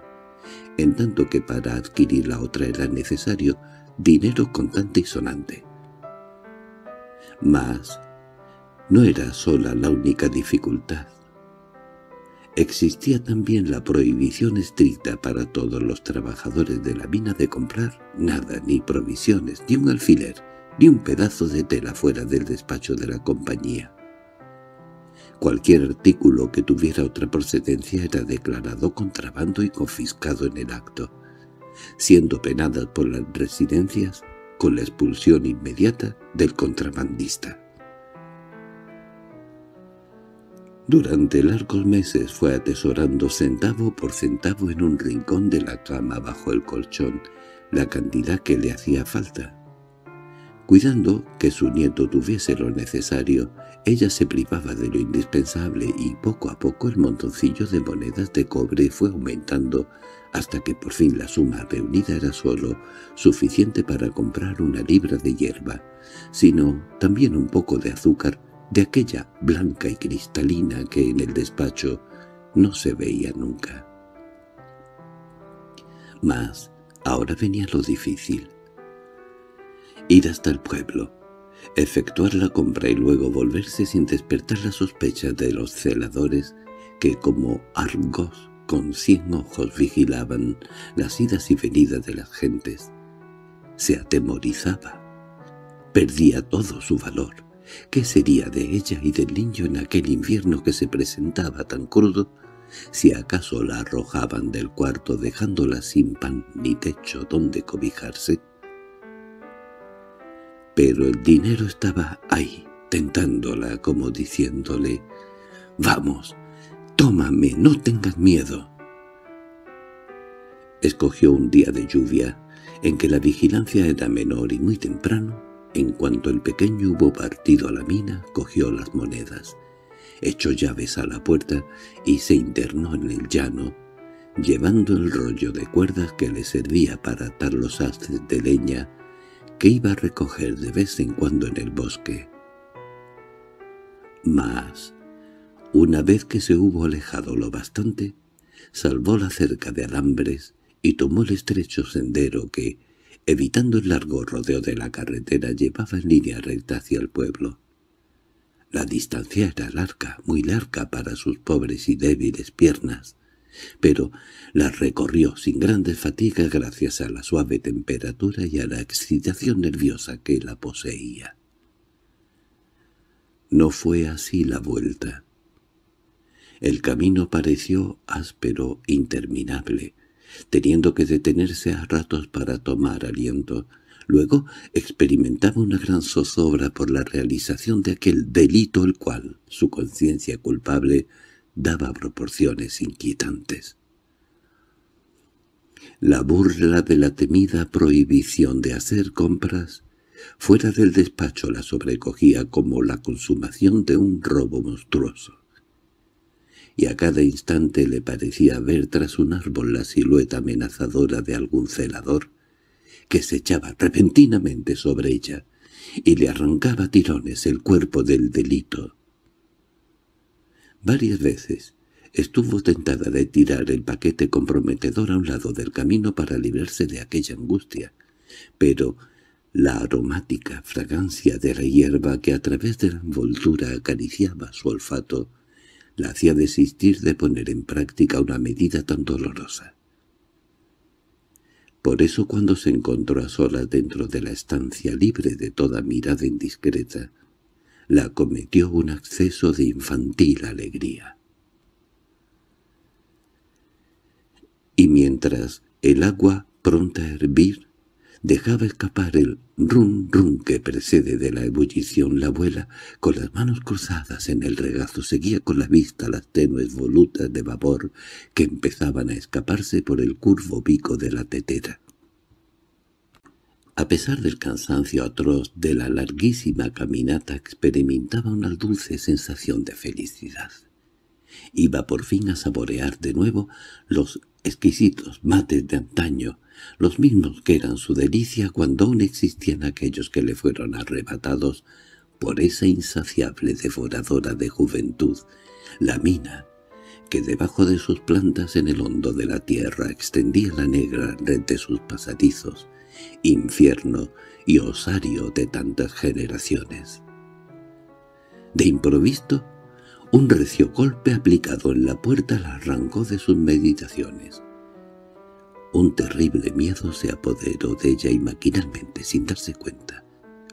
en tanto que para adquirir la otra era necesario dinero contante y sonante. Mas no era sola la única dificultad. Existía también la prohibición estricta para todos los trabajadores de la mina de comprar nada, ni provisiones, ni un alfiler, ni un pedazo de tela fuera del despacho de la compañía. Cualquier artículo que tuviera otra procedencia era declarado contrabando y confiscado en el acto, siendo penadas por las residencias con la expulsión inmediata del contrabandista. Durante largos meses fue atesorando centavo por centavo en un rincón de la cama bajo el colchón la cantidad que le hacía falta. Cuidando que su nieto tuviese lo necesario, ella se privaba de lo indispensable y poco a poco el montoncillo de monedas de cobre fue aumentando hasta que por fin la suma reunida era solo suficiente para comprar una libra de hierba, sino también un poco de azúcar de aquella blanca y cristalina que en el despacho no se veía nunca. Mas ahora venía lo difícil. Ir hasta el pueblo, efectuar la compra y luego volverse sin despertar la sospecha de los celadores que como argos con cien ojos vigilaban las idas y venidas de las gentes. Se atemorizaba. Perdía todo su valor. ¿Qué sería de ella y del niño en aquel invierno que se presentaba tan crudo si acaso la arrojaban del cuarto dejándola sin pan ni techo donde cobijarse? Pero el dinero estaba ahí, tentándola como diciéndole «Vamos, tómame, no tengas miedo». Escogió un día de lluvia en que la vigilancia era menor y muy temprano en cuanto el pequeño hubo partido a la mina, cogió las monedas, echó llaves a la puerta y se internó en el llano, llevando el rollo de cuerdas que le servía para atar los haces de leña que iba a recoger de vez en cuando en el bosque. Mas, una vez que se hubo alejado lo bastante, salvó la cerca de alambres y tomó el estrecho sendero que, evitando el largo rodeo de la carretera, llevaba en línea recta hacia el pueblo. La distancia era larga, muy larga para sus pobres y débiles piernas, pero la recorrió sin grandes fatigas gracias a la suave temperatura y a la excitación nerviosa que la poseía. No fue así la vuelta. El camino pareció áspero, interminable, teniendo que detenerse a ratos para tomar aliento. Luego experimentaba una gran zozobra por la realización de aquel delito el cual su conciencia culpable daba proporciones inquietantes. La burla de la temida prohibición de hacer compras fuera del despacho la sobrecogía como la consumación de un robo monstruoso y a cada instante le parecía ver tras un árbol la silueta amenazadora de algún celador, que se echaba repentinamente sobre ella y le arrancaba tirones el cuerpo del delito. Varias veces estuvo tentada de tirar el paquete comprometedor a un lado del camino para librarse de aquella angustia, pero la aromática fragancia de la hierba que a través de la envoltura acariciaba su olfato la hacía desistir de poner en práctica una medida tan dolorosa. Por eso cuando se encontró a solas dentro de la estancia libre de toda mirada indiscreta, la acometió un acceso de infantil alegría. Y mientras el agua pronta a hervir dejaba escapar el rum rum que precede de la ebullición, la abuela, con las manos cruzadas en el regazo, seguía con la vista las tenues volutas de vapor que empezaban a escaparse por el curvo pico de la tetera. A pesar del cansancio atroz de la larguísima caminata experimentaba una dulce sensación de felicidad. Iba por fin a saborear de nuevo los exquisitos mates de antaño, los mismos que eran su delicia cuando aún existían aquellos que le fueron arrebatados por esa insaciable devoradora de juventud, la mina, que debajo de sus plantas en el hondo de la tierra extendía la negra red de sus pasadizos, infierno y osario de tantas generaciones. De improvisto, Un recio golpe aplicado en la puerta la arrancó de sus meditaciones. Un terrible miedo se apoderó de ella y maquinalmente, sin darse cuenta,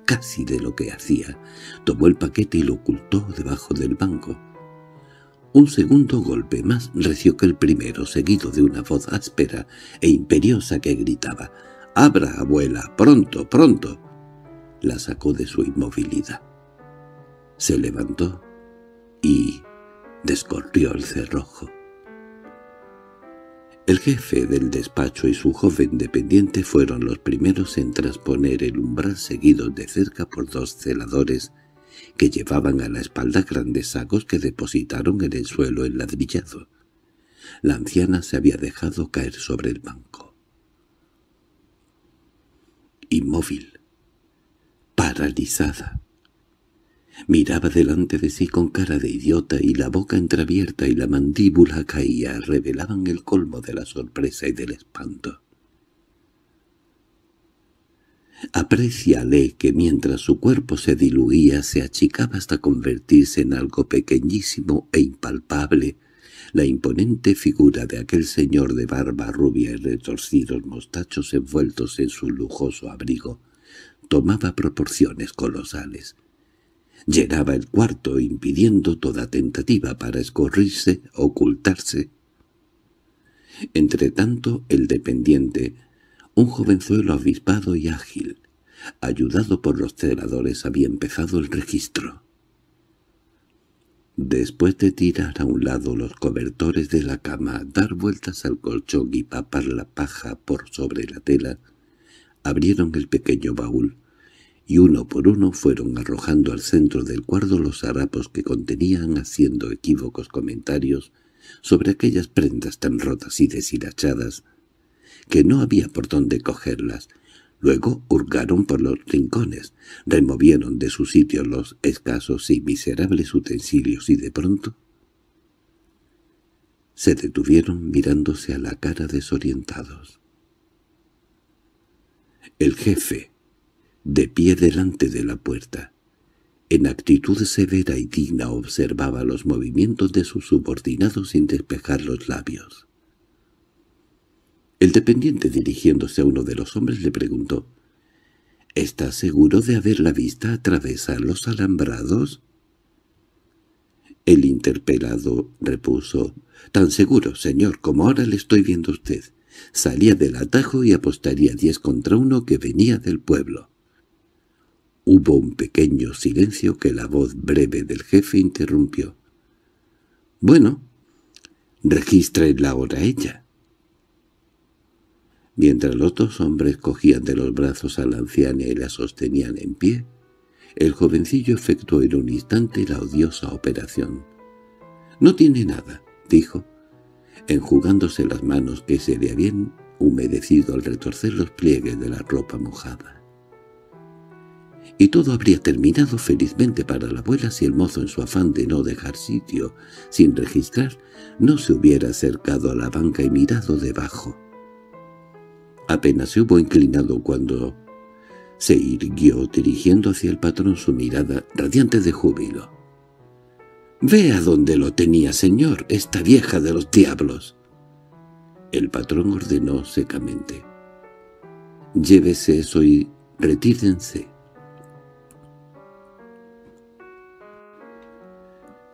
casi de lo que hacía, tomó el paquete y lo ocultó debajo del banco. Un segundo golpe más reció que el primero, seguido de una voz áspera e imperiosa que gritaba «¡Abra, abuela! ¡Pronto, pronto!» La sacó de su inmovilidad. Se levantó y descorrió el cerrojo. El jefe del despacho y su joven dependiente fueron los primeros en transponer el umbral seguidos de cerca por dos celadores que llevaban a la espalda grandes sacos que depositaron en el suelo enladrillado. La anciana se había dejado caer sobre el banco. Inmóvil, paralizada, Miraba delante de sí con cara de idiota y la boca entreabierta y la mandíbula caía. Revelaban el colmo de la sorpresa y del espanto. Apreciale que mientras su cuerpo se diluía se achicaba hasta convertirse en algo pequeñísimo e impalpable, la imponente figura de aquel señor de barba rubia y retorcidos mostachos envueltos en su lujoso abrigo tomaba proporciones colosales llenaba el cuarto impidiendo toda tentativa para escorrirse, ocultarse. Entretanto, el dependiente, un jovenzuelo avispado y ágil, ayudado por los celadores, había empezado el registro. Después de tirar a un lado los cobertores de la cama, dar vueltas al colchón y papar la paja por sobre la tela, abrieron el pequeño baúl, y uno por uno fueron arrojando al centro del cuarto los harapos que contenían haciendo equívocos comentarios sobre aquellas prendas tan rotas y deshilachadas que no había por dónde cogerlas. Luego hurgaron por los rincones, removieron de su sitio los escasos y miserables utensilios y de pronto se detuvieron mirándose a la cara desorientados. El jefe, de pie delante de la puerta. En actitud severa y digna observaba los movimientos de sus subordinados sin despejar los labios. El dependiente dirigiéndose a uno de los hombres le preguntó, —¿Estás seguro de haberla vista atravesar los alambrados? El interpelado repuso, —Tan seguro, señor, como ahora le estoy viendo a usted. Salía del atajo y apostaría diez contra uno que venía del pueblo. Hubo un pequeño silencio que la voz breve del jefe interrumpió. «Bueno, la hora ella». Mientras los dos hombres cogían de los brazos a la anciana y la sostenían en pie, el jovencillo efectuó en un instante la odiosa operación. «No tiene nada», dijo, enjugándose las manos que se le habían humedecido al retorcer los pliegues de la ropa mojada y todo habría terminado felizmente para la abuela si el mozo en su afán de no dejar sitio sin registrar no se hubiera acercado a la banca y mirado debajo. Apenas se hubo inclinado cuando se irguió dirigiendo hacia el patrón su mirada radiante de júbilo. «Vea dónde lo tenía, señor, esta vieja de los diablos». El patrón ordenó secamente. «Llévese eso y retírense».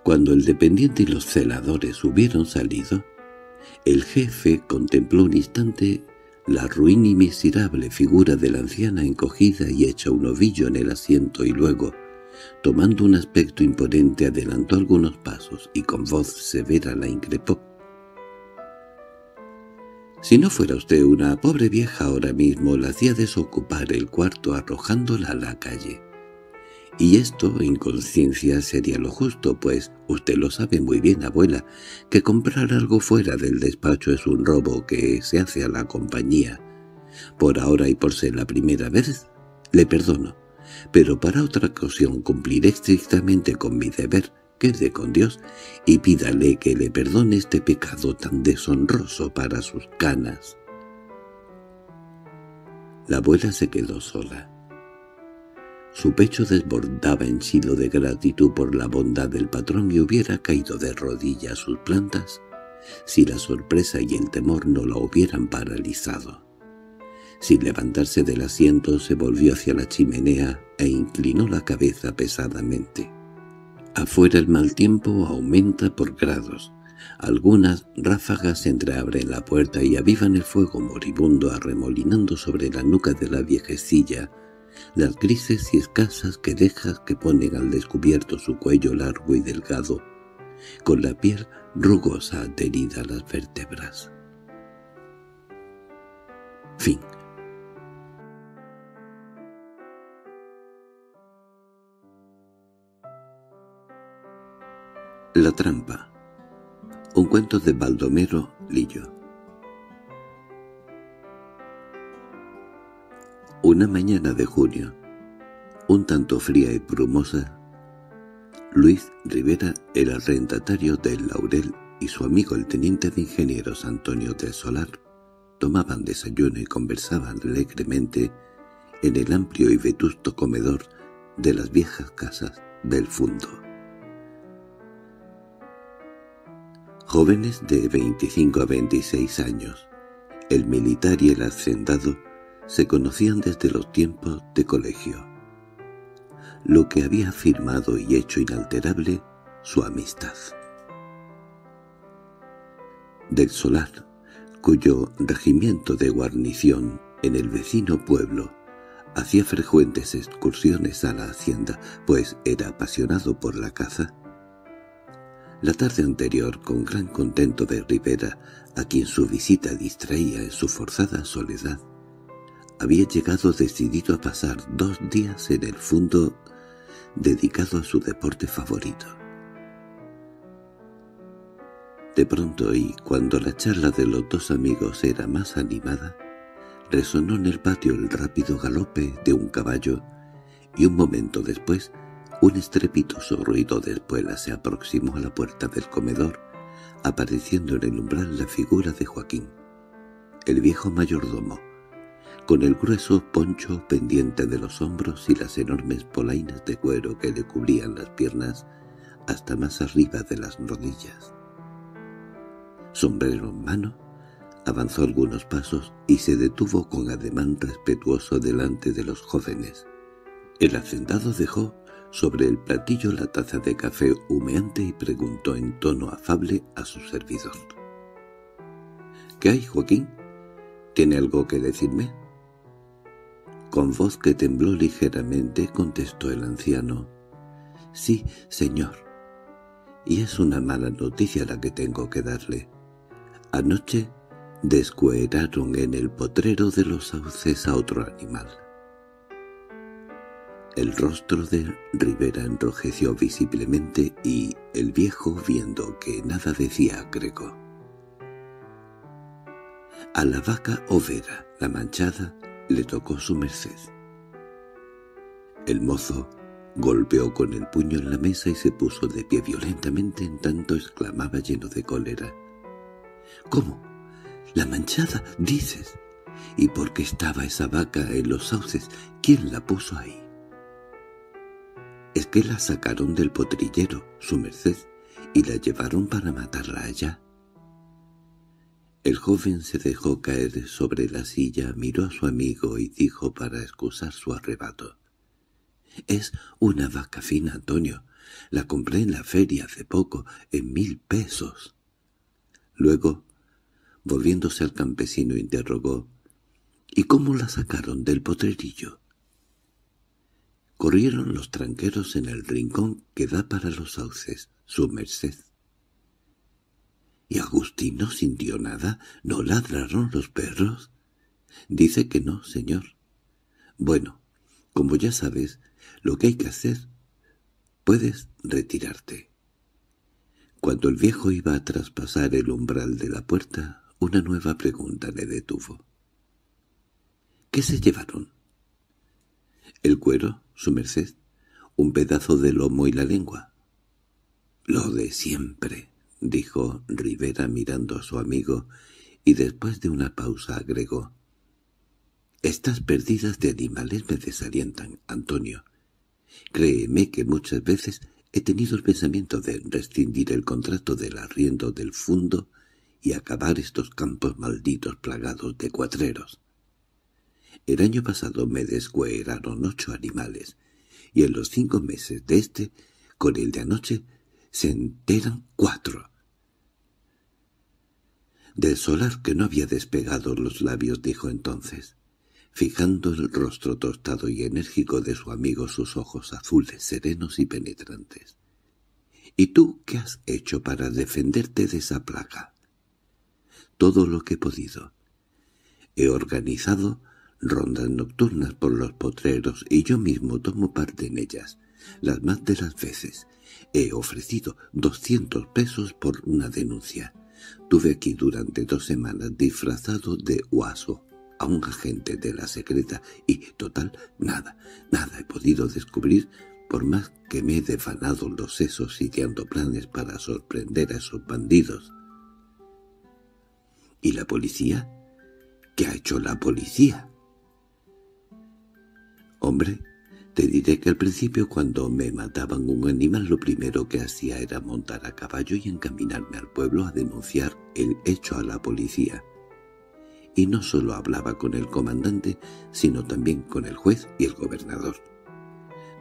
Cuando el dependiente y los celadores hubieron salido, el jefe contempló un instante la ruin y miserable figura de la anciana encogida y hecha un ovillo en el asiento y luego, tomando un aspecto imponente, adelantó algunos pasos y con voz severa la increpó. Si no fuera usted una pobre vieja ahora mismo, la hacía desocupar el cuarto arrojándola a la calle. Y esto, en conciencia, sería lo justo, pues usted lo sabe muy bien, abuela, que comprar algo fuera del despacho es un robo que se hace a la compañía. Por ahora y por ser la primera vez, le perdono, pero para otra ocasión cumpliré estrictamente con mi deber, quede con Dios, y pídale que le perdone este pecado tan deshonroso para sus canas. La abuela se quedó sola. Su pecho desbordaba en sino de gratitud por la bondad del patrón y hubiera caído de rodillas a sus plantas si la sorpresa y el temor no lo hubieran paralizado. Sin levantarse del asiento se volvió hacia la chimenea e inclinó la cabeza pesadamente. Afuera el mal tiempo aumenta por grados. Algunas ráfagas entreabren la puerta y avivan el fuego moribundo arremolinando sobre la nuca de la viejecilla las grises y escasas querejas que ponen al descubierto su cuello largo y delgado, con la piel rugosa adherida a las vértebras. Fin. La trampa. Un cuento de Baldomero Lillo Una mañana de junio, un tanto fría y brumosa, Luis Rivera, el arrendatario del Laurel, y su amigo el teniente de ingenieros Antonio del Solar tomaban desayuno y conversaban alegremente en el amplio y vetusto comedor de las viejas casas del Fundo. Jóvenes de 25 a 26 años, el militar y el hacendado se conocían desde los tiempos de colegio. Lo que había afirmado y hecho inalterable su amistad. Del Solar, cuyo regimiento de guarnición en el vecino pueblo hacía frecuentes excursiones a la hacienda, pues era apasionado por la caza. La tarde anterior, con gran contento de Rivera, a quien su visita distraía en su forzada soledad, había llegado decidido a pasar dos días en el fondo dedicado a su deporte favorito. De pronto y cuando la charla de los dos amigos era más animada, resonó en el patio el rápido galope de un caballo y un momento después un estrepitoso ruido de espuela se aproximó a la puerta del comedor, apareciendo en el umbral la figura de Joaquín, el viejo mayordomo, con el grueso poncho pendiente de los hombros y las enormes polainas de cuero que le cubrían las piernas hasta más arriba de las rodillas. Sombrero en mano, avanzó algunos pasos y se detuvo con ademán respetuoso delante de los jóvenes. El hacendado dejó sobre el platillo la taza de café humeante y preguntó en tono afable a su servidor. —¿Qué hay, Joaquín? ¿Tiene algo que decirme? Con voz que tembló ligeramente contestó el anciano. «Sí, señor. Y es una mala noticia la que tengo que darle. Anoche descueraron en el potrero de los sauces a otro animal». El rostro de Rivera enrojeció visiblemente y el viejo, viendo que nada decía, agregó. A la vaca overa, la manchada, le tocó su merced. El mozo golpeó con el puño en la mesa y se puso de pie violentamente en tanto exclamaba lleno de cólera. —¿Cómo? —¿La manchada? —dices. —¿Y por qué estaba esa vaca en los sauces? ¿Quién la puso ahí? —Es que la sacaron del potrillero, su merced, y la llevaron para matarla allá. El joven se dejó caer sobre la silla, miró a su amigo y dijo para excusar su arrebato. «Es una vaca fina, Antonio. La compré en la feria hace poco, en mil pesos». Luego, volviéndose al campesino, interrogó, «¿Y cómo la sacaron del potrerillo?» Corrieron los tranqueros en el rincón que da para los sauces, su merced. ¿Y Agustín no sintió nada? ¿No ladraron los perros? Dice que no, señor. Bueno, como ya sabes, lo que hay que hacer, puedes retirarte. Cuando el viejo iba a traspasar el umbral de la puerta, una nueva pregunta le detuvo. ¿Qué se llevaron? El cuero, su merced, un pedazo de lomo y la lengua. Lo de siempre, —dijo Rivera mirando a su amigo, y después de una pausa agregó. —Estas pérdidas de animales me desalientan, Antonio, Créeme que muchas veces he tenido el pensamiento de rescindir el contrato del arriendo del fundo y acabar estos campos malditos plagados de cuatreros. El año pasado me descueraron ocho animales, y en los cinco meses de este, con el de anoche, se enteran cuatro. Del solar que no había despegado los labios dijo entonces, fijando el rostro tostado y enérgico de su amigo sus ojos azules, serenos y penetrantes. —¿Y tú qué has hecho para defenderte de esa plaga? —Todo lo que he podido. He organizado rondas nocturnas por los potreros y yo mismo tomo parte en ellas, las más de las veces. He ofrecido doscientos pesos por una denuncia. Tuve aquí durante dos semanas disfrazado de huaso a un agente de la secreta y, total, nada, nada he podido descubrir por más que me he defanado los sesos ideando planes para sorprender a esos bandidos. ¿Y la policía? ¿Qué ha hecho la policía? Hombre, te diré que al principio cuando me mataban un animal lo primero que hacía era montar a caballo y encaminarme al pueblo a denunciar el hecho a la policía y no solo hablaba con el comandante, sino también con el juez y el gobernador.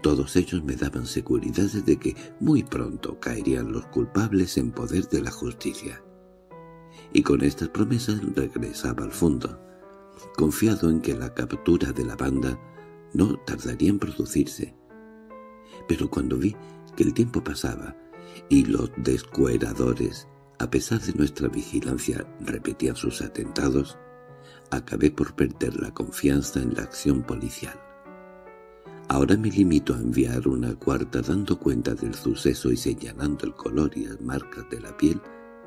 Todos ellos me daban seguridades de que muy pronto caerían los culpables en poder de la justicia. Y con estas promesas regresaba al fondo, confiado en que la captura de la banda no tardaría en producirse. Pero cuando vi que el tiempo pasaba y los descueradores, a pesar de nuestra vigilancia, repetían sus atentados, acabé por perder la confianza en la acción policial. Ahora me limito a enviar una cuarta dando cuenta del suceso y señalando el color y las marcas de la piel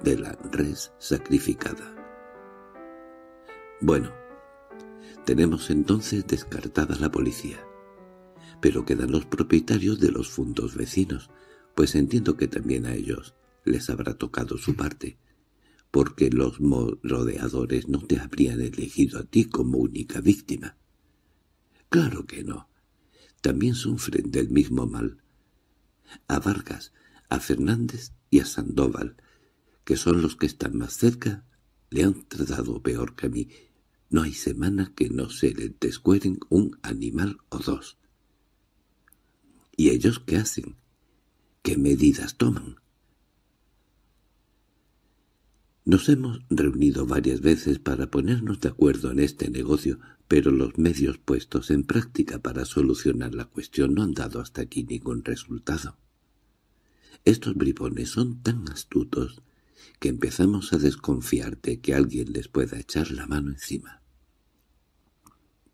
de la res sacrificada. Bueno, tenemos entonces descartada la policía. Pero quedan los propietarios de los fundos vecinos, pues entiendo que también a ellos les habrá tocado su parte porque los rodeadores no te habrían elegido a ti como única víctima. Claro que no. También sufren del mismo mal. A Vargas, a Fernández y a Sandoval, que son los que están más cerca, le han tratado peor que a mí. No hay semana que no se le descueren un animal o dos. ¿Y ellos qué hacen? ¿Qué medidas toman? Nos hemos reunido varias veces para ponernos de acuerdo en este negocio, pero los medios puestos en práctica para solucionar la cuestión no han dado hasta aquí ningún resultado. Estos bribones son tan astutos que empezamos a desconfiar de que alguien les pueda echar la mano encima.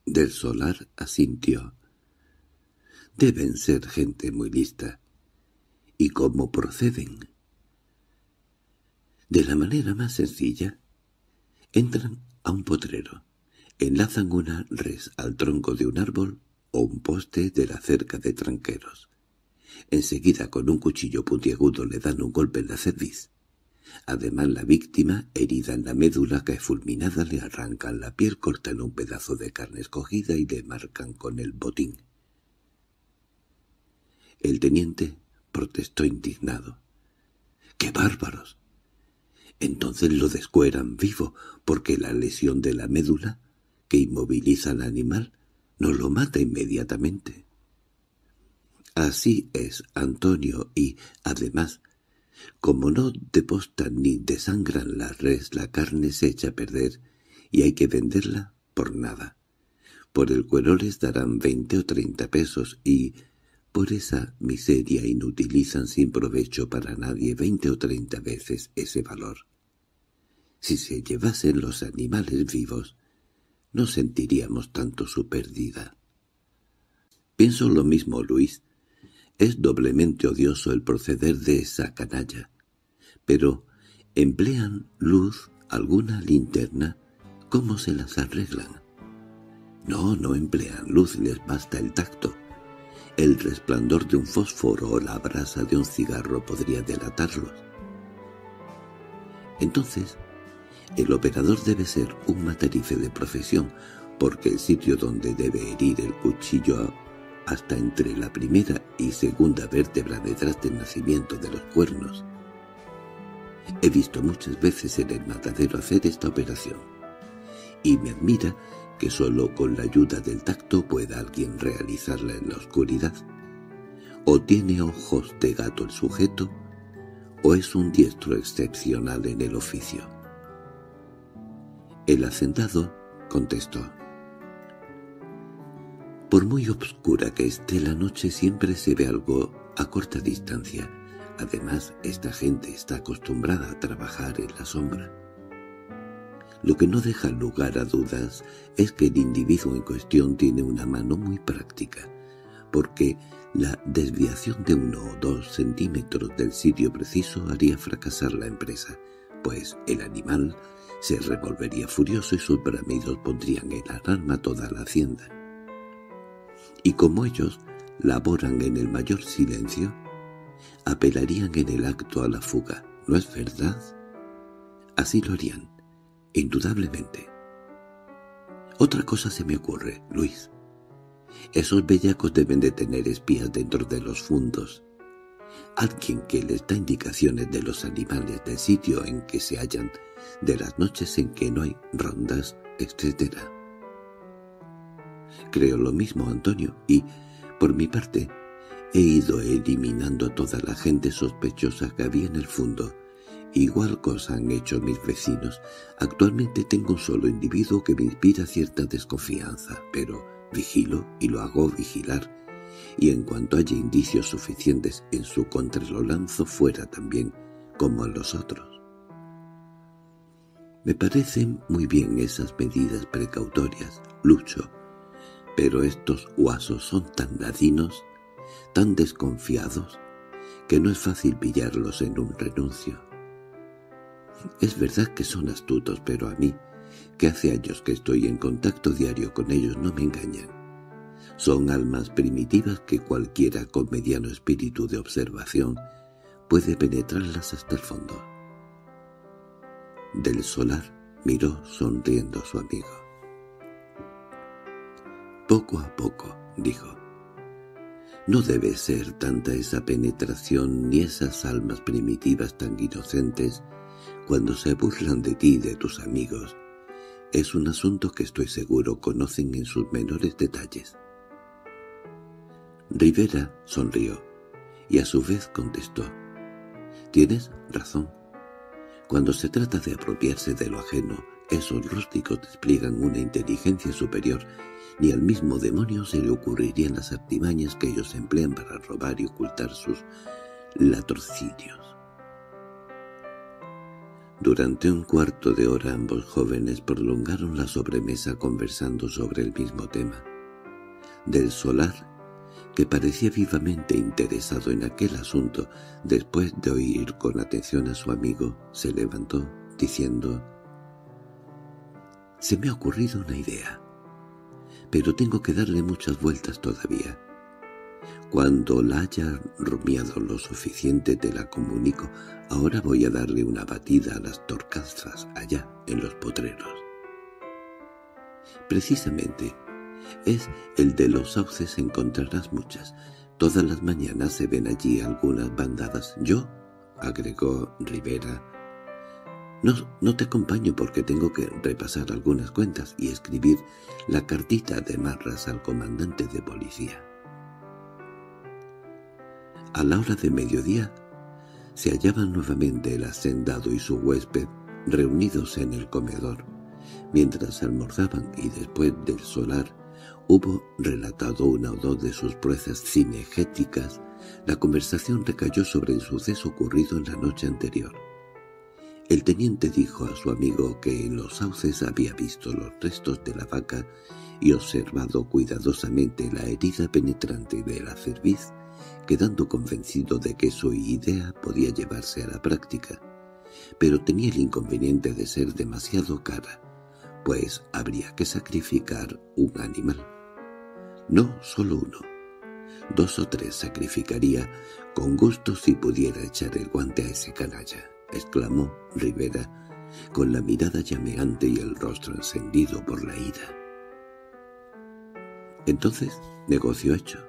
Del solar asintió. Deben ser gente muy lista. ¿Y cómo proceden? De la manera más sencilla, entran a un potrero, enlazan una res al tronco de un árbol o un poste de la cerca de tranqueros. Enseguida con un cuchillo puntiagudo le dan un golpe en la cerviz. Además la víctima, herida en la médula, cae fulminada, le arrancan la piel, cortan un pedazo de carne escogida y le marcan con el botín. El teniente protestó indignado. —¡Qué bárbaros! entonces lo descueran vivo, porque la lesión de la médula, que inmoviliza al animal, no lo mata inmediatamente. Así es, Antonio, y, además, como no depostan ni desangran la res, la carne se echa a perder y hay que venderla por nada. Por el cuero les darán veinte o treinta pesos y, por esa miseria inutilizan sin provecho para nadie veinte o treinta veces ese valor. Si se llevasen los animales vivos, no sentiríamos tanto su pérdida. Pienso lo mismo, Luis. Es doblemente odioso el proceder de esa canalla. Pero, ¿emplean luz, alguna linterna? ¿Cómo se las arreglan? No, no emplean luz, les basta el tacto. El resplandor de un fósforo o la brasa de un cigarro podría delatarlos. Entonces, el operador debe ser un matarife de profesión, porque el sitio donde debe herir el cuchillo hasta entre la primera y segunda vértebra detrás del nacimiento de los cuernos. He visto muchas veces en el matadero hacer esta operación, y me admira que solo con la ayuda del tacto pueda alguien realizarla en la oscuridad. O tiene ojos de gato el sujeto, o es un diestro excepcional en el oficio. El hacendado contestó. Por muy obscura que esté la noche siempre se ve algo a corta distancia. Además, esta gente está acostumbrada a trabajar en la sombra. Lo que no deja lugar a dudas es que el individuo en cuestión tiene una mano muy práctica, porque la desviación de uno o dos centímetros del sitio preciso haría fracasar la empresa, pues el animal se revolvería furioso y sus bramidos pondrían en alarma toda la hacienda. Y como ellos laboran en el mayor silencio, apelarían en el acto a la fuga, ¿no es verdad? Así lo harían, indudablemente. Otra cosa se me ocurre, Luis. Esos bellacos deben de tener espías dentro de los fundos. Alguien que les da indicaciones de los animales del sitio en que se hallan, de las noches en que no hay rondas, etc. Creo lo mismo, Antonio, y, por mi parte, he ido eliminando toda la gente sospechosa que había en el fondo, Igual cosa han hecho mis vecinos. Actualmente tengo un solo individuo que me inspira cierta desconfianza, pero vigilo y lo hago vigilar, y en cuanto haya indicios suficientes en su contra lo lanzo fuera también, como a los otros. Me parecen muy bien esas medidas precautorias, Lucho, pero estos huasos son tan ladinos, tan desconfiados, que no es fácil pillarlos en un renuncio. Es verdad que son astutos, pero a mí, que hace años que estoy en contacto diario con ellos, no me engañan. Son almas primitivas que cualquiera con mediano espíritu de observación puede penetrarlas hasta el fondo. Del solar miró sonriendo a su amigo. Poco a poco, dijo. No debe ser tanta esa penetración ni esas almas primitivas tan inocentes cuando se burlan de ti y de tus amigos, es un asunto que estoy seguro conocen en sus menores detalles. Rivera sonrió, y a su vez contestó, «Tienes razón. Cuando se trata de apropiarse de lo ajeno, esos rústicos despliegan una inteligencia superior, ni al mismo demonio se le ocurrirían las artimañas que ellos emplean para robar y ocultar sus latrocinios. Durante un cuarto de hora ambos jóvenes prolongaron la sobremesa conversando sobre el mismo tema. Del solar, que parecía vivamente interesado en aquel asunto, después de oír con atención a su amigo, se levantó, diciendo «Se me ha ocurrido una idea, pero tengo que darle muchas vueltas todavía. Cuando la haya rumiado lo suficiente te la comunico. Ahora voy a darle una batida a las torcazas allá, en los potreros. Precisamente, es el de los sauces encontrarás muchas. Todas las mañanas se ven allí algunas bandadas. Yo, agregó Rivera, no, no te acompaño porque tengo que repasar algunas cuentas y escribir la cartita de marras al comandante de policía. A la hora de mediodía se hallaban nuevamente el hacendado y su huésped reunidos en el comedor. Mientras almorzaban y después del solar hubo relatado una o dos de sus proezas cinegéticas, la conversación recayó sobre el suceso ocurrido en la noche anterior. El teniente dijo a su amigo que en los sauces había visto los restos de la vaca y observado cuidadosamente la herida penetrante de la cerviz quedando convencido de que su idea podía llevarse a la práctica, pero tenía el inconveniente de ser demasiado cara, pues habría que sacrificar un animal. No solo uno, dos o tres sacrificaría con gusto si pudiera echar el guante a ese canalla, exclamó Rivera, con la mirada llameante y el rostro encendido por la ira. Entonces, negocio hecho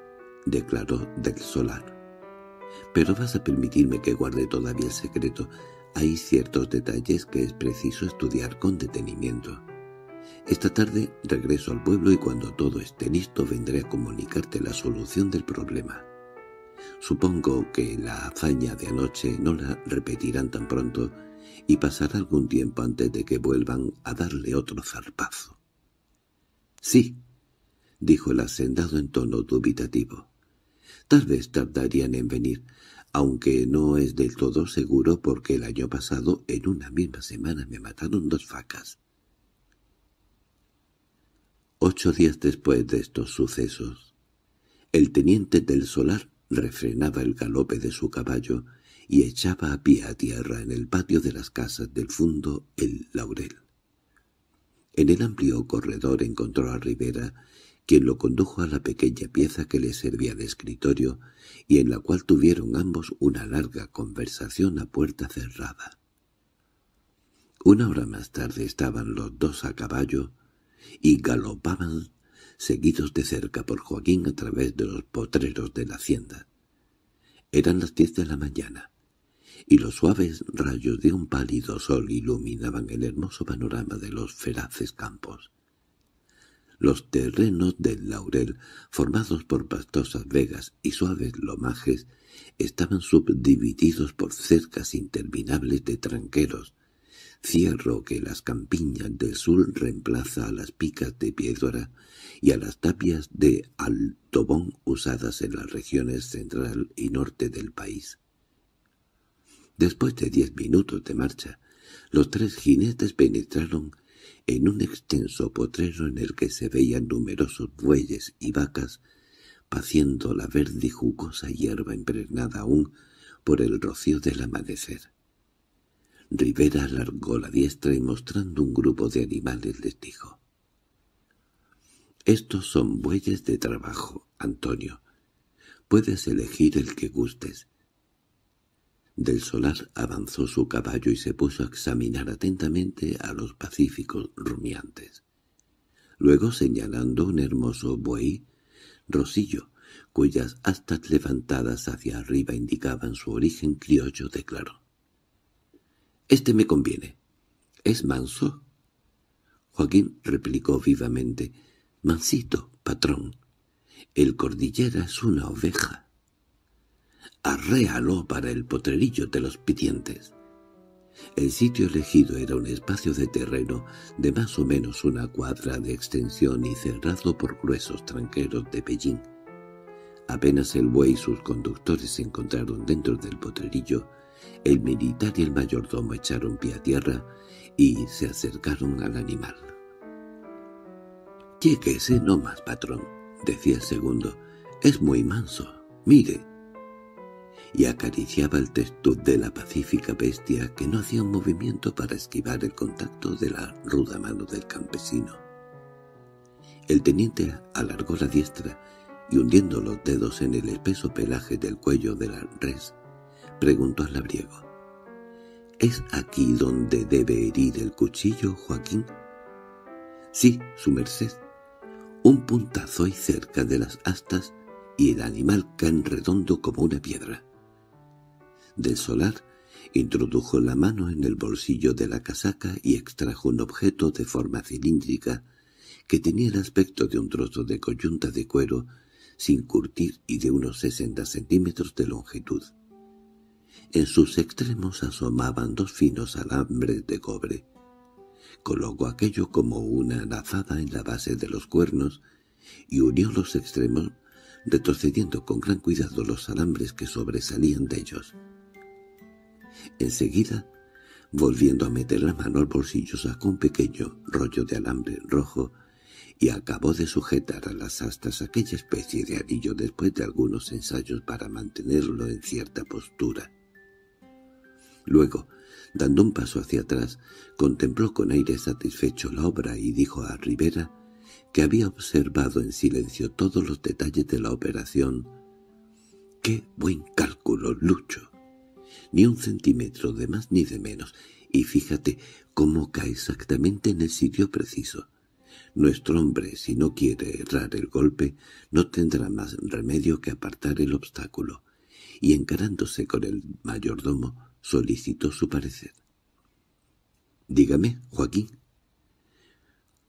declaró del solar. Pero vas a permitirme que guarde todavía el secreto. Hay ciertos detalles que es preciso estudiar con detenimiento. Esta tarde regreso al pueblo y cuando todo esté listo vendré a comunicarte la solución del problema. Supongo que la hazaña de anoche no la repetirán tan pronto y pasará algún tiempo antes de que vuelvan a darle otro zarpazo. —Sí —dijo el hacendado en tono dubitativo. Tal vez tardarían en venir, aunque no es del todo seguro porque el año pasado en una misma semana me mataron dos facas. Ocho días después de estos sucesos, el teniente del solar refrenaba el galope de su caballo y echaba a pie a tierra en el patio de las casas del fondo el laurel. En el amplio corredor encontró a Rivera, quien lo condujo a la pequeña pieza que le servía de escritorio y en la cual tuvieron ambos una larga conversación a puerta cerrada. Una hora más tarde estaban los dos a caballo y galopaban seguidos de cerca por Joaquín a través de los potreros de la hacienda. Eran las diez de la mañana y los suaves rayos de un pálido sol iluminaban el hermoso panorama de los feraces campos. Los terrenos del laurel, formados por pastosas vegas y suaves lomajes, estaban subdivididos por cercas interminables de tranqueros, cierro que las campiñas del sur reemplaza a las picas de piedra y a las tapias de altobón usadas en las regiones central y norte del país. Después de diez minutos de marcha, los tres jinetes penetraron en un extenso potrero en el que se veían numerosos bueyes y vacas paciendo la verde y jugosa hierba impregnada aún por el rocío del amanecer. Rivera alargó la diestra y mostrando un grupo de animales les dijo «Estos son bueyes de trabajo, Antonio. Puedes elegir el que gustes. Del solar avanzó su caballo y se puso a examinar atentamente a los pacíficos rumiantes. Luego, señalando un hermoso buey, Rosillo, cuyas astas levantadas hacia arriba indicaban su origen criollo, declaró. «Este me conviene. ¿Es manso?» Joaquín replicó vivamente. «Mansito, patrón. El cordillera es una oveja» arréalo para el potrerillo de los pidientes. El sitio elegido era un espacio de terreno de más o menos una cuadra de extensión y cerrado por gruesos tranqueros de pellín. Apenas el buey y sus conductores se encontraron dentro del potrerillo, el militar y el mayordomo echaron pie a tierra y se acercaron al animal. «Lléguese no más, patrón», decía el segundo. «Es muy manso. Mire» y acariciaba el testuz de la pacífica bestia que no hacía un movimiento para esquivar el contacto de la ruda mano del campesino. El teniente alargó la diestra y hundiendo los dedos en el espeso pelaje del cuello de la res, preguntó al labriego. —¿Es aquí donde debe herir el cuchillo, Joaquín? —Sí, su merced. Un puntazo y cerca de las astas y el animal cae redondo como una piedra del solar, introdujo la mano en el bolsillo de la casaca y extrajo un objeto de forma cilíndrica que tenía el aspecto de un trozo de coyunta de cuero sin curtir y de unos sesenta centímetros de longitud. En sus extremos asomaban dos finos alambres de cobre. Colocó aquello como una lazada en la base de los cuernos y unió los extremos retrocediendo con gran cuidado los alambres que sobresalían de ellos. Enseguida, volviendo a meter la mano al bolsillo, sacó un pequeño rollo de alambre rojo y acabó de sujetar a las astas aquella especie de anillo después de algunos ensayos para mantenerlo en cierta postura. Luego, dando un paso hacia atrás, contempló con aire satisfecho la obra y dijo a Rivera que había observado en silencio todos los detalles de la operación. —¡Qué buen cálculo, Lucho! ni un centímetro de más ni de menos, y fíjate cómo cae exactamente en el sitio preciso. Nuestro hombre, si no quiere errar el golpe, no tendrá más remedio que apartar el obstáculo, y encarándose con el mayordomo, solicitó su parecer. «Dígame, Joaquín,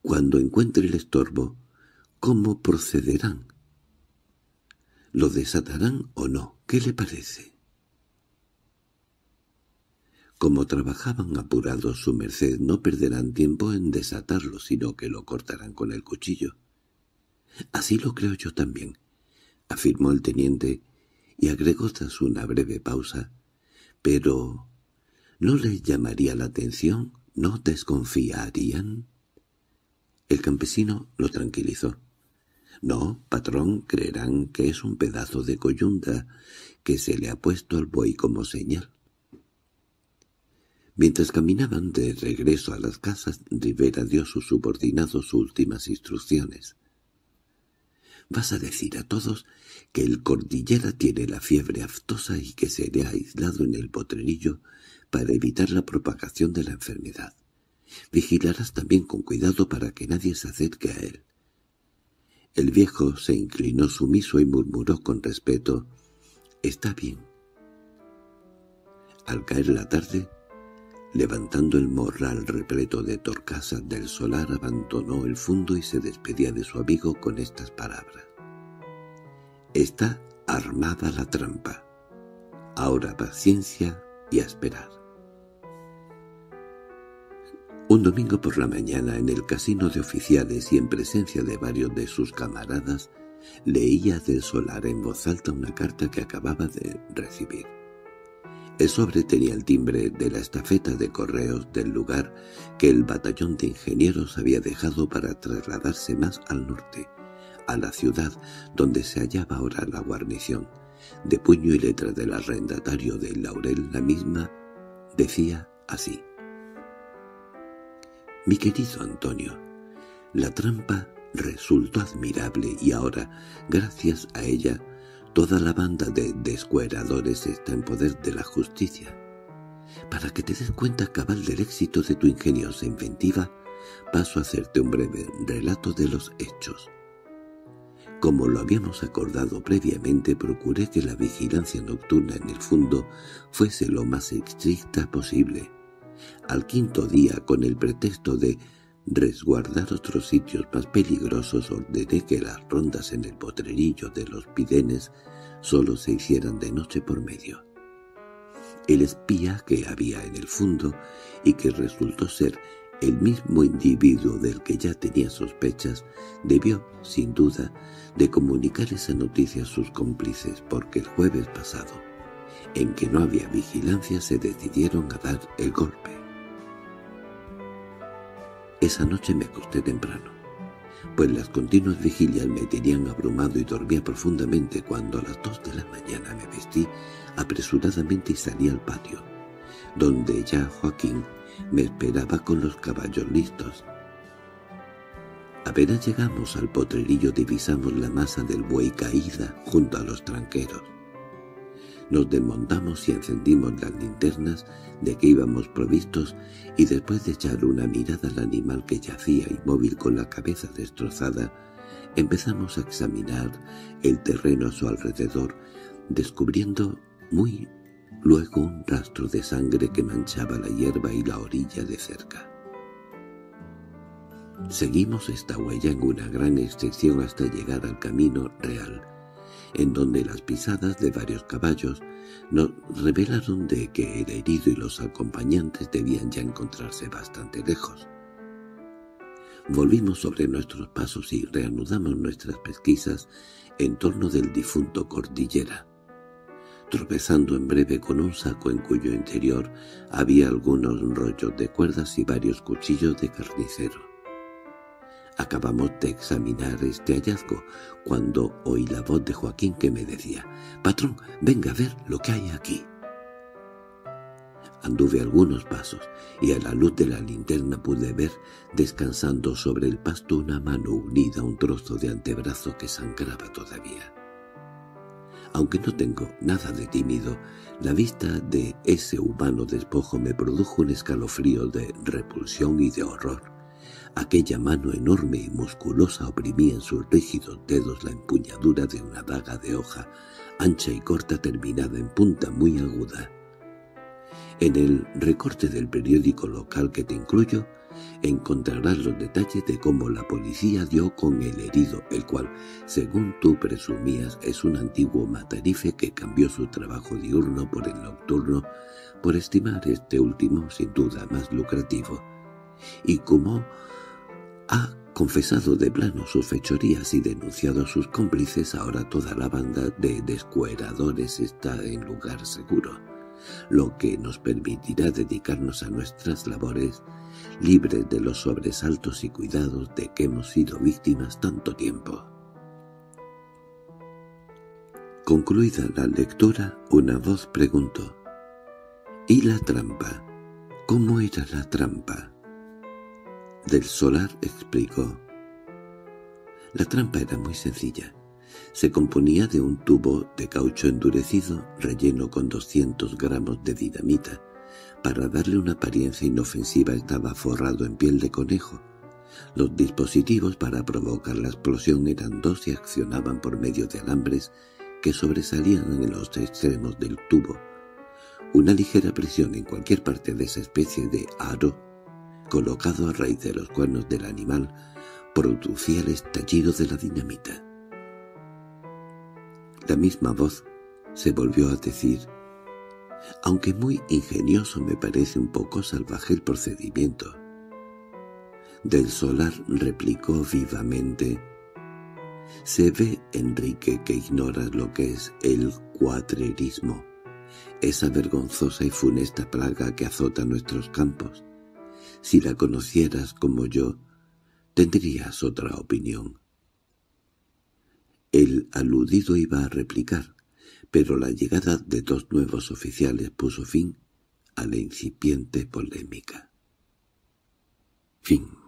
cuando encuentre el estorbo, ¿cómo procederán? ¿Lo desatarán o no? ¿Qué le parece?» Como trabajaban apurados su merced, no perderán tiempo en desatarlo, sino que lo cortarán con el cuchillo. —Así lo creo yo también —afirmó el teniente, y agregó tras una breve pausa—, pero ¿no le llamaría la atención? ¿No desconfiarían? El campesino lo tranquilizó. No, patrón, creerán que es un pedazo de coyunda que se le ha puesto al buey como señal. Mientras caminaban de regreso a las casas, Rivera dio a sus subordinados sus últimas instrucciones. «Vas a decir a todos que el cordillera tiene la fiebre aftosa y que se le ha aislado en el potrerillo para evitar la propagación de la enfermedad. Vigilarás también con cuidado para que nadie se acerque a él». El viejo se inclinó sumiso y murmuró con respeto, «Está bien». Al caer la tarde, Levantando el morral repleto de torcasas del solar, abandonó el fundo y se despedía de su amigo con estas palabras. Está armada la trampa. Ahora paciencia y a esperar. Un domingo por la mañana, en el casino de oficiales y en presencia de varios de sus camaradas, leía del solar en voz alta una carta que acababa de recibir. El sobre tenía el timbre de la estafeta de correos del lugar que el batallón de ingenieros había dejado para trasladarse más al norte, a la ciudad donde se hallaba ahora la guarnición. De puño y letra del arrendatario de Laurel la misma decía así. «Mi querido Antonio, la trampa resultó admirable y ahora, gracias a ella, Toda la banda de descueradores está en poder de la justicia. Para que te des cuenta cabal del éxito de tu ingeniosa inventiva, paso a hacerte un breve relato de los hechos. Como lo habíamos acordado previamente, procuré que la vigilancia nocturna en el fondo fuese lo más estricta posible. Al quinto día, con el pretexto de resguardar otros sitios más peligrosos ordené que las rondas en el potrerillo de los pidenes solo se hicieran de noche por medio. El espía que había en el fondo y que resultó ser el mismo individuo del que ya tenía sospechas, debió, sin duda, de comunicar esa noticia a sus cómplices porque el jueves pasado, en que no había vigilancia, se decidieron a dar el golpe. Esa noche me acosté temprano, pues las continuas vigilias me tenían abrumado y dormía profundamente cuando a las dos de la mañana me vestí apresuradamente y salí al patio, donde ya Joaquín me esperaba con los caballos listos. Apenas llegamos al potrerillo divisamos la masa del buey caída junto a los tranqueros. Nos desmontamos y encendimos las linternas de que íbamos provistos y después de echar una mirada al animal que yacía inmóvil con la cabeza destrozada, empezamos a examinar el terreno a su alrededor, descubriendo muy luego un rastro de sangre que manchaba la hierba y la orilla de cerca. Seguimos esta huella en una gran extensión hasta llegar al camino real, en donde las pisadas de varios caballos nos revelaron de que el herido y los acompañantes debían ya encontrarse bastante lejos. Volvimos sobre nuestros pasos y reanudamos nuestras pesquisas en torno del difunto Cordillera, tropezando en breve con un saco en cuyo interior había algunos rollos de cuerdas y varios cuchillos de carnicero. Acabamos de examinar este hallazgo cuando oí la voz de Joaquín que me decía «Patrón, venga a ver lo que hay aquí». Anduve algunos pasos y a la luz de la linterna pude ver descansando sobre el pasto una mano unida a un trozo de antebrazo que sangraba todavía. Aunque no tengo nada de tímido, la vista de ese humano despojo me produjo un escalofrío de repulsión y de horror Aquella mano enorme y musculosa oprimía en sus rígidos dedos la empuñadura de una daga de hoja, ancha y corta terminada en punta muy aguda. En el recorte del periódico local que te incluyo, encontrarás los detalles de cómo la policía dio con el herido, el cual, según tú presumías, es un antiguo matarife que cambió su trabajo diurno por el nocturno por estimar este último sin duda más lucrativo, y cómo ha confesado de plano sus fechorías y denunciado a sus cómplices, ahora toda la banda de descueradores está en lugar seguro lo que nos permitirá dedicarnos a nuestras labores libres de los sobresaltos y cuidados de que hemos sido víctimas tanto tiempo. Concluida la lectura, una voz preguntó, «¿Y la trampa? ¿Cómo era la trampa?» Del solar explicó, «La trampa era muy sencilla. Se componía de un tubo de caucho endurecido relleno con 200 gramos de dinamita. Para darle una apariencia inofensiva estaba forrado en piel de conejo. Los dispositivos para provocar la explosión eran dos y accionaban por medio de alambres que sobresalían en los extremos del tubo. Una ligera presión en cualquier parte de esa especie de aro, colocado a raíz de los cuernos del animal, producía el estallido de la dinamita. La misma voz se volvió a decir, aunque muy ingenioso me parece un poco salvaje el procedimiento. Del solar replicó vivamente, «Se ve, Enrique, que ignoras lo que es el cuatrerismo, esa vergonzosa y funesta plaga que azota nuestros campos. Si la conocieras como yo, tendrías otra opinión». El aludido iba a replicar, pero la llegada de dos nuevos oficiales puso fin a la incipiente polémica. Fin